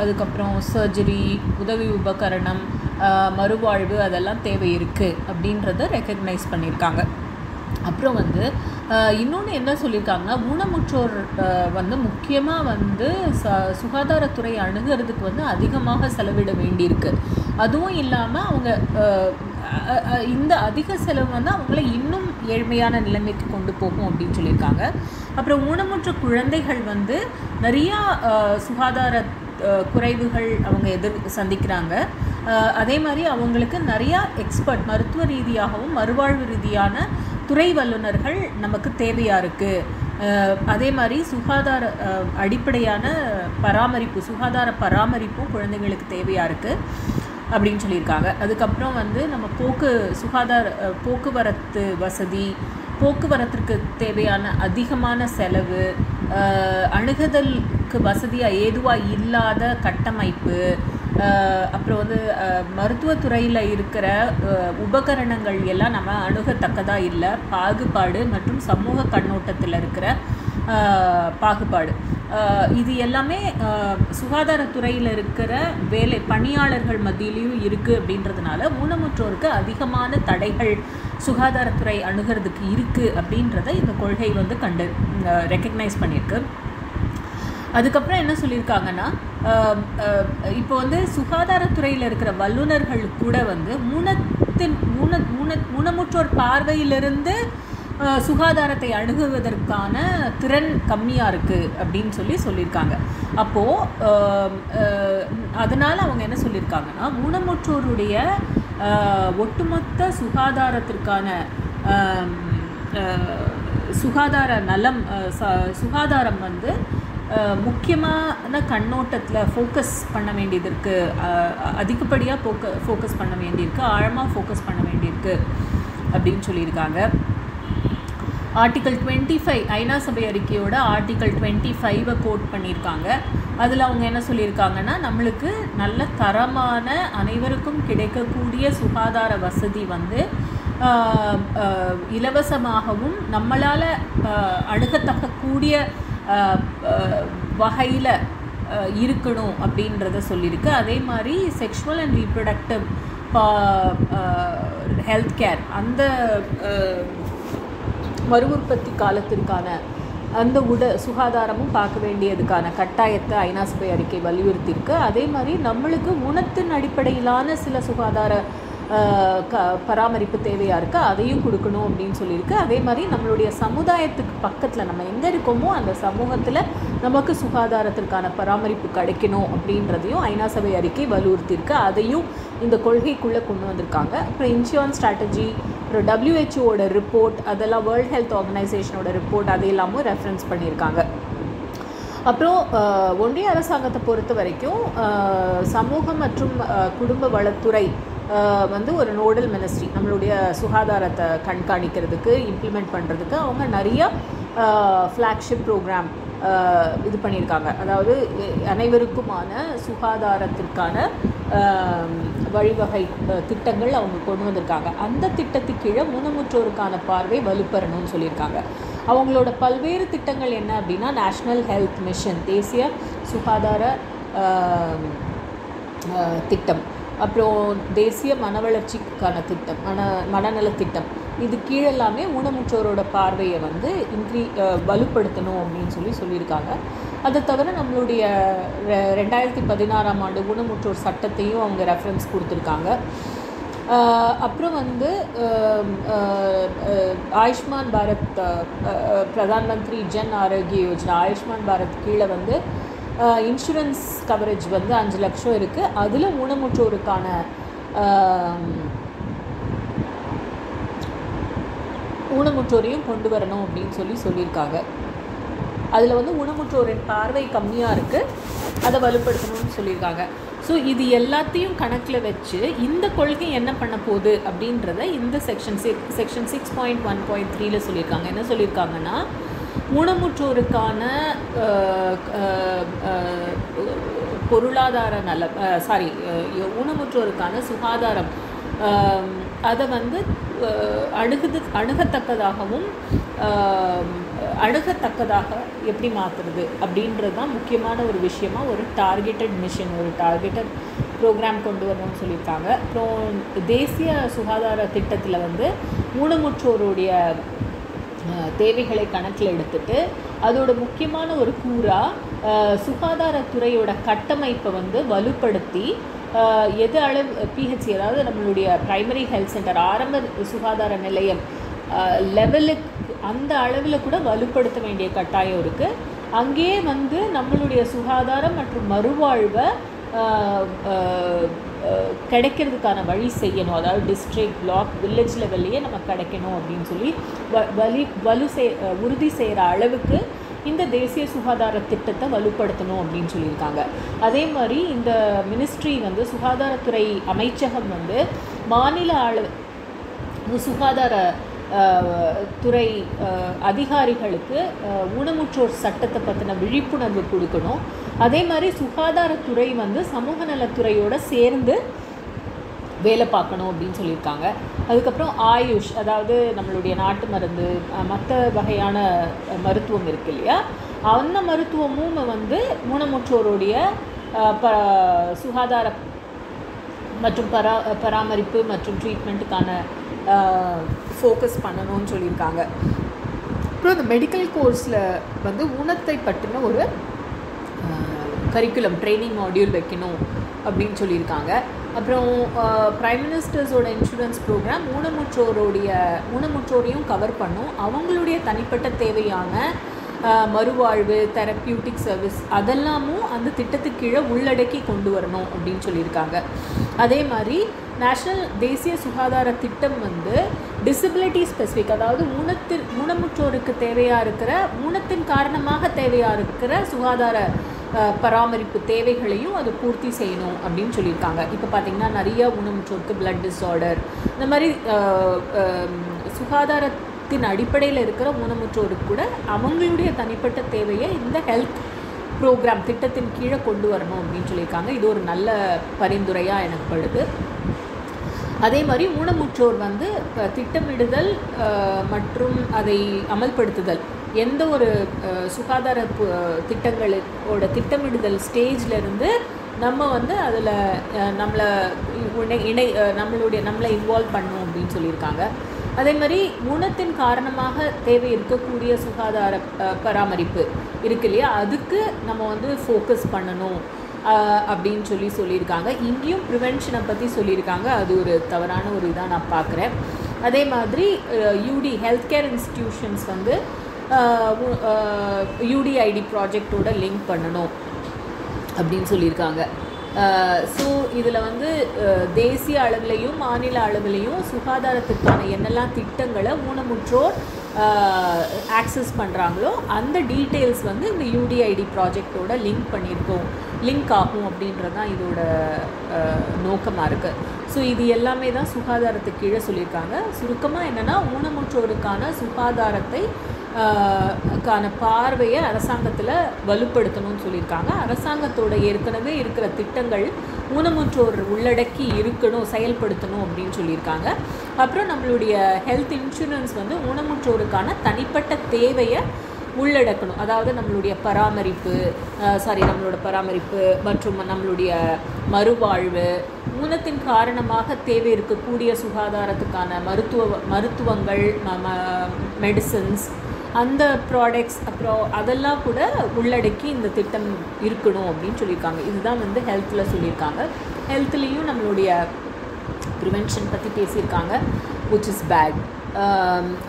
அதுக்கப்புறம் சர்ஜரி உதவி உபகரணம் மறுவாழ்வு அதெல்லாம் தேவை இருக்குது அப்படின்றத ரெக்கக்னைஸ் பண்ணியிருக்காங்க. அப்புறம் வந்து இன்னொன்று என்ன சொல்லியிருக்காங்கன்னா ஊனமுற்றோர் வந்து முக்கியமாக வந்து ச சுகாதாரத்துறை அணுகிறதுக்கு வந்து அதிகமாக செலவிட வேண்டியிருக்கு. அதுவும் இல்லாமல் அவங்க இந்த அதிக செலவு வந்து அவங்கள இன்னும் ஏழ்மையான நிலைமைக்கு கொண்டு போகும் அப்படின்னு சொல்லியிருக்காங்க. அப்புறம் ஊனமுற்ற குழந்தைகள் வந்து நிறையா சுகாதார குறைவுகள் அவங்க எதிர் சந்திக்கிறாங்க. அதே மாதிரி அவங்களுக்கு நிறையா எக்ஸ்பர்ட் மருத்துவ ரீதியாகவும் மறுவாழ்வு ரீதியான துறை வல்லுநர்கள் நமக்கு தேவையாக இருக்குது அதே மாதிரி சுகாதார அடிப்படையான பராமரிப்பு சுகாதார பராமரிப்பும் குழந்தைங்களுக்கு தேவையாக இருக்குது அப்படின்னு சொல்லியிருக்காங்க. அதுக்கப்புறம் வந்து நம்ம போக்கு சுகாதார போக்குவரத்து வசதி போக்குவரத்திற்கு தேவையான அதிகமான செலவு அணுகுதலுக்கு வசதியாக ஏதுவாக இல்லாத கட்டமைப்பு அப்புறம் வந்து மருத்துவத்துறையில் இருக்கிற உபகரணங்கள் எல்லாம் நம்ம அணுகத்தக்கதாக இல்லை. பாகுபாடு மற்றும் சமூக கண்ணோட்டத்தில் இருக்கிற பாகுபாடு. இது எல்லாமே சுகாதாரத்துறையில் இருக்கிற வேலை பணியாளர்கள் மத்தியிலையும் இருக்குது அப்படின்றதுனால ஊனமுற்றோருக்கு அதிகமான தடைகள் சுகாதாரத்துறை அணுகிறதுக்கு இருக்குது அப்படின்றத இந்த கொள்கை வந்து கண்டு ரெக்கக்னைஸ் பண்ணியிருக்கு. அதுக்கப்புறம் என்ன சொல்லியிருக்காங்கன்னா இப்போ வந்து சுகாதாரத்துறையில் இருக்கிற வல்லுநர்கள் கூட வந்து ஊனத்தின் ஊன ஊன ஊனமுற்றோர் பார்வையிலிருந்து சுகாதாரத்தை அணுகுவதற்கான திறன் கம்மியாக இருக்குது அப்படின்னு சொல்லி சொல்லியிருக்காங்க. அப்போது அதனால் அவங்க என்ன சொல்லியிருக்காங்கன்னா ஊனமுற்றோருடைய ஒட்டுமொத்த சுகாதாரத்திற்கான சுகாதார நலம் ச- சுகாதாரம் வந்து முக்கியமான கண்ணோட்டத்தில் ஃபோக்கஸ் பண்ண வேண்டியது இருக்குது அதிகப்படியாக ஃபோக்க ஃபோக்கஸ் பண்ண வேண்டியிருக்கு ஆழமாக ஃபோக்கஸ் பண்ண வேண்டியிருக்கு அப்படின்னு சொல்லியிருக்காங்க. ஆர்டிக்கல் டுவெண்ட்டி ஃபைவ் ஐநா சபை அறிக்கையோட ஆர்டிக்கல் டுவெண்ட்டி ஃபைவை கோட் பண்ணியிருக்காங்க. அதில் அவங்க என்ன சொல்லியிருக்காங்கன்னா நம்மளுக்கு நல்ல தரமான அனைவருக்கும் கிடைக்கக்கூடிய சுகாதார வசதி வந்து இலவசமாகவும் நம்மளால் அணுகத்தக்கக்கூடிய வகையில் இருக்கணும் அப்படின்றத சொல்லியிருக்கு. அதே மாதிரி sexual and reproductive health care அந்த மறு உற்பத்தி காலத்திற்கான அந்த உட சுகாதாரமும் பார்க்க வேண்டியதுக்கான கட்டாயத்தை ஐநாஸ்பை அறிக்கை வலியுறுத்தியிருக்கு. அதே மாதிரி நம்மளுக்கு உணத்தின் அடிப்படையிலான சில சுகாதார க பராமரிப்பு தேவையாக இருக்குது அதையும் கொடுக்கணும் அப்படின்னு சொல்லியிருக்கு. அதே மாதிரி நம்மளுடைய சமுதாயத்துக்கு பக்கத்தில் நம்ம எங்கே இருக்கோமோ அந்த சமூகத்தில் நமக்கு சுகாதாரத்திற்கான பராமரிப்பு கிடைக்கணும் அப்படின்றதையும் ஐநா சபை அறிக்கை வலியுறுத்தியிருக்கு. அதையும் இந்த கொள்கைக்குள்ளே கொண்டு வந்திருக்காங்க. அப்புறம் இன்சூரன்ஸ் ஸ்ட்ராட்டஜி அப்புறம் டபிள்யூஹெச்ஓட ரிப்போர்ட் அதெல்லாம் வேர்ல்ட் ஹெல்த் ஆர்கனைசேஷனோட ரிப்போர்ட் அது எல்லாமும் ரெஃபரன்ஸ் பண்ணியிருக்காங்க. அப்புறம் ஒன்றிய அரசாங்கத்தை பொறுத்த வரைக்கும் சமூகம் மற்றும் குடும்ப வளத்துறை வந்து ஒரு நோடல் மினிஸ்ட்ரி நம்மளுடைய சுகாதாரத்தை கண்காணிக்கிறதுக்கு இம்ப்ளிமெண்ட் பண்ணுறதுக்கு அவங்க நிறைய ஃப்ளாக்ஷிப் ப்ரோக்ராம் இது பண்ணியிருக்காங்க. அதாவது அனைவருக்குமான சுகாதாரத்திற்கான வழிவகை திட்டங்கள் அவங்க கொண்டு வந்திருக்காங்க. அந்த திட்டத்துக்கு கீழே ஊனமுற்றோருக்கான பார்வை வலுப்பெறணும்னு சொல்லியிருக்காங்க. அவங்களோட பல்வேறு திட்டங்கள் என்ன அப்படின்னா நேஷ்னல் ஹெல்த் மிஷன் தேசிய சுகாதார திட்டம். அப்புறம் தேசிய மனவளர்ச்சிக்கான திட்டம் மன மனநல திட்டம் இது கீழெல்லாமே ஊனமுற்றோரோட பார்வையை வந்து இன்க்ரீ வலுப்படுத்தணும் அப்படின்னு சொல்லி சொல்லியிருக்காங்க. அதை தவிர நம்மளுடைய ரெ- ரெண்டாயிரத்தி பதினாறாம் ஆண்டு ஊனமுற்றோர் சட்டத்தையும் அவங்க ரெஃபரன்ஸ் கொடுத்துருக்காங்க. அப்புறம் வந்து ஆயுஷ்மான் பாரத் பிரதான் மந்திரி ஜன் ஆரோக்கிய யோஜனா ஆயுஷ்மான் பாரத் கீழே வந்து இன்சூரன்ஸ் கவரேஜ் வந்து அஞ்சு லட்சம் இருக்குது அதில் ஊனமுற்றோருக்கான ஊனமுற்றோரையும் கொண்டு வரணும் அப்படின்னு சொல்லி சொல்லியிருக்காங்க. அதில் வந்து ஊனமுற்றோரின் பார்வை கம்மியாக இருக்குது அதை வலுப்படுத்தணும்னு சொல்லியிருக்காங்க. ஸோ இது எல்லாத்தையும் கணக்கில் வச்சு இந்த கொள்கை என்ன பண்ண போகுது அப்படின்றத இந்த section six section six point one point த்ரீல சொல்லியிருக்காங்க. என்ன சொல்லியிருக்காங்கன்னா ஊனமுற்றோருக்கான பொருளாதார நல சாரி ஊனமுற்றோருக்கான சுகாதாரம். அதை வந்து அணுகுது அணுகத்தக்கதாகவும் அணுகத்தக்கதாக எப்படி மாற்றுறது அப்படின்றது தான் முக்கியமான ஒரு விஷயமா ஒரு டார்கெட்டட் மிஷன் ஒரு டார்கெட்டட் ப்ரோக்ராம் கொண்டு வரணும்னு சொல்லியிருக்காங்க. அப்புறம் தேசிய சுகாதார திட்டத்தில் வந்து ஊனமுற்றோருடைய தேவைகளை கணக்கில் எடுத்துட்டு அதோட முக்கியமான ஒரு கூறாக சுகாதாரத்துறையோட கட்டமைப்பை வந்து வலுப்படுத்தி எது அளவு பிஹெச்சி அதாவது நம்மளுடைய ப்ரைமரி ஹெல்த் சென்டர் ஆரம்ப சுகாதார நிலையம் லெவலுக்கு அந்த அளவில் கூட வலுப்படுத்த வேண்டிய கட்டாயம் இருக்குது அங்கேயே வந்து நம்மளுடைய சுகாதாரம் மற்றும் மறுவாழ்வை கிடைக்கிறதுக்கான வழி செய்யணும். அதாவது டிஸ்ட்ரிக்ட் பிளாக் வில்லேஜ் லெவல்லையே நம்ம கிடைக்கணும் அப்படின்னு சொல்லி வ வலி வலு செய் உறுதி செய்கிற அளவுக்கு இந்த தேசிய சுகாதார திட்டத்தை வலுப்படுத்தணும் அப்படின்னு சொல்லியிருக்காங்க. அதே மாதிரி இந்த மினிஸ்ட்ரி வந்து சுகாதாரத்துறை அமைச்சகம் வந்து மாநில அளவு சுகாதார துறை அதிகாரிகளுக்கு ஊனமுற்றோர் சட்டத்தை பற்றின விழிப்புணர்வு கொடுக்கணும். அதே மாதிரி சுகாதாரத்துறை வந்து சமூக நலத்துறையோடு சேர்ந்து வேலை பார்க்கணும் அப்படின்னு சொல்லியிருக்காங்க. அதுக்கப்புறம் ஆயுஷ் அதாவது நம்மளுடைய நாட்டு மருந்து மற்ற வகையான மருத்துவம் இருக்கு இல்லையா? அந்த மருத்துவமும் வந்து ஊனமுற்றோருடைய ப சுகாதார மற்றும் பரா பராமரிப்பு மற்றும் ட்ரீட்மெண்ட்டுக்கான ஃபோக்கஸ் பண்ணணும்னு சொல்லியிருக்காங்க. அப்புறம் இந்த மெடிக்கல் கோர்ஸில் வந்து ஊனத்தை பற்றின ஒரு கரிக்குலம் ட்ரைனிங் மாடியூல் வைக்கணும் அப்படின்னு சொல்லியிருக்காங்க. அப்புறம் ப்ரைம் மினிஸ்டர்ஸோட இன்சூரன்ஸ் ப்ரோக்ராம் ஊனமுற்றோருடைய ஊனமுற்றோரையும் கவர் பண்ணும். அவங்களுடைய தனிப்பட்ட தேவையான மறுவாழ்வு தெரப்பியூட்டிக் சர்வீஸ் அதெல்லாமும் அந்த திட்டத்துக்கு கீழே உள்ளடக்கி கொண்டு வரணும் அப்படின்னு சொல்லியிருக்காங்க. அதே மாதிரி நேஷ்னல் தேசிய சுகாதார திட்டம் வந்து டிசபிலிட்டி ஸ்பெசிஃபிக் அதாவது ஊனத்தில் ஊனமுற்றோருக்கு தேவையாக இருக்கிற ஊனத்தின் காரணமாக தேவையாக இருக்கிற சுகாதார பராமரிப்பு தேவைகளையும் அது பூர்த்தி செய்யணும் அப்படின்னு சொல்லியிருக்காங்க. இப்போ பார்த்திங்கன்னா நிறைய ஊனமுற்றோருக்கு பிளட் டிஸார்டர் இந்த மாதிரி சுகாதார தின் அடிப்படையில் இருக்கிற ஊனமுற்றோருக்கு கூட அவங்களுடைய தனிப்பட்ட தேவையை இந்த ஹெல்த் ப்ரோக்ராம் திட்டத்தின் கீழே கொண்டு வரணும் அப்படின்னு சொல்லியிருக்காங்க. இது ஒரு நல்ல பரிந்துரையாக எனக்கு படுது அதே மாதிரி ஊனமுற்றோர் வந்து திட்டமிடுதல் மற்றும் அதை அமல்படுத்துதல் எந்த ஒரு சுகாதார திட்டங்களோட திட்டமிடுதல் ஸ்டேஜ்லேருந்து நம்ம வந்து அதில் நம்மளை இணை இணை நம்மளுடைய நம்மளை இன்வால்வ் பண்ணணும் அப்படின்னு சொல்லியிருக்காங்க. அதே மாதிரி ஊனத்தின் காரணமாக தேவை இருக்கக்கூடிய சுகாதார பராமரிப்பு இருக்கு இல்லையா? அதுக்கு நம்ம வந்து ஃபோக்கஸ் பண்ணணும். அப்படின்னு சொல்லி சொல்லியிருக்காங்க. இங்கேயும் ப்ரிவென்ஷனை பற்றி சொல்லியிருக்காங்க. அது ஒரு தவறான ஒரு இதாக நான் பார்க்குறேன் அதே மாதிரி யூடி ஹெல்த் கேர் இன்ஸ்டிடியூஷன்ஸ் வந்து யூடிஐடி ப்ராஜெக்டோட லிங்க் பண்ணணும் அப்படின்னு சொல்லியிருக்காங்க. ஸோ இதில் வந்து தேசிய அளவிலையும் மாநில அளவிலையும் சுகாதாரத்திற்கான என்னெல்லாம் திட்டங்களை ஊனமுற்றோர் ஆக்சஸ் பண்ணுறாங்களோ அந்த டீட்டெயில்ஸ் வந்து இந்த யூடிஐடி ப்ராஜெக்டோட லிங்க் பண்ணியிருக்கோம். லிங்க் ஆகும் அப்படின்றது தான் இதோட நோக்கமாக இருக்குது ஸோ இது எல்லாமே தான் சுகாதாரத்துக்கு கீழே சொல்லியிருக்காங்க. சுருக்கமாக என்னென்னா ஊனமுற்றோருக்கான சுகாதாரத்தை கான பார்வையை அரசாங்கத்தில் வலுப்படுத்தணும்னு சொல்லியிருக்காங்க. அரசாங்கத்தோட ஏற்கனவே இருக்கிற திட்டங்கள் ஊனமுற்றோர் உள்ளடக்கி இருக்கணும் செயல்படுத்தணும் அப்படின்னு சொல்லியிருக்காங்க. அப்புறம் நம்மளுடைய ஹெல்த் இன்சூரன்ஸ் வந்து ஊனமுற்றோருக்கான தனிப்பட்ட தேவையை உள்ளடக்கணும். அதாவது நம்மளுடைய பராமரிப்பு சாரி நம்மளோட பராமரிப்பு மற்றும் நம்மளுடைய மறுவாழ்வு ஊனத்தின் காரணமாக தேவை இருக்கக்கூடிய சுகாதாரத்துக்கான மருத்துவ மருத்துவங்கள் மெடிசன்ஸ் அந்த ப்ராடக்ட்ஸ் அப்புறம் அதெல்லாம் கூட உள்ளடக்கி இந்த திட்டம் இருக்கணும் அப்படின்னு சொல்லியிருக்காங்க. இதுதான் வந்து ஹெல்த்தில் சொல்லியிருக்காங்க. ஹெல்த்லேயும் நம்மளுடைய ப்ரிவென்ஷன் பற்றி பேசியிருக்காங்க விச் இஸ் பேட்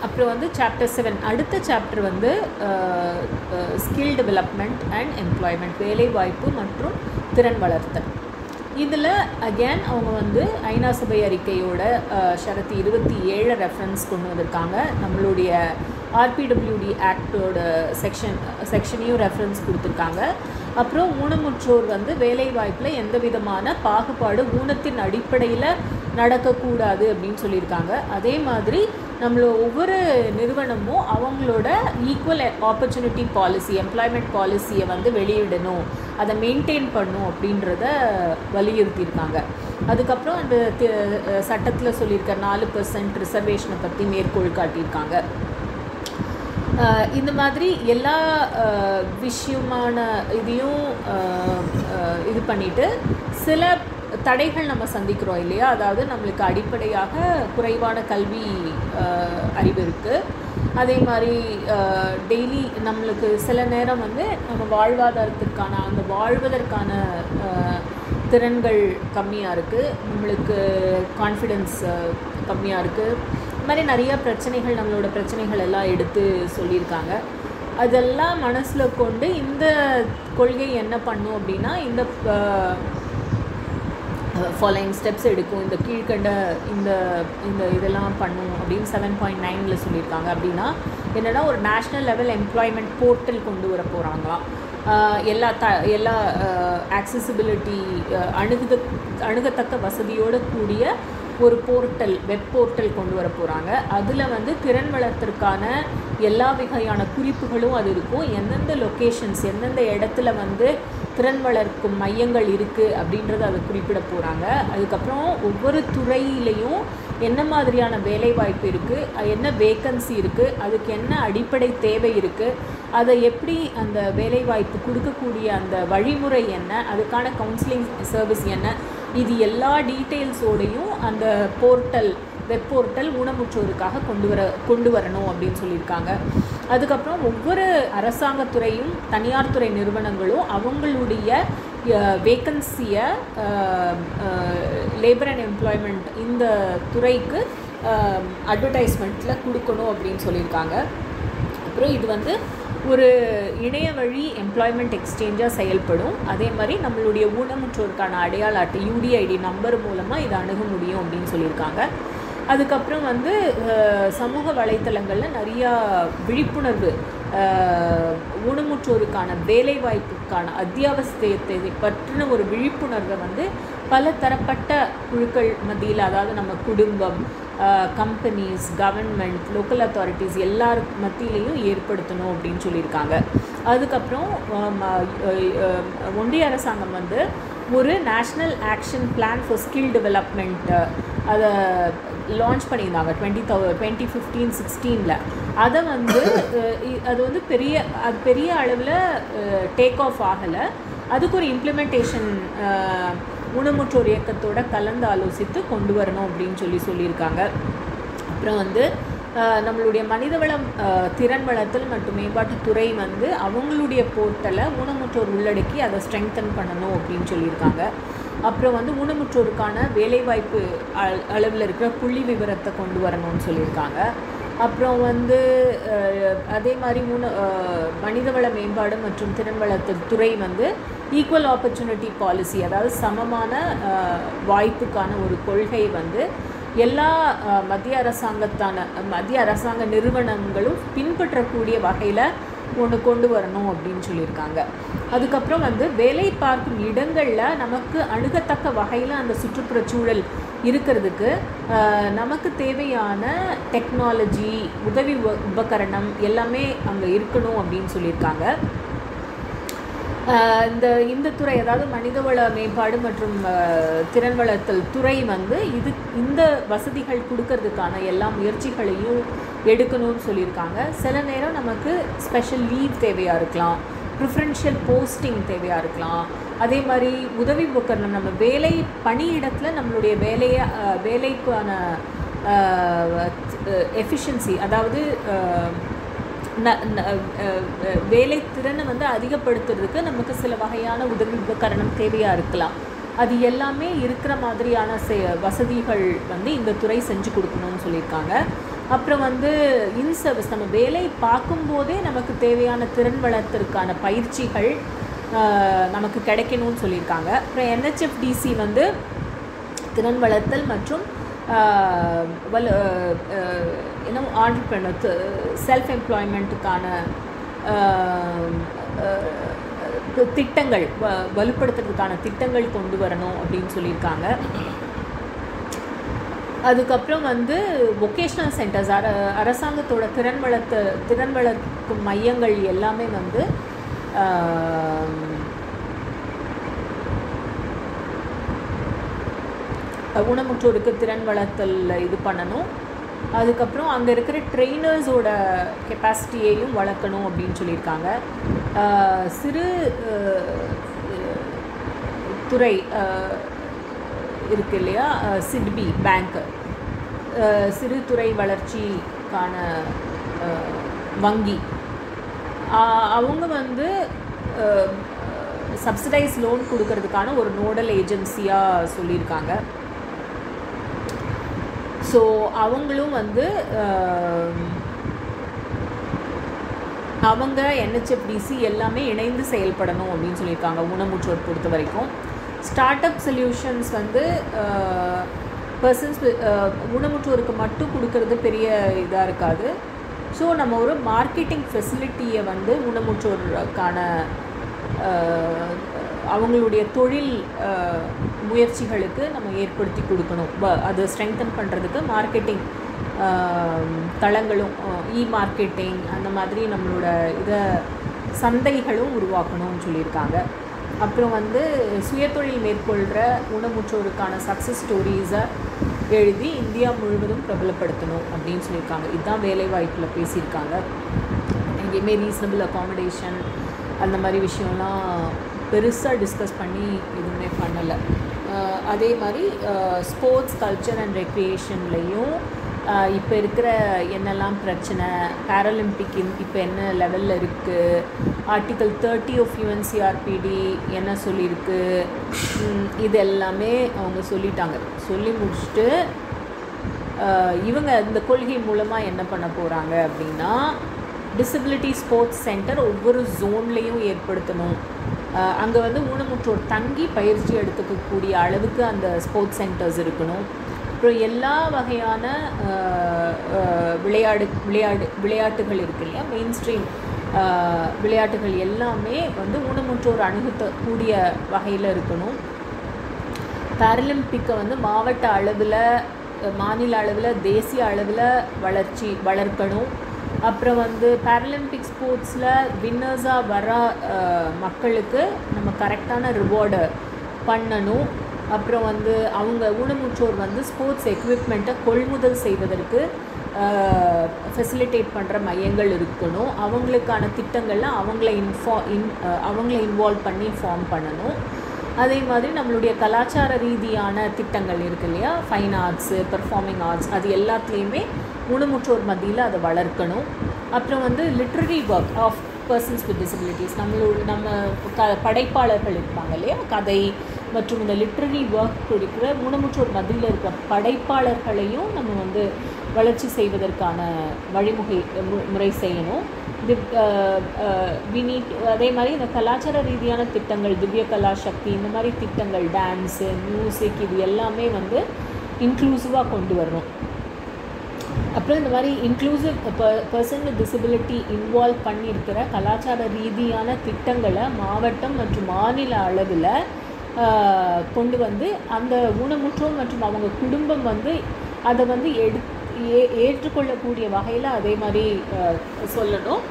அப்புறம் வந்து சாப்டர் செவன் அடுத்த சாப்டர் வந்து ஸ்கில் டெவலப்மெண்ட் அண்ட் எம்ப்ளாய்மெண்ட் வேலைவாய்ப்பு மற்றும் திறன் வளர்த்தல். இதில் அகேன் அவங்க வந்து ஐநா சபை அறிக்கையோட ஷரத்து இருபத்தி ஏழு ரெஃபரன்ஸ் கொண்டு வந்திருக்காங்க. நம்மளுடைய ஆர்பிடபிள்யூடி ஆக்டோட செக்ஷன் செக்ஷனையும் ரெஃபரன்ஸ் கொடுத்துருக்காங்க. அப்புறம் ஊனமுற்றோர் வந்து வேலைவாய்ப்பில் எந்த விதமான பாகுபாடு ஊனத்தின் அடிப்படையில் நடக்கக்கூடாது அப்படின்னு சொல்லியிருக்காங்க. அதே மாதிரி நம்மளோ ஒவ்வொரு நிறுவனமும் அவங்களோட ஈக்குவல் ஆப்பர்ச்சுனிட்டி பாலிசி எம்ப்ளாய்மெண்ட் பாலிசியை வந்து வெளியிடணும் அதை மெயின்டைன் பண்ணும் அப்படின்றத வலியுறுத்தியிருக்காங்க. அதுக்கப்புறம் அந்த சட்டத்தில் சொல்லியிருக்க நாலு பர்சன்ட் ரிசர்வேஷனை பற்றி மேற்கோள் காட்டியிருக்காங்க. இந்த மாதிரி எல்லா விஷயமான இதையும் இது பண்ணிட்டு சில தடைகள் நம்ம சந்திக்கிறோம் இல்லையா? அதாவது நம்மளுக்கு அடிப்படையாக குறைவான கல்வி அறிவு இருக்குது அதே மாதிரி டெய்லி நம்மளுக்கு சில நேரம் வந்து நம்ம வாழ்வாதாரத்திற்கான அந்த வாழ்வதற்கான திறன்கள் கம்மியாக இருக்குது நம்மளுக்கு கான்ஃபிடென்ஸ் கம்மியாக இருக்குது மாதிரி நிறைய பிரச்சனைகள் நம்மளோட பிரச்சனைகள் எல்லாம் எடுத்து சொல்லியிருக்காங்க. அதெல்லாம் மனசில் கொண்டு இந்த கொள்கை என்ன பண்ணும் அப்படின்னா இந்த ஃபாலோயிங் ஸ்டெப்ஸ் எடுக்கும் இந்த கீழ்கண்ட இந்த இந்த இதெல்லாம் பண்ணும் அப்படின்னு செவன் பாயிண்ட் நைனில் சொல்லியிருக்காங்க. அப்படின்னா என்னென்னா ஒரு நேஷ்னல் லெவல் எம்ப்ளாய்மெண்ட் போர்ட்டல் கொண்டு வர போகிறாங்களாம் எல்லா த எல்லா ஆக்சசிபிலிட்டி அணுகுத அணுகத்தக்க வசதியோடு கூடிய ஒரு போர்ட்டல் வெப் போர்ட்டல் கொண்டு வர போகிறாங்க அதில் வந்து திறன் வளர்த்திற்கான எல்லா வகையான குறிப்புகளும் அது இருக்கும். எந்தெந்த லொக்கேஷன்ஸ் எந்தெந்த இடத்துல வந்து திறன் வளர்க்கும் மையங்கள் இருக்குது அப்படின்றத அதை குறிப்பிட போகிறாங்க அதுக்கப்புறம் ஒவ்வொரு துறையிலையும் என்ன மாதிரியான வேலைவாய்ப்பு இருக்குது என்ன வேக்கன்சி இருக்குது அதுக்கு என்ன அடிப்படை தேவை இருக்குது அதை எப்படி அந்த வேலைவாய்ப்பு கொடுக்கக்கூடிய அந்த வழிமுறை என்ன அதுக்கான கவுன்சிலிங் சர்வீஸ் என்ன இது எல்லா டீட்டெயில்ஸோடையும் அந்த போர்ட்டல் வெப் போர்ட்டல் ஊனமுற்றோருக்காக கொண்டு வர கொண்டு வரணும் அப்படின்னு சொல்லியிருக்காங்க. அதுக்கப்புறம் ஒவ்வொரு அரசாங்கத்துறையும் தனியார் துறை நிறுவனங்களும் அவங்களுடைய வேக்கன்சியை லேபர் அண்ட் எம்ப்ளாய்மெண்ட் இந்த துறைக்கு அட்வர்டைஸ்மெண்ட்டில் கொடுக்கணும் அப்படின்னு சொல்லியிருக்காங்க. அப்புறம் இது வந்து ஒரு இணைய வழி எம்ப்ளாய்மெண்ட் எக்ஸ்சேஞ்சாக செயல்படும். அதே மாதிரி நம்மளுடைய ஊனமுற்றோருக்கான அடையாள அட்டை யூடிஐடி நம்பர் மூலமாக இதை அணுக முடியும் அப்படின்னு சொல்லியிருக்காங்க. அதுக்கப்புறம் வந்து சமூக வலைத்தளங்களில் நிறையா விழிப்புணர்வு ஊனமுற்றோருக்கான வேலைவாய்ப்புக்கான அத்தியாவசியத்தை பற்றின ஒரு விழிப்புணர்வை வந்து பல தரப்பட்ட குழுக்கள் மத்தியில் அதாவது நம்ம குடும்பம் கம்பெனிஸ் கவர்மெண்ட் லோக்கல் அத்தாரிட்டிஸ் எல்லார் மத்தியிலையும் ஏற்படுத்தணும் அப்படின்னு சொல்லியிருக்காங்க. அதுக்கப்புறம் ஒன்றிய அரசாங்கம் வந்து ஒரு national action plan for skill development அதை லான்ச் பண்ணியிருந்தாங்க டுவெண்ட்டி தௌ டுவெண்ட்டி ஃபிஃப்டீன் சிக்ஸ்டீனில் அதை வந்து அது வந்து பெரிய அது பெரிய அளவில் டேக் ஆஃப் ஆகலை. அதுக்கு ஒரு இம்ப்ளிமெண்டேஷன் ஊனமுற்றோர் இயக்கத்தோட கலந்து ஆலோசித்து கொண்டு வரணும் அப்படின்னு சொல்லி சொல்லியிருக்காங்க. அப்புறம் வந்து நம்மளுடைய மனிதவளம் திறன் வளர்த்தல் மற்றும் மேம்பாட்டு துறை வந்து அவங்களுடைய போர்ட்டலை ஊனமுற்றோர் உள்ளடக்கி அதை ஸ்ட்ரெங்தன் பண்ணணும் அப்படின்னு சொல்லியிருக்காங்க. அப்புறம் வந்து ஊனமுற்றோருக்கான வேலைவாய்ப்பு அ- அளவில் இருக்கிற புள்ளி விவரத்தை கொண்டு வரணும்னு சொல்லியிருக்காங்க. அப்புறம் வந்து அதே மாதிரி ஊன மனிதவள மேம்பாடு மற்றும் திறன் வளர்த்தல் துறை வந்து ஈக்குவல் ஆப்பர்ச்சுனிட்டி பாலிசி அதாவது சமமான வாய்ப்புக்கான ஒரு கொள்கை வந்து எல்லா மத்திய அரசாங்கத்தான மத்திய அரசாங்க நிறுவனங்களும் பின்பற்றக்கூடிய வகையில் ஒன்று கொண்டு வரணும் அப்படின்னு சொல்லியிருக்காங்க. அதுக்கப்புறம் வந்து வேலை பார்க்கும் இடங்களில் நமக்கு அணுகத்தக்க வகையில் அந்த சுற்றுப்புற சூழல் இருக்கிறதுக்கு நமக்கு தேவையான டெக்னாலஜி உதவி உபகரணம் எல்லாமே அங்கே இருக்கணும் அப்படின்னு சொல்லியிருக்காங்க. இந்த இந்த துறை அதாவது மனிதவள மேம்பாடு மற்றும் திறன் வளர்த்தல் துறை வந்து இது இந்த வசதிகள் கொடுக்கறதுக்கான எல்லா முயற்சிகளையும் எடுக்கணும்னு சொல்லியிருக்காங்க. சில நேரம் நமக்கு ஸ்பெஷல் லீவ் தேவையாக இருக்கலாம் ப்ரிஃபரன்ஷியல் போஸ்டிங் தேவையாக இருக்கலாம். அதே மாதிரி உதவி உபகரணம் நம்ம வேலை பணியிடத்தில் நம்மளுடைய வேலையை வேலைக்கான எஃபிஷியன்சி அதாவது வேலை திறனை வந்து அதிகப்படுத்துறதுக்கு நமக்கு சில வகையான உதவி உபகரணம் தேவையாக இருக்கலாம். அது எல்லாமே இருக்கிற மாதிரியான செ வசதிகள் வந்து இந்த துறை செஞ்சு கொடுக்கணும்னு சொல்லியிருக்காங்க. அப்புறம் வந்து இன் சர்வீஸ் நம்ம வேலை பார்க்கும்போதே நமக்கு தேவையான திறன் வளர்த்திற்கான பயிற்சிகள் நமக்கு கிடைக்கணும்னு சொல்லியிருக்காங்க. அப்புறம் என்ஹெச்எஃப்டிசி வந்து திறன் வளர்த்தல் மற்றும் வல் என்ன ஆண்டர்பிரனர் செல்ஃப் எம்ப்ளாய்மெண்ட்டுக்கான திட்டங்கள் வ- வலுப்படுத்துறதுக்கான திட்டங்கள் கொண்டு வரணும் அப்படின்னு சொல்லியிருக்காங்க. அதுக்கப்புறம் வந்து வொகேஷ்னல் சென்டர்ஸ் அர அரசாங்கத்தோட திறன் வளர்த்த திறன் வளர்க்கும் மையங்கள் எல்லாமே வந்து ஊனமுற்றோருக்கு திறன் வளர்த்தல் இது பண்ணணும். அதுக்கப்புறம் அங்கே இருக்கிற ட்ரெயினர்ஸோட கெப்பாசிட்டியையும் வளர்க்கணும் அப்படின்னு சொல்லியிருக்காங்க. சிறு துறை இருக்கு இல்லையா? சிட்பி பேங்க்கு சிறு துறை வளர்ச்சிக்கான வங்கி. அவங்க வந்து சப்சிடைஸ் லோன் கொடுக்கறதுக்கான ஒரு நோடல் ஏஜென்சியாக சொல்லியிருக்காங்க. ஸோ அவங்களும் வந்து அவங்க என்ஹெச்எஃப்டிசி எல்லாமே இணைந்து செயல்படணும் அப்படின்னு சொல்லியிருக்காங்க ஊனமுற்றோர் பொறுத்த வரைக்கும் ஸ்டார்ட் அப் சொல்யூஷன்ஸ் வந்து பர்சன்ஸ் ஊனமுற்றோருக்கு மட்டும் கொடுக்கறது பெரிய இதாக இருக்காது. ஸோ நம்ம ஒரு மார்க்கெட்டிங் ஃபெசிலிட்டியை வந்து ஊனமுற்றோருக்கான அவங்களுடைய தொழில் முயற்சிகளுக்கு நம்ம ஏற்படுத்தி கொடுக்கணும். அதை ஸ்ட்ரெங்தன் பண்ணுறதுக்கு மார்க்கெட்டிங் தளங்களும் இ மார்க்கெட்டிங் அந்த மாதிரி நம்மளோட இதை சந்தைகளும் உருவாக்கணும்னு சொல்லியிருக்காங்க. அப்புறம் வந்து சுயதொழில் மேற்கொள்கிற ஊனமுற்றோருக்கான சக்ஸஸ் ஸ்டோரிஸை எழுதி இந்தியா முழுவதும் பிரபலப்படுத்தணும் அப்படின்னு சொல்லியிருக்காங்க. இதுதான் வேலைவாய்ப்பில் பேசியிருக்காங்க. எங்கேயுமே ரீசனபிள் அக்காமடேஷன் அந்த மாதிரி விஷயம்லாம் பெருசாக டிஸ்கஸ் பண்ணி எதுவுமே பண்ணலை. அதே மாதிரி ஸ்போர்ட்ஸ் கல்ச்சர் அண்ட் ரெக்ரியேஷன்லேயும் இப்போ இருக்கிற என்னெல்லாம் பிரச்சனை பேரலிம்பிக் இப்போ என்ன லெவலில் இருக்குது ஆர்டிக்கல் தேர்ட்டி ஆஃப் யூஎன்சிஆர்பிடி என்ன சொல்லியிருக்கு இது எல்லாமே அவங்க சொல்லிட்டாங்க. சொல்லி முடிச்சுட்டு இவங்க இந்த கொள்கை மூலமாக என்ன பண்ண போகிறாங்க அப்படின்னா டிசபிலிட்டி ஸ்போர்ட்ஸ் சென்டர் ஒவ்வொரு ஜோன்லேயும் ஏற்படுத்தணும். அங்கே வந்து ஊனமுற்றோர் தங்கி பயிற்சி எடுத்துக்கக்கூடிய அளவுக்கு அந்த ஸ்போர்ட்ஸ் சென்டர்ஸ் இருக்கணும். அப்புறம் எல்லா வகையான விளையாடு விளையாடு விளையாட்டுகள் இருக்கு இல்லையா? மெயின் ஸ்ட்ரீம் விளையாட்டுகள் எல்லாமே வந்து ஊனமுற்றோர் அணுகக்கூடிய வகையில் இருக்கணும். பேரலிம்பிக்கை வந்து மாவட்ட அளவில் மாநில அளவில் தேசிய அளவில் வளர்ச்சி வளர்க்கணும். அப்புறம் வந்து பேரலிம்பிக் ஸ்போர்ட்ஸில் வின்னர்ஸாக வர மக்களுக்கு நம்ம கரெக்டான ரிவார்டு பண்ணணும். அப்புறம் வந்து அவங்க ஊனமுற்றோர் வந்து ஸ்போர்ட்ஸ் எக்யூப்மெண்ட்டை கொள்முதல் செய்வதற்கு ஃபெசிலிட்டேட் பண்ணுற மையங்கள் இருக்கணும். அவங்களுக்கான திட்டங்களில் அவங்கள இன்ஃபா இன் அவங்கள இன்வால்வ் பண்ணி ஃபார்ம் பண்ணணும். அதே மாதிரி நம்மளுடைய கலாச்சார ரீதியான திட்டங்கள் இருக்கு இல்லையா? ஃபைன் ஆர்ட்ஸு பெர்ஃபார்மிங் ஆர்ட்ஸ் அது எல்லாத்துலேயுமே ஊனமுற்றோர் மத்தியில் அதை வளர்க்கணும். அப்புறம் வந்து literary work of persons with disabilities நம்மளோட நம்ம க படைப்பாளர்கள் இருப்பாங்க இல்லையா? கதை மற்றும் இந்த லிட்ரரி ஒர்க் கொடுக்குற ஊனமுற்றோர் மத்தியில் இருக்கிற படைப்பாளர்களையும் நம்ம வந்து வளர்ச்சி செய்வதற்கான வழிமுறை மு- முறை செய்யணும். இது வி நீட் அதே மாதிரி இந்த கலாச்சார ரீதியான திட்டங்கள் திவ்ய கலா சக்தி இந்த மாதிரி திட்டங்கள் டான்ஸு மியூசிக் இது எல்லாமே வந்து இன்க்ளூசிவாக கொண்டு வரணும். அப்புறம் இந்த மாதிரி inclusive person with disability involve பண்ணியிருக்கிற கலாச்சார ரீதியான திட்டங்களை மாவட்டம் மற்றும் மாநில அளவில் கொண்டு வந்து அந்த ஊனமுற்றோர் மற்றும் அவங்க குடும்பம் வந்து அதை வந்து எடு ஏ ஏற்றுக்கொள்ளக்கூடிய வகையில் அதே மாதிரி சொல்லணும்.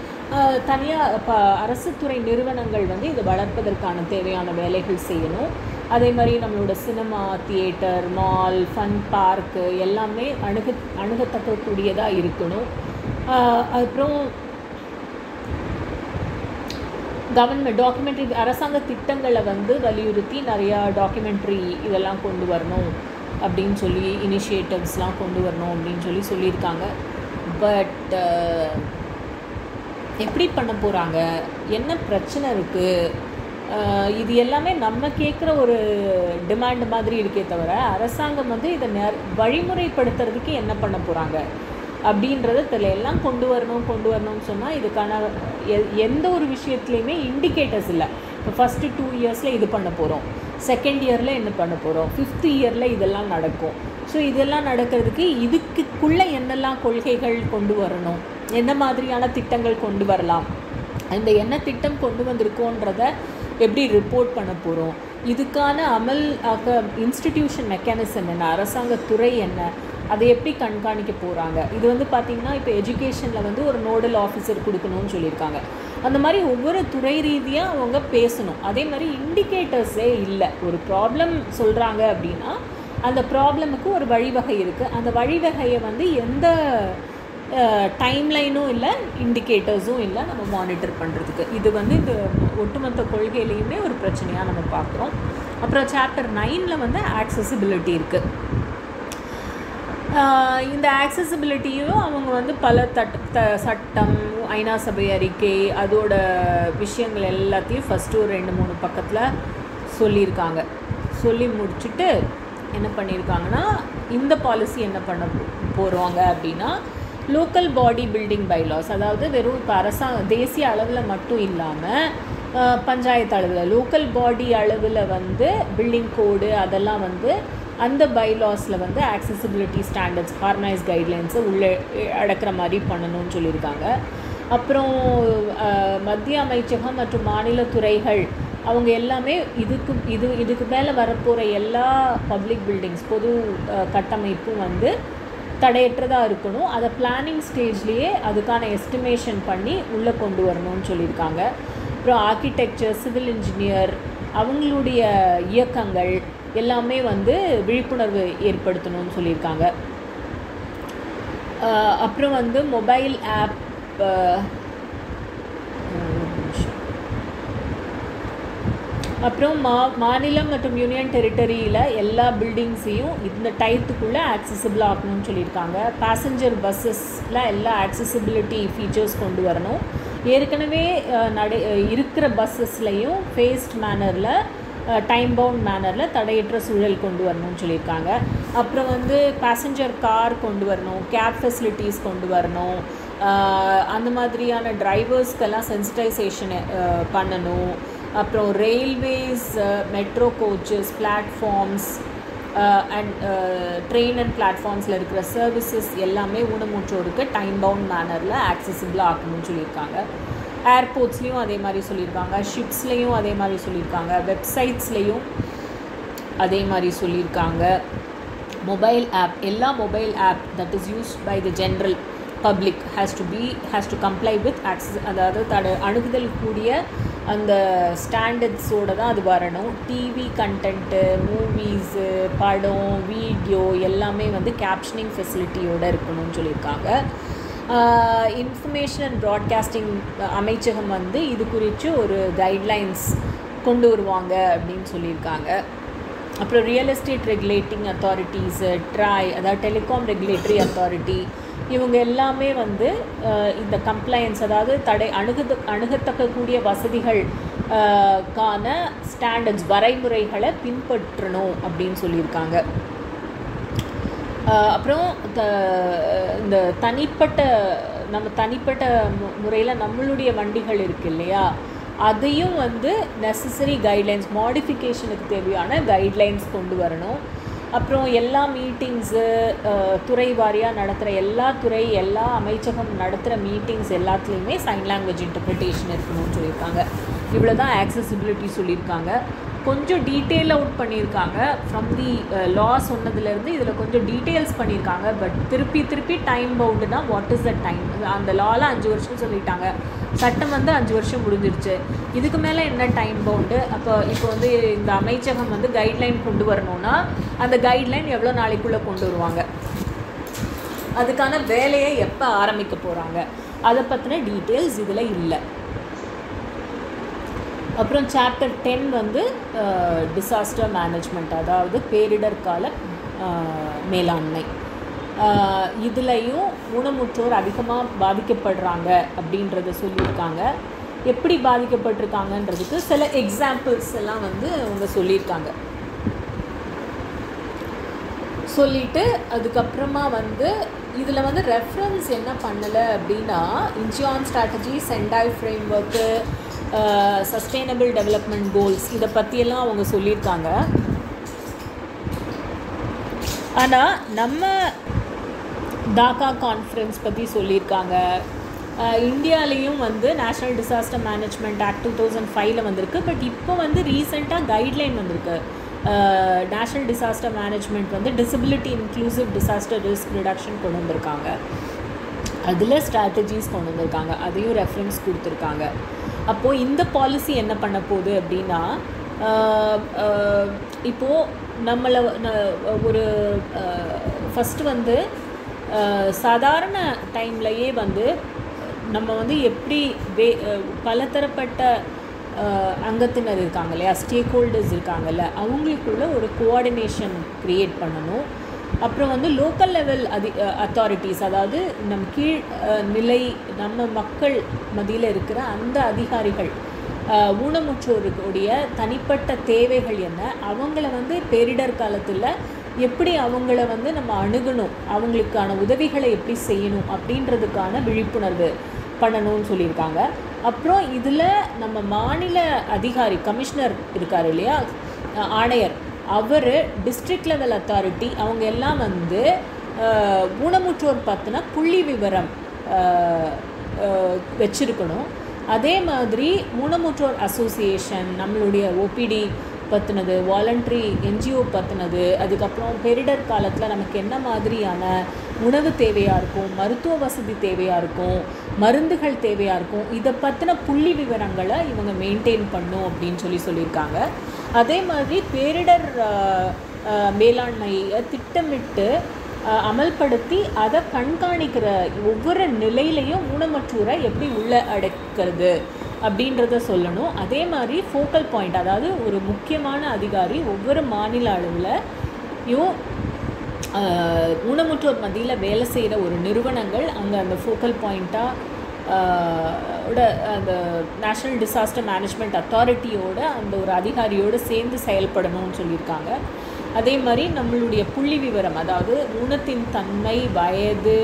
தனியாக இப்போ அரசு துறை நிறுவனங்கள் வந்து இதை வளர்ப்பதற்கான தேவையான வேலைகள் செய்யணும். அதே மாதிரி நம்மளோட cinema theatre mall fun park எல்லாமே அணுக அணுகத்தக்கக்கூடியதாக இருக்கணும். அப்புறம் கவர்மெண்ட் டாக்குமெண்ட்ரி அரசாங்க திட்டங்களை வந்து வலியுறுத்தி நிறையா டாக்குமெண்ட்ரி இதெல்லாம் கொண்டு வரணும் அப்படின்னு சொல்லி இனிஷியேட்டிவ்ஸ்லாம் கொண்டு வரணும் அப்படின்னு சொல்லி சொல்லியிருக்காங்க. பட் எப்படி பண்ண போகிறாங்க என்ன பிரச்சனை இருக்குது இது எல்லாமே நம்ம கேட்குற ஒரு டிமாண்ட் மாதிரி இருக்கே தவிர அரசாங்கம் வந்து இதை நெ வழிமுறைப்படுத்துறதுக்கு என்ன பண்ண போகிறாங்க அப்படின்றத இதில் எல்லாம் கொண்டு வரணும் கொண்டு வரணும்னு சொன்னால் இதுக்கான எ- எந்த ஒரு விஷயத்துலையுமே இண்டிகேட்டர்ஸ் இல்லை. இப்போ ஃபஸ்ட்டு டூ இயர்ஸில் இது பண்ண போகிறோம் செகண்ட் இயரில் என்ன பண்ண போகிறோம் ஃபிஃப்த் இயரில் இதெல்லாம் நடக்கும். ஸோ இதெல்லாம் நடக்கிறதுக்கு இதுக்குள்ளே என்னெல்லாம் கொள்கைகள் கொண்டு வரணும்? என்ன மாதிரியான திட்டங்கள் கொண்டு வரலாம்? இந்த என்ன திட்டம் கொண்டு வந்திருக்கோன்றத எப்படி ரிப்போர்ட் பண்ண போகிறோம் இதுக்கான அமல் ஆக இன்ஸ்டிடியூஷன் மெக்கானிசம் என்ன? அரசாங்க துறை என்ன? அதை எப்படி கண்காணிக்க போகிறாங்க இது வந்து பார்த்திங்கன்னா இப்போ எஜுகேஷனில் வந்து ஒரு நோடல் ஆஃபீஸர் கொடுக்கணும்னு சொல்லியிருக்காங்க. அந்த மாதிரி ஒவ்வொரு துறை ரீதியாக அவங்க பேசணும். அதே மாதிரி இண்டிகேட்டர்ஸே இல்லை. ஒரு ப்ராப்ளம் சொல்கிறாங்க அப்படின்னா அந்த ப்ராப்ளமுக்கு ஒரு வழிவகை இருக்குது அந்த வழிவகையை வந்து எந்த டைம்லைனும் இல்லை இண்டிகேட்டர்ஸும் இல்லை நம்ம மானிட்டர் பண்ணுறதுக்கு இது வந்து இந்த ஒட்டுமொத்த கொள்கையிலையுமே ஒரு பிரச்சனையாக நம்ம பார்க்குறோம் அப்புறம் சாப்டர் நைனில் வந்து ஆக்சசிபிலிட்டி இருக்குது இந்த ஆக்சசிபிலிட்டியும் அவங்க வந்து பல தட் த சட்டம் ஐநா சபை அறிக்கை அதோட விஷயங்கள் எல்லாத்தையும் ஃபஸ்ட்டு ஒரு ரெண்டு மூணு பக்கத்தில் சொல்லியிருக்காங்க. சொல்லி முடிச்சுட்டு என்ன பண்ணியிருக்காங்கன்னா இந்த பாலிசி என்ன பண்ண போகிறாங்க அப்படின்னா லோக்கல் பாடி பில்டிங் பைலாஸ் அதாவது வெறும் இப்போ அரசாங்க தேசிய அளவில் மட்டும் இல்லாமல் பஞ்சாயத்து அளவில் லோக்கல் பாடி அளவில் வந்து பில்டிங் கோடு அதெல்லாம் வந்து அந்த பைலாஸில் வந்து ஆக்சசிபிலிட்டி ஸ்டாண்டர்ட்ஸ் ஹார்மனைஸ் கைட்லைன்ஸை உள்ளே அடக்கிற மாதிரி பண்ணணும்னு சொல்லியிருக்காங்க. அப்புறம் மத்திய அமைச்சகம் மற்றும் மாநில துறைகள் அவங்க எல்லாமே இதுக்கு இது இதுக்கு மேலே வரப்போகிற எல்லா பப்ளிக் பில்டிங்ஸ் பொது கட்டமைப்பும் வந்து தடையற்றதாக இருக்கணும். அதை பிளானிங் ஸ்டேஜ்லேயே அதுக்கான எஸ்டிமேஷன் பண்ணி உள்ளே கொண்டு வரணும்னு சொல்லியிருக்காங்க. அப்புறம் ஆர்கிடெக்சர் சிவில் இன்ஜினியர் அவங்களுடைய இயக்கங்கள் எல்லாமே வந்து விழிப்புணர்வு ஏற்படுத்தணும்னு சொல்லியிருக்காங்க. அப்புறம் வந்து மொபைல் ஆப் அப்புறம் மா மாநிலம் மற்றும் யூனியன் டெரிட்டரியில் எல்லா பில்டிங்ஸையும் இந்த டயத்துக்குள்ளே ஆக்சசிபிள் ஆகணும்னு சொல்லியிருக்காங்க. பேசஞ்சர் பஸ்ஸஸில் எல்லா ஆக்சசிபிலிட்டி ஃபீச்சர்ஸ் கொண்டு வரணும். ஏற்கனவே நடை இருக்கிற பஸ்ஸஸ்லையும் ஃபேஸ்ட் மேனரில் டைம் பவுண்ட் மேனரில் தடையற்ற சூழல் கொண்டு வரணும்னு சொல்லியிருக்காங்க. அப்புறம் வந்து பேசஞ்சர் கார் கொண்டு வரணும் கேப் ஃபெசிலிட்டிஸ் கொண்டு வரணும் அந்த மாதிரியான டிரைவர்ஸ்க்கெல்லாம் சென்சிட்டைசேஷன் பண்ணணும். அப்புறம் railways metro coaches platforms and train and பிளாட்ஃபார்ம்ஸில் இருக்கிற சர்வீசஸ் எல்லாமே ஊனமுற்றோருக்கு டைம் பவுண்ட் மேனரில் ஆக்சசிபிளாக ஆக்கணும்னு சொல்லியிருக்காங்க. ஏர்போர்ட்ஸ்லேயும் அதே மாதிரி சொல்லியிருக்காங்க. ஷிப்ஸ்லேயும் அதே மாதிரி சொல்லியிருக்காங்க. வெப்சைட்ஸ்லேயும் அதே மாதிரி சொல்லியிருக்காங்க. மொபைல் ஆப் எல்லா mobile app that is use by the general public has to be has to comply with access அதாவது தட அணுகுதல் கூடிய அந்த ஸ்டாண்டர்ட்ஸோடு தான் அது வரணும். டிவி கண்டென்ட்டு மூவிஸு படம் வீடியோ எல்லாமே வந்து கேப்ஷனிங் ஃபெசிலிட்டியோடு இருக்கணும்னு சொல்லியிருக்காங்க. இன்ஃபர்மேஷன் அண்ட் ப்ராட்காஸ்டிங் அமைச்சகம் வந்து இது குறித்து ஒரு கைட்லைன்ஸ் கொண்டு வருவாங்க அப்படின்னு சொல்லியிருக்காங்க. அப்புறம் real estate regulating authorities TRAI அதாவது டெலிகாம் ரெகுலேட்டரி அத்தாரிட்டி இவங்க எல்லாமே வந்து இந்த கம்ப்ளைன்ஸ் அதாவது தடை அணுகுத அணுகத்தக்கக்கூடிய வசதிகள் கான ஸ்டாண்டர்ட்ஸ் வரைமுறைகளை பின்பற்றணும் அப்படின்னு சொல்லியிருக்காங்க. அப்புறம் த- இந்த தனிப்பட்ட நம்ம தனிப்பட்ட முறையில் நம்மளுடைய வண்டிகள் இருக்கு இல்லையா? அதையும் வந்து நெசசரி கைட்லைன்ஸ் மாடிஃபிகேஷனுக்கு தேவையான கைட்லைன்ஸ் கொண்டு வரணும். அப்புறம் எல்லா மீட்டிங்ஸு துறை வாரியாக நடத்துகிற எல்லா துறை எல்லா அமைச்சகம் நடத்துகிற மீட்டிங்ஸ் எல்லாத்துலேயுமே சைன் லாங்குவேஜ் இன்டர்பிரிட்டேஷன் இருக்கணும்னு சொல்லியிருக்காங்க. இவ்வளோ தான் ஆக்சசிபிலிட்டி சொல்லியிருக்காங்க. கொஞ்சம் டீட்டெயில் அவுட் பண்ணியிருக்காங்க. ஃப்ரம் தி லா சொன்னதுலேருந்து இதில் கொஞ்சம் டீட்டெயில்ஸ் பண்ணியிருக்காங்க. பட் திருப்பி திருப்பி டைம் பவுண்டுனா வாட் இஸ் த டைம் அந்த லாவில் அஞ்சு வருஷம் சொல்லிட்டாங்க. சட்டம் வந்து அஞ்சு வருஷம் முடிஞ்சிருச்சு. இதுக்கு மேலே என்ன டைம் பவுண்டு அப்போ இப்போ வந்து இந்த அமைச்சகம் வந்து கைட்லைன் கொண்டு வரணும்னா அந்த கைட்லைன் எவ்வளோ நாளைக்குள்ளே கொண்டு வருவாங்க? அதுக்கான வேலையை எப்போ ஆரம்பிக்க போகிறாங்க அதை பற்றின டீட்டெயில்ஸ் இதில் இல்லை. அப்புறம் சாப்டர் டென் வந்து டிசாஸ்டர் மேனேஜ்மெண்ட் அதாவது பேரிடர் கால மேலாண்மை. இதுலேயும் ஊனமுற்றோர் அதிகமாக பாதிக்கப்படுறாங்க அப்படின்றத சொல்லியிருக்காங்க. எப்படி பாதிக்கப்பட்டிருக்காங்கன்றதுக்கு சில எக்ஸாம்பிள்ஸ் எல்லாம் வந்து அவங்க சொல்லியிருக்காங்க. சொல்லிட்டு அதுக்கப்புறமா வந்து இதில் வந்து ரெஃபரன்ஸ் என்ன பண்ணலை அப்படின்னா Incheon strategy Sendai framework sustainable development goals இதை பற்றியெல்லாம் அவங்க சொல்லியிருக்காங்க. ஆனால் நம்ம டாக்கா கான்ஃபரன்ஸ் பற்றி சொல்லியிருக்காங்க. இந்தியாலேயும் வந்து national disaster management act two thousand ஃபைவ்ல வந்திருக்கு. பட் இப்போ வந்து ரீசெண்டாக கைட்லைன் வந்திருக்கு. நேஷ்னல் டிசாஸ்டர் மேனேஜ்மெண்ட் வந்து disability inclusive disaster risk reduction கொண்டு வந்திருக்காங்க. அதில் ஸ்ட்ராட்டஜிஸ் கொண்டு வந்திருக்காங்க. அதையும் ரெஃபரன்ஸ் கொடுத்துருக்காங்க. அப்போது இந்த பாலிசி என்ன பண்ண போகுது அப்படின்னா இப்போது நம்மளை ஒரு ஃபஸ்ட்டு வந்து சாதாரண டைம்லையே வந்து நம்ம வந்து எப்படி வே பலதரப்பட்ட அங்கத்தினர் இருக்காங்க இல்லையா? ஸ்டேக் ஹோல்டர்ஸ் இருக்காங்கல்ல அவங்களுக்குள்ள ஒரு கோஆர்டினேஷன் க்ரியேட் பண்ணணும். அப்புறம் வந்து லோக்கல் லெவல் அதி அத்தாரிட்டிஸ் அதாவது நம் கீழ் நிலை நம்ம மக்கள் மதியில் இருக்கிற அந்த அதிகாரிகள் ஊனமுற்றோருடைய தனிப்பட்ட தேவைகள் என்ன? அவங்கள வந்து பேரிடர் காலத்தில் எப்படி அவங்கள வந்து நம்ம அணுகணும்? அவங்களுக்கான உதவிகளை எப்படி செய்யணும்? அப்படின்றதுக்கான விழிப்புணர்வு பண்ணணும்னு சொல்லியிருக்காங்க. அப்புறம் இதில் நம்ம மாநில அதிகாரி கமிஷனர் இருக்கார் இல்லையா? ஆணையர். அவர் டிஸ்ட்ரிக்ட் லெவல் அத்தாரிட்டி அவங்க எல்லாம் வந்து ஊனமுற்றோர் பார்த்தோன்னா புள்ளி விவரம் வச்சுருக்கணும். அதே மாதிரி ஊனமுற்றோர் அசோசியேஷன் நம்மளுடைய ஓபிடி பற்றினது வாலண்ட்ரி என்ஜிஓ பற்றினது அதுக்கப்புறம் பேரிடர் காலத்தில் நமக்கு என்ன மாதிரியான உணவு தேவையாக இருக்கும் மருத்துவ வசதி தேவையாக இருக்கும் மருந்துகள் தேவையாக இருக்கும் இதை பற்றின புள்ளி விவரங்களை இவங்க மெயின்டைன் பண்ணும் அப்படின்னு சொல்லி சொல்லியிருக்காங்க. அதே மாதிரி பேரிடர் மேலாண்மையை திட்டமிட்டு அமல்படுத்தி அதை கண்காணிக்கிற ஒவ்வொரு நிலையிலையும் ஊனமற்றோரை எப்படி உள்ள அடைக்கிறது அப்படின்றத சொல்லணும். அதே மாதிரி ஃபோக்கல் பாயிண்ட் அதாவது ஒரு முக்கியமான அதிகாரி ஒவ்வொரு மாநில அளவுலையும் ஊனமுற்றோர் மத்தியில் வேலை செய்கிற ஒரு நிறுவனங்கள் அங்கே அந்த ஃபோக்கல் பாயிண்ட்டாக ஓட அந்த நேஷ்னல் டிசாஸ்டர் மேனேஜ்மெண்ட் அத்தாரிட்டியோட அந்த ஒரு அதிகாரியோடு சேர்ந்து செயல்படணும்னு சொல்லியிருக்காங்க. அதே மாதிரி நம்மளுடைய புள்ளி விவரம் அதாவது ஊனத்தின் தன்மை வயது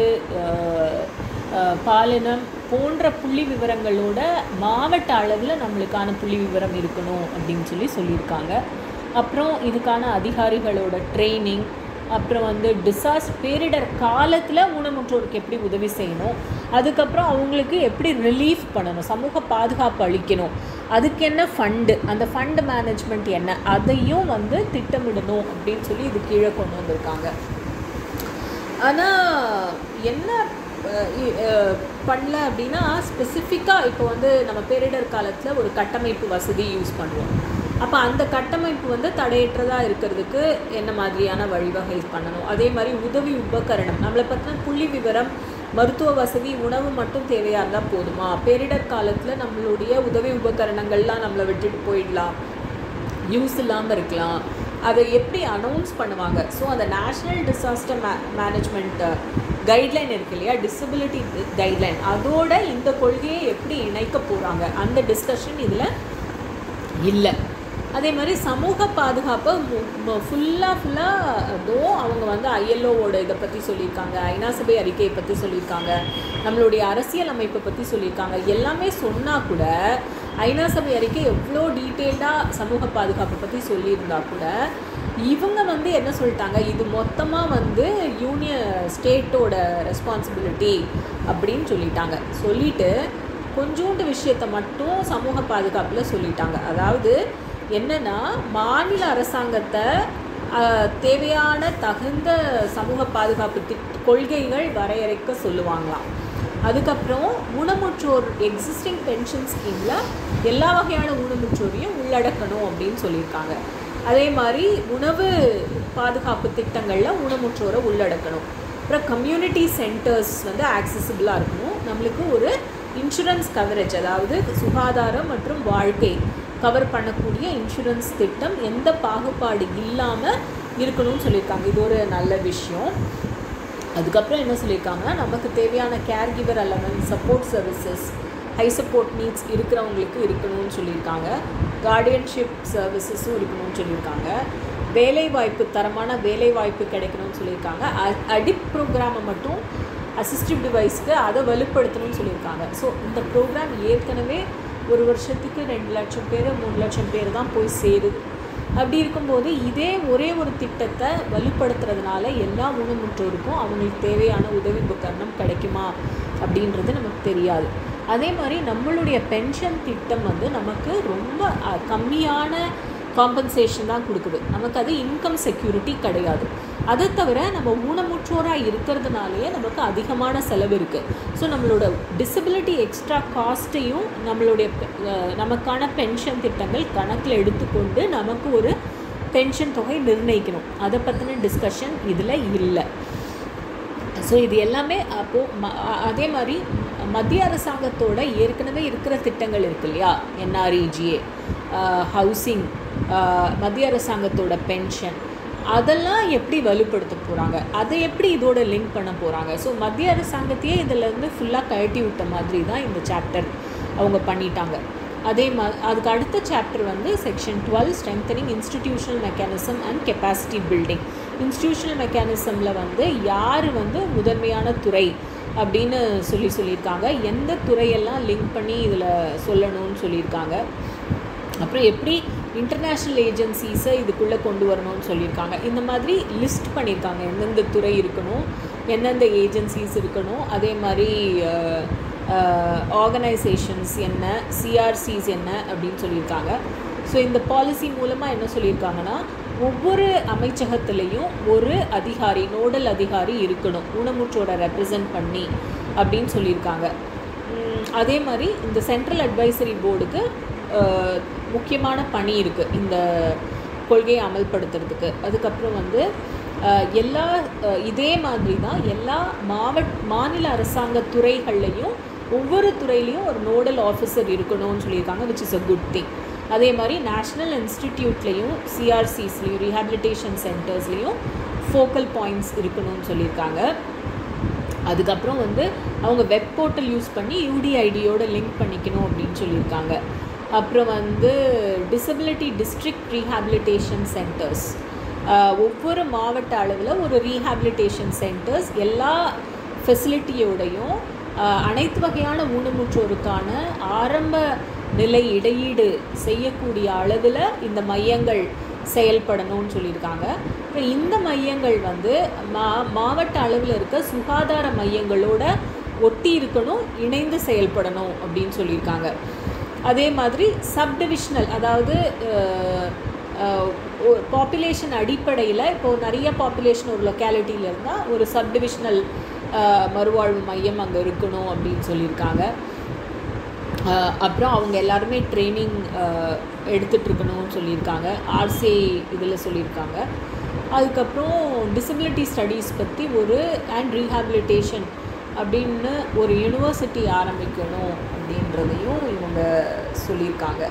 பாலினம் போன்ற புள்ளி விவரங்களோட மாவட்ட அளவில் நம்மளுக்கான புள்ளி விவரம் இருக்கணும் அப்படின்னு சொல்லி சொல்லியிருக்காங்க. அப்புறம் இதுக்கான அதிகாரிகளோட ட்ரைனிங் அப்புறம் வந்து டிசாஸ் பேரிடர் காலத்தில் ஊனமுற்றோருக்கு எப்படி உதவி செய்யணும் அதுக்கப்புறம் அவங்களுக்கு எப்படி ரிலீஃப் பண்ணணும் சமூக பாதுகாப்பு அளிக்கணும் அதுக்கு என்ன ஃபண்டு அந்த ஃபண்டு மேனேஜ்மெண்ட் என்ன அதையும் வந்து திட்டமிடணும் அப்படின்னு சொல்லி இது கீழே கொண்டு வந்திருக்காங்க. ஆனால் என்ன பண்ணல அப்படின்னா ஸ்பெசிஃபிக்காக இப்போ வந்து நம்ம பேரிடர் காலத்தில் ஒரு கட்டமைப்பு வசதி யூஸ் பண்ணுவோம். அப்போ அந்த கட்டமைப்பு வந்து தடையற்றதாக இருக்கிறதுக்கு என்ன மாதிரியான வழிவகை பண்ணணும்? அதே மாதிரி உதவி உபகரணம். நம்மளை பற்றின புள்ளி விவரம் மருத்துவ வசதி உணவு மட்டும் தேவையாக இருந்தால் போதுமா? பேரிடர் காலத்தில் நம்மளுடைய உதவி உபகரணங்கள்லாம் நம்மளை விட்டுட்டு போயிடலாம். யூஸ் இல்லாமல் இருக்கலாம். அதை எப்படி அனௌன்ஸ் பண்ணுவாங்க? ஸோ அந்த நேஷ்னல் டிசாஸ்டர் மே மேனேஜ்மெண்ட் கைட்லைன் இருக்கு இல்லையா? டிசபிலிட்டி கைட்லைன் அதோட இந்த கொள்கையை எப்படி இணைக்க போகிறாங்க அந்த டிஸ்கஷன் இதில் இல்லை. அதே மாதிரி சமூக பாதுகாப்பை ஃபுல்லாக ஃபுல்லாக அதுவும் அவங்க வந்து ஐஎல்ஓவோட இதை பற்றி சொல்லியிருக்காங்க. ஐநா சபை அறிக்கையை பற்றி சொல்லியிருக்காங்க. நம்மளுடைய அரசியல் அமைப்பை பற்றி சொல்லியிருக்காங்க. எல்லாமே சொன்னால் கூட ஐநா சபை அறிக்கை எவ்வளோ டீட்டெயில்டாக சமூக பாதுகாப்பை பற்றி சொல்லியிருந்தா கூட இவங்க வந்து என்ன சொல்லிட்டாங்க? இது மொத்தமாக வந்து யூனியன் ஸ்டேட்டோட ரெஸ்பான்சிபிலிட்டி அப்படின்னு சொல்லிட்டாங்க. சொல்லிவிட்டு கொஞ்சோண்டு விஷயத்தை மட்டும் சமூக பாதுகாப்பில் சொல்லிட்டாங்க. அதாவது என்னென்னா மாநில அரசாங்கத்தை தேவையான தகுந்த சமூக பாதுகாப்பு திட் கொள்கைகள் வரையறைக்க சொல்லுவாங்களாம். அதுக்கப்புறம் ஊனமுற்றோர் எக்ஸிஸ்டிங் பென்ஷன் ஸ்கீமில் எல்லா வகையான ஊனமுற்றோரையும் உள்ளடக்கணும் அப்படின்னு சொல்லியிருக்காங்க. அதே மாதிரி உணவு பாதுகாப்பு திட்டங்களில் ஊனமுற்றோரை உள்ளடக்கணும். அப்புறம் கம்யூனிட்டி சென்டர்ஸ் வந்து ஆக்சசிபிளாக இருக்கணும். நம்மளுக்கு ஒரு இன்சூரன்ஸ் கவரேஜ் அதாவது சுகாதாரம் மற்றும் வாழ்க்கை கவர் பண்ணக்கூடிய இன்சூரன்ஸ் திட்டம் எந்த பாகுபாடு இல்லாமல் இருக்கணும்னு சொல்லியிருக்காங்க. இது ஒரு நல்ல விஷயம். அதுக்கப்புறம் என்ன சொல்லியிருக்காங்க நமக்கு தேவையான care giver allowance support services high support needs இருக்கிறவங்களுக்கு இருக்கணும்னு சொல்லியிருக்காங்க. கார்டியன்ஷிப் சர்வீசஸும் இருக்கணும்னு சொல்லியிருக்காங்க. வேலை வாய்ப்பு தரமான வேலை வாய்ப்பு கிடைக்கணும்னு சொல்லியிருக்காங்க. அ- அடிப் ப்ரோக்ராமை மட்டும் அசிஸ்டிவ் டிவைஸ்க்கு அதை வலுப்படுத்தணும்னு சொல்லியிருக்காங்க. ஸோ இந்த ப்ரோக்ராம் ஏற்கனவே ஒரு வருஷத்துக்கு ரெண்டு லட்சம் பேர் மூணு லட்சம் பேர் தான் போய் சேருது. அப்படி இருக்கும்போது இதே ஒரே ஒரு திட்டத்தை வலுப்படுத்துறதுனால எல்லா ஊனமுற்றோருக்கும் அவங்களுக்கு தேவையான உதவி உபகரணம் கிடைக்குமா அப்படின்றது நமக்கு தெரியாது. அதே மாதிரி நம்மளுடைய பென்ஷன் திட்டம் வந்து நமக்கு ரொம்ப கம்மியான காம்பன்சேஷன் தான் கொடுக்குது. நமக்கு அது இன்கம் செக்யூரிட்டி கிடையாது. அதை தவிர நம்ம ஊனமுற்றோராக இருக்கிறதுனாலேயே நமக்கு அதிகமான செலவு இருக்குது ஸோ நம்மளோட டிசபிலிட்டி எக்ஸ்ட்ரா காஸ்ட்டையும் நம்மளுடைய நமக்கான பென்ஷன் திட்டங்கள் கணக்கில் எடுத்துக்கொண்டு நமக்கு ஒரு பென்ஷன் தொகை நிர்ணயிக்கணும். அதை பற்றின டிஸ்கஷன் இதில் இல்லை. ஸோ இது எல்லாமே அப்போது ம அதே மாதிரி மத்திய அரசாங்கத்தோட ஏற்கனவே இருக்கிற திட்டங்கள் இருக்கு இல்லையா? என்ஆர்இஜிஏ ஹவுசிங் மத்திய அரசாங்கத்தோட பென்ஷன் அதெல்லாம் எப்படி வலுப்படுத்த போகிறாங்க அதை எப்படி இதோட லிங்க் பண்ண போகிறாங்க ஸோ மத்திய அரசாங்கத்தையே இதிலேருந்து ஃபுல்லாக கழட்டி விட்ட மாதிரி தான் இந்த சாப்டர் அவங்க பண்ணிட்டாங்க. அதே மா அதுக்கு அடுத்த சாப்டர் வந்து section twelve strengthening institutional mechanism and capacity building institutional மெக்கானிசமில் வந்து யார் வந்து முதன்மையான துறை அப்படின்னு சொல்லி சொல்லியிருக்காங்க. எந்த துறையெல்லாம் லிங்க் பண்ணி இதில் சொல்லணும்னு சொல்லியிருக்காங்க. அப்புறம் எப்படி இன்டர்நேஷ்னல் ஏஜென்சிஸை இதுக்குள்ளே கொண்டு வரணும்னு சொல்லியிருக்காங்க. இந்த மாதிரி லிஸ்ட் பண்ணியிருக்காங்க. எந்தெந்த துறை இருக்கணும் எந்தெந்த ஏஜென்சிஸ் இருக்கணும் அதே மாதிரி ஆர்கனைசேஷன்ஸ் என்ன சிஆர்சிஸ் என்ன அப்படின்னு சொல்லியிருக்காங்க. ஸோ இந்த பாலிசி மூலமாக என்ன சொல்லியிருக்காங்கன்னா ஒவ்வொரு அமைச்சகத்துலேயும் ஒரு அதிகாரி நோடல் அதிகாரி இருக்கணும். ஊனமுற்றோரை ரெப்ரசன்ட் பண்ணி அப்படின்னு சொல்லியிருக்காங்க. அதே மாதிரி இந்த சென்ட்ரல் அட்வைசரி போர்டுக்கு முக்கியமான பணி இருக்குது இந்த கொள்கையை அமல்படுத்துறதுக்கு. அதுக்கப்புறம் வந்து எல்லா இதே மாதிரி தான் எல்லா மாவட் மாநில அரசாங்க துறைகள்லையும் ஒவ்வொரு துறையிலையும் ஒரு நோடல் ஆஃபீஸர் இருக்கணும்னு சொல்லியிருக்காங்க which is a good thing அதே மாதிரி நேஷ்னல் இன்ஸ்டிடியூட்லேயும் சிஆர்சிஸ்லேயும் ரீஹாபிலிட்டேஷன் சென்டர்ஸ்லேயும் ஃபோக்கல் பாயிண்ட்ஸ் இருக்கணும்னு சொல்லியிருக்காங்க. அதுக்கப்புறம் வந்து அவங்க வெப் போர்ட்டல் யூஸ் பண்ணி யூடிஐடியோட லிங்க் பண்ணிக்கணும் அப்படின்னு சொல்லியிருக்காங்க. அப்புறம் வந்து டிசபிலிட்டி டிஸ்ட்ரிக்ட் ரீஹாபிலிட்டேஷன் சென்டர்ஸ் ஒவ்வொரு மாவட்ட அளவில் ஒரு ரீஹாபிலிட்டேஷன் சென்டர்ஸ் எல்லா ஃபெசிலிட்டியோடையும் அனைத்து வகையான ஊனமுற்றோருக்கான ஆரம்ப நிலை இடையீடு செய்யக்கூடிய அளவில் இந்த மையங்கள் செயல்படணும்னு சொல்லியிருக்காங்க. அப்புறம் இந்த மையங்கள் வந்து மா மாவட்ட அளவில் இருக்க சுகாதார மையங்களோட ஒட்டி இருக்கணும் இணைந்து செயல்படணும் அப்படின்னு சொல்லியிருக்காங்க. அதே மாதிரி சப்டிவிஷனல் அதாவது பாப்புலேஷன் அடிப்படையில் இப்போது நிறைய பாப்புலேஷன் ஒரு லொக்காலிட்டியில் இருந்தால் ஒரு சப்டிவிஷனல் மறுவாழ்வு மையம் அங்கே இருக்கணும் அப்படின்னு சொல்லியிருக்காங்க. அப்புறம் அவங்க எல்லாருமே ட்ரைனிங் எடுத்துட்ருக்கணும்னு சொல்லியிருக்காங்க. ஆர்சி இதில் சொல்லியிருக்காங்க. அதுக்கப்புறம் டிசபிலிட்டி ஸ்டடீஸ் பற்றி ஒரு அண்ட் ரீஹாபிலிட்டேஷன் அப்படின்னு ஒரு யூனிவர்சிட்டி ஆரம்பிக்கணும் அப்படின்றதையும் இவங்க சொல்லியிருக்காங்க.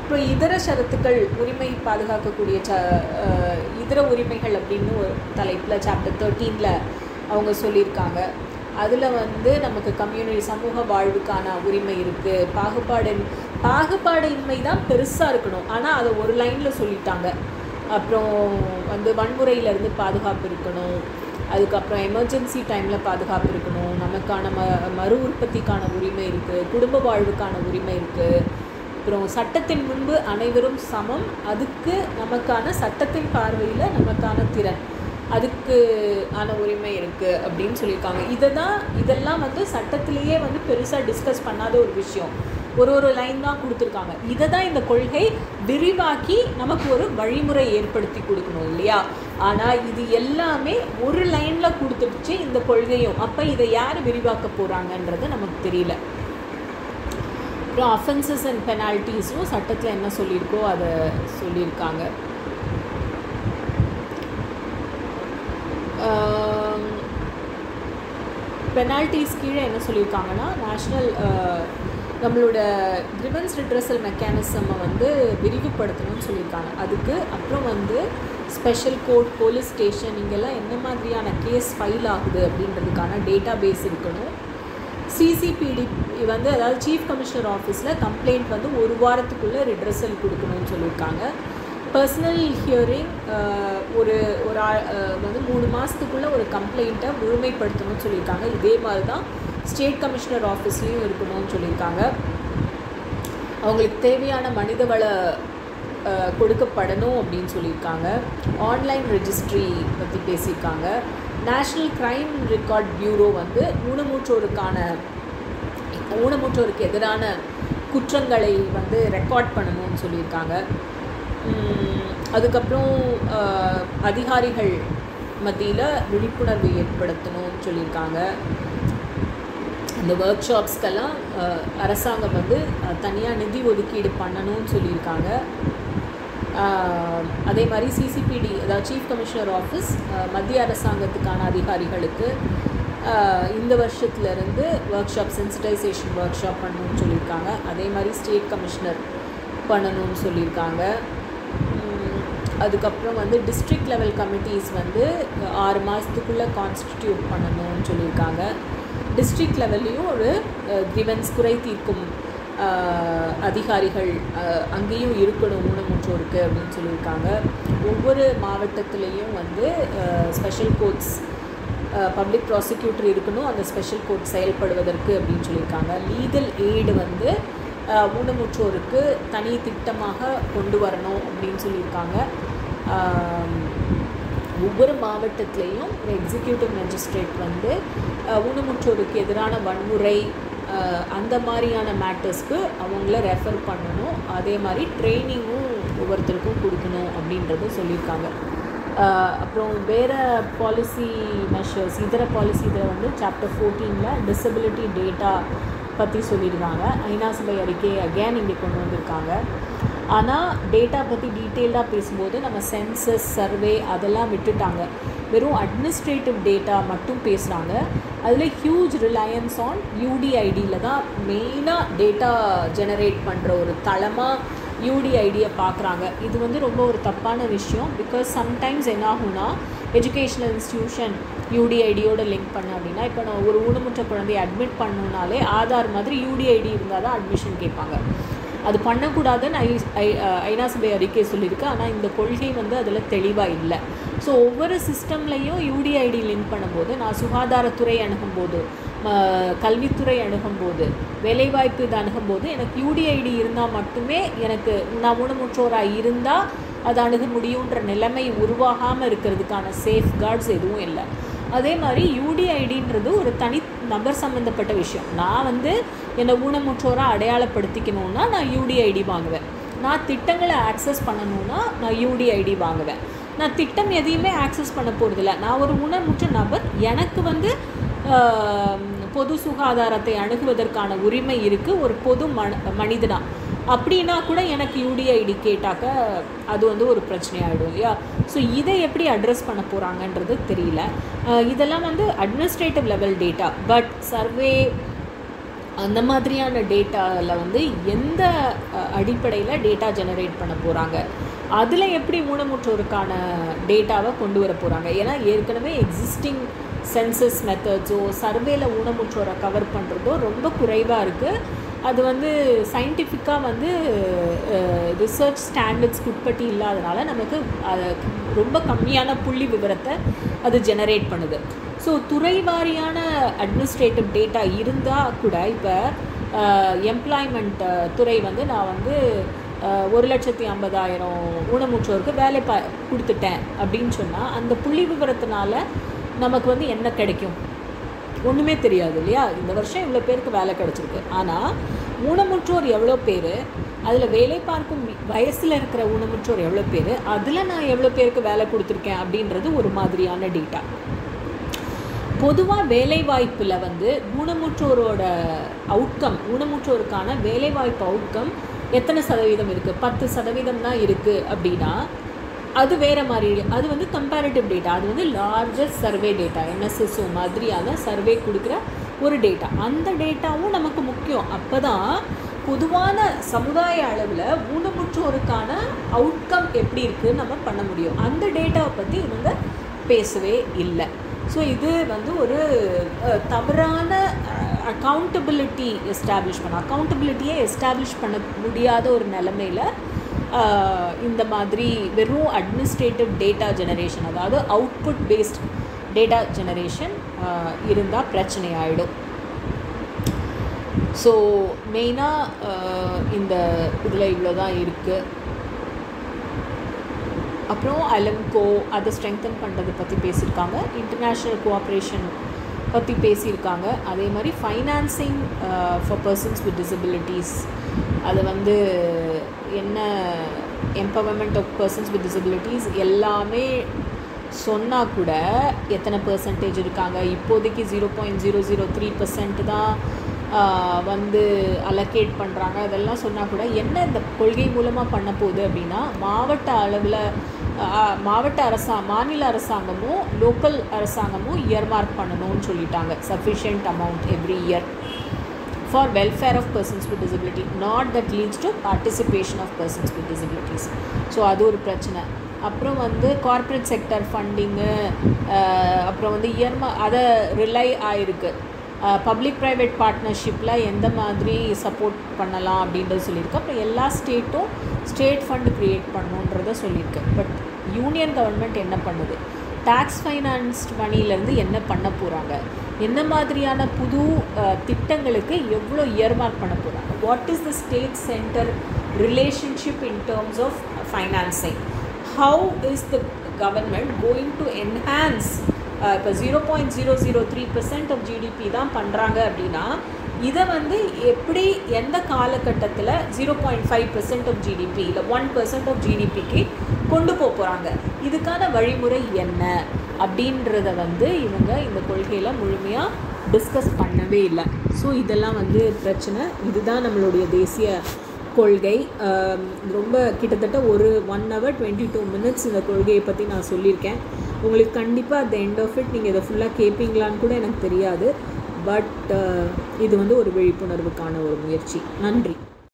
அப்புறம் இதர ஷரத்துக்கள் உரிமை பாதுகாக்கக்கூடிய ச இதர உரிமைகள் அப்படின்னு ஒரு தலைப்பில் சாப்டர் தேர்ட்டீனில் அவங்க சொல்லியிருக்காங்க. அதில் வந்து நமக்கு கம்யூனிட்டி சமூக வாழ்வுக்கான உரிமை இருக்குது பாகுபாடு பாகுபாடின்மை தான் பெருசாக இருக்கணும். ஆனால் அதை ஒரு லைனில் சொல்லிட்டாங்க. அப்புறம் வந்து வன்முறையிலேருந்து பாதுகாப்பு இருக்கணும். அதுக்கப்புறம் எமர்ஜென்சி டைமில் பாதுகாப்பு இருக்கணும். நமக்கான ம மறு உற்பத்திக்கான உரிமை இருக்குது குடும்ப வாழ்வுக்கான உரிமை இருக்குது அப்புறம் சட்டத்தின் முன்பு அனைவரும் சமம். அதுக்கு நமக்கான சட்டத்தின் பார்வையில் நமக்கான திறன். அதுக்கு ஆன உரிமை இருக்குது அப்படின்னு சொல்லியிருக்காங்க. இதை தான் இதெல்லாம் வந்து சட்டத்திலேயே வந்து பெருசாக டிஸ்கஸ் பண்ணாத ஒரு விஷயம். ஒரு ஒரு லைன் தான் கொடுத்துருக்காங்க. இதை தான் இந்த கொள்கை விரிவாக்கி நமக்கு ஒரு வழிமுறை ஏற்படுத்தி கொடுக்கணும் இல்லையா? ஆனால் இது எல்லாமே ஒரு லைனில் கொடுத்துடுச்சு இந்த கொள்கையும். அப்போ இதை யார் விரிவாக்க போகிறாங்கன்றது நமக்கு தெரியல. அப்புறம் அஃபென்சஸ் அண்ட் பெனால்ட்டிஸும் சட்டத்தில் என்ன சொல்லியிருக்கோ அதை சொல்லியிருக்காங்க. Um, பெனால்ட்டிஸ் கீழே என்ன சொல்லியிருக்காங்கன்னா நேஷ்னல் uh, நம்மளோட கிரிவன்ஸ் ரிட்ரஸல் மெக்கானிசமை வந்து விரிவுபடுத்தணும்னு சொல்லியிருக்காங்க. அதுக்கு அப்புறம் வந்து ஸ்பெஷல் கோர்ட் போலீஸ் ஸ்டேஷன் இங்கெல்லாம் என்ன மாதிரியான கேஸ் ஃபைல் ஆகுது அப்படின்றதுக்கான டேட்டா பேஸ் இருக்கணும் சிசிபிடி வந்து அதாவது சீஃப் கமிஷனர் ஆஃபீஸில் கம்ப்ளைண்ட் வந்து ஒரு வாரத்துக்குள்ளே ரிட்ரஸல் கொடுக்கணும்னு சொல்லியிருக்காங்க. பர்சனல் ஹியரிங் uh, ஒரு ஒரு வந்து மூணு மாதத்துக்குள்ளே ஒரு கம்ப்ளைண்ட்டை முழுமைப்படுத்தணும்னு சொல்லியிருக்காங்க. இதே மாதிரி தான் ஸ்டேட் கமிஷனர் ஆஃபீஸ்லேயும் இருக்கணும்னு சொல்லியிருக்காங்க. அவங்களுக்கு தேவையான மனிதவள கொடுக்கப்படணும் அப்படின்னு சொல்லியிருக்காங்க. ஆன்லைன் ரெஜிஸ்ட்ரி பற்றி பேசியிருக்காங்க. நேஷ்னல் க்ரைம் ரெக்கார்ட் பியூரோ வந்து ஊனமுற்றோருக்கான ஊனமுற்றோருக்கு எதிரான குற்றங்களை வந்து ரெக்கார்ட் பண்ணணும்னு சொல்லியிருக்காங்க. அதுக்கப்புறம் அதிகாரிகள் மத்தியில் விழிப்புணர்வு ஏற்படுத்தணும்னு சொல்லியிருக்காங்க. இந்த ஒர்க் ஷாப்ஸ்க்கெல்லாம் அரசாங்கம் வந்து தனியாக நிதி ஒதுக்கீடு பண்ணணும்னு சொல்லியிருக்காங்க. அதே மாதிரி சிசிபிடி அதாவது சீஃப் கமிஷனர் ஆஃபீஸ் மத்திய அரசாங்கத்துக்கான அதிகாரிகளுக்கு இந்த வருஷத்துலேருந்து workshop sensitisation workshop பண்ணணும்னு சொல்லியிருக்காங்க. அதே மாதிரி ஸ்டேட் கமிஷனர் பண்ணணும்னு சொல்லியிருக்காங்க. அதுக்கப்புறம் வந்து டிஸ்ட்ரிக்ட் லெவல் கமிட்டிஸ் வந்து ஆறு மாதத்துக்குள்ளே கான்ஸ்டிடியூட் பண்ணணும்னு சொல்லியிருக்காங்க. டிஸ்ட்ரிக்ட் லெவல்லையும் ஒரு கிரிவன்ஸ் குறை தீர்க்கும் அதிகாரிகள் அங்கேயும் இருக்கணும் ஊனமுற்றோருக்கு அப்படின்னு சொல்லியிருக்காங்க. ஒவ்வொரு மாவட்டத்துலேயும் வந்து ஸ்பெஷல் கோர்ட்ஸ் பப்ளிக் ப்ராசிக்யூட்டர் இருக்கணும் அந்த ஸ்பெஷல் கோர்ட் செயல்படுவதற்கு அப்படின்னு சொல்லியிருக்காங்க. லீகல் எய்டு வந்து ஊனமுற்றோருக்கு தனி திட்டமாக கொண்டு வரணும் அப்படின்னு சொல்லியிருக்காங்க. ஒவ்வொரு மாவட்டத்துலேயும் ஒரு எக்ஸிக்யூட்டிவ் மேஜிஸ்ட்ரேட் வந்து ஊனமுற்றோருக்கு எதிரான வன்முறை அந்த மாதிரியான மேட்டர்ஸ்க்கு அவங்கள ரெஃபர் பண்ணணும். அதே மாதிரி ட்ரைனிங்கும் ஒவ்வொருத்தருக்கும் கொடுக்கணும் அப்படின்றதும் சொல்லியிருக்காங்க. அப்புறம் வேறு பாலிசி மெஷர்ஸ் இதர பாலிசி இதில் வந்து சாப்டர் ஃபோர்டீனில் டிசபிலிட்டி டேட்டா பற்றி சொல்லியிருக்காங்க. ஐநா சபை அறிக்கையை அகேன் இங்கே கொண்டு வந்திருக்காங்க. ஆனால் டேட்டா பற்றி டீட்டெயில்டாக பேசும்போது நம்ம சென்சஸ் சர்வே அதெல்லாம் விட்டுட்டாங்க. வெறும் அட்மினிஸ்ட்ரேட்டிவ் டேட்டா மட்டும் பேசுகிறாங்க அதில் ஹியூஜ் ரிலையன்ஸ் ஆன் யூடிஐடியில் தான் மெயினாக டேட்டா ஜெனரேட் பண்ணுற ஒரு தளமாக யூடிஐடியை பார்க்குறாங்க இது வந்து ரொம்ப ஒரு தப்பான விஷயம் பிகாஸ் சம்டைம்ஸ் என்ன ஆகும்னா எஜுகேஷ்னல் இன்ஸ்டியூஷன் யூடிஐடியோட லிங்க் பண்ண அப்படின்னா இப்போ நான் ஒரு ஊனமுற்ற குழந்தைய அட்மிட் பண்ணணுனாலே ஆதார் மாதிரி யூடிஐடி இருந்தால் தான் அட்மிஷன் கேட்பாங்க. அது பண்ணக்கூடாதுன்னு ஐ ஐ ஐநா சபை அறிக்கை சொல்லியிருக்கு. ஆனால் இந்த கொள்கை வந்து அதில் தெளிவாக இல்லை. ஸோ ஒவ்வொரு சிஸ்டம்லையும் யூடிஐடி லிங்க் பண்ணும்போது நான் சுகாதாரத்துறை அணுகும்போது கல்வித்துறை அணுகும்போது வேலைவாய்ப்பு இது அணுகும்போது எனக்கு யூடிஐடி இருந்தால் மட்டுமே எனக்கு நான் ஊனமுற்றோராக இருந்தால் அது அணுக முடியுன்ற நிலைமை உருவாகாமல் இருக்கிறதுக்கான சேஃப் கார்ட்ஸ் எதுவும் இல்லை. அதே மாதிரி யூடிஐடின்றது ஒரு தனி நபர் சம்மந்தப்பட்ட விஷயம். நான் வந்து என்னை ஊனமுற்றோராக அடையாளப்படுத்திக்கணுன்னா நான் யூடிஐடி வாங்குவேன். நான் திட்டங்களை ஆக்சஸ் பண்ணணும்னா நான் யூடிஐடி வாங்குவேன். நான் திட்டம் எதையுமே ஆக்சஸ் பண்ண போகிறதில்ல நான் ஒரு ஊனமுற்ற நபர். எனக்கு வந்து பொது சுகாதாரத்தை அணுகுவதற்கான உரிமை இருக்குது ஒரு பொது மன மனிதனா? அப்படின்னா கூட எனக்கு யூடிஐடி கேட்டாக்க அது வந்து ஒரு பிரச்சனையாகிடும் இல்லையா? ஸோ இதை எப்படி அட்ரஸ் பண்ண போகிறாங்கன்றது தெரியல. இதெல்லாம் வந்து administrative level data but survey அந்த மாதிரியான டேட்டாவில் வந்து எந்த அடிப்படையில் டேட்டா ஜெனரேட் பண்ண போகிறாங்க அதில் எப்படி ஊனமுற்றோருக்கான டேட்டாவை கொண்டு வர போகிறாங்க ஏன்னா ஏற்கனவே எக்ஸிஸ்டிங் சென்சஸ் மெத்தட்ஸோ சர்வேல ஊனமுற்றோரை கவர் பண்ணுறதோ ரொம்ப குறைவாக இருக்குது அது வந்து சயின்டிஃபிக்காக வந்து ரிசர்ச் ஸ்டாண்டர்ட்ஸ்க்கு உட்பட்டு இல்லாதனால நமக்கு ரொம்ப கம்மியான புள்ளி விவரத்தை அது ஜெனரேட் பண்ணுது. ஸோ துறை வாரியான அட்மினிஸ்ட்ரேட்டிவ் டேட்டா இருந்தால் கூட இப்போ எம்ப்ளாய்மெண்ட் துறை வந்து நான் வந்து ஒரு லட்சத்தி ஐம்பதாயிரம் ஊனமுற்றோருக்கு வேலை ப கொடுத்துட்டேன் அப்படின்னு சொன்னால் அந்த புள்ளி விவரத்தினால நமக்கு வந்து என்ன கிடைக்கும்? ஒன்றுமே தெரியாது இல்லையா? இந்த வருஷம் இவ்வளோ பேருக்கு வேலை கிடச்சிருக்கு. ஆனால் ஊனமுற்றோர் எவ்வளோ பேர்? அதில் வேலை பார்க்கும் வயசில் இருக்கிற ஊனமுற்றோர் எவ்வளோ பேர்? அதில் நான் எவ்வளோ பேருக்கு வேலை கொடுத்துருக்கேன் அப்படின்றது ஒரு மாதிரியான டேட்டா பொதுவாக வேலைவாய்ப்பில் வந்து ஊனமுற்றோரோட அவுட்கம் ஊனமுற்றோருக்கான வேலைவாய்ப்பு அவுட்கம் எத்தனை சதவீதம் இருக்குது பத்து சதவீதம் தான் இருக்குது அப்படின்னா அது வேறு மாதிரி. அது வந்து கம்பேரிட்டிவ் டேட்டா அது வந்து லார்ஜஸ்ட் சர்வே டேட்டா என்எஸ்எஸ்ஓ மாதிரியான சர்வே கொடுக்குற ஒரு டேட்டா அந்த டேட்டாவும் நமக்கு முக்கியம். அப்போ தான் பொதுவான சமுதாய அளவில் ஊனமுற்றோருக்கான அவுட்கம் எப்படி இருக்குதுன்னு நம்ம பண்ண முடியும். அந்த டேட்டாவை பற்றி இவங்க பேசவே இல்லை. ஸோ இது வந்து ஒரு தவறான அக்கௌண்டபிலிட்டி எஸ்டாப்ளிஷ் பண்ண அக்கௌண்டபிலிட்டியே எஸ்டாப்ளிஷ் பண்ண முடியாத ஒரு நிலமையில் இந்த மாதிரி வெறும் அட்மினிஸ்ட்ரேட்டிவ் டேட்டா ஜெனரேஷன் அதாவது அவுட்புட் பேஸ்ட் டேட்டா ஜெனரேஷன் இருந்தால் பிரச்சனை ஆகிடும் ஸோ மெயினாக இந்த இதில் இவ்வளோ தான் இருக்குது அப்புறம் அலம்கோ அதை ஸ்ட்ரெங்தன் பண்ணுறது பற்றி பேசியிருக்காங்க. இன்டர்நேஷ்னல் கோஆப்ரேஷன் பற்றி பேசியிருக்காங்க. அதே மாதிரி financing for persons with disabilities அதை வந்து என்ன empowerment of persons with disabilities எல்லாமே சொன்னால் கூட எத்தனை பர்சன்டேஜ் இருக்காங்க? இப்போதைக்கு zero point zero zero three percent தான் வந்து அலோகேட் பண்ணுறாங்க அதெல்லாம் சொன்னால் கூட என்ன இந்த கொள்கை மூலமாக பண்ண போகுது அப்படின்னா மாவட்ட அளவில் மாவட்ட அரசா மாநில அரசாங்கமும் லோக்கல் அரசாங்கமும் இயர்மார்க் பண்ணணும்னு சொல்லிட்டாங்க. Sufficient amount every year for welfare of persons with disability not that leads to participation of persons with disabilities so அது ஒரு பிரச்சனை. அப்புறம் வந்து கார்ப்பரேட் செக்டர் ஃபண்டிங்கு அப்புறம் வந்து இயர்மா அதை ரிலை ஆகிருக்கு பப்ளிக் ப்ரைவேட் பார்ட்னர்ஷிப்பில் எந்த மாதிரி சப்போர்ட் பண்ணலாம் அப்படின்றது சொல்லியிருக்கு. அப்புறம் எல்லா ஸ்டேட்டும் ஸ்டேட் ஃபண்ட் க்ரியேட் பண்ணணுன்றத சொல்லியிருக்கு. பட் யூனியன் கவர்மெண்ட் என்ன பண்ணுது? டேக்ஸ் ஃபைனான்ஸ்ட் மணிலேருந்து என்ன பண்ண போகிறாங்க என்ன மாதிரியான புது திட்டங்களுக்கு எவ்வளோ இயர்மார்க் பண்ண போகிறாங்க what is the state centre relationship in terms of financing how is the government going to enhance இப்போ zero point zero zero three percent of GDP தான் பண்ணுறாங்க அப்படின்னா இதை வந்து எப்படி எந்த காலகட்டத்தில் zero point five percent of GDP இல்லை ஒன் பர்சன்ட் ஆஃப் ஜிடிபிக்கு கொண்டு போக போகிறாங்க இதுக்கான வழிமுறை என்ன? அப்படின்றத வந்து இவங்க இந்த கொள்கையில் முழுமையாக டிஸ்கஸ் பண்ணவே இல்லை. ஸோ இதெல்லாம் வந்து பிரச்சனை. இதுதான் நம்மளுடைய தேசிய கொள்கை. ரொம்ப கிட்டத்தட்ட ஒரு one hour twenty two minutes இந்த கொள்கையை பற்றி நான் சொல்லியிருக்கேன். உங்களுக்கு கண்டிப்பாக at the end of it நீங்கள் இதை ஃபுல்லாக கேட்பீங்களான்னு கூட எனக்கு தெரியாது. பட் uh, இது வந்து ஒரு விழிப்புணர்வுக்கான ஒரு முயற்சி. நன்றி.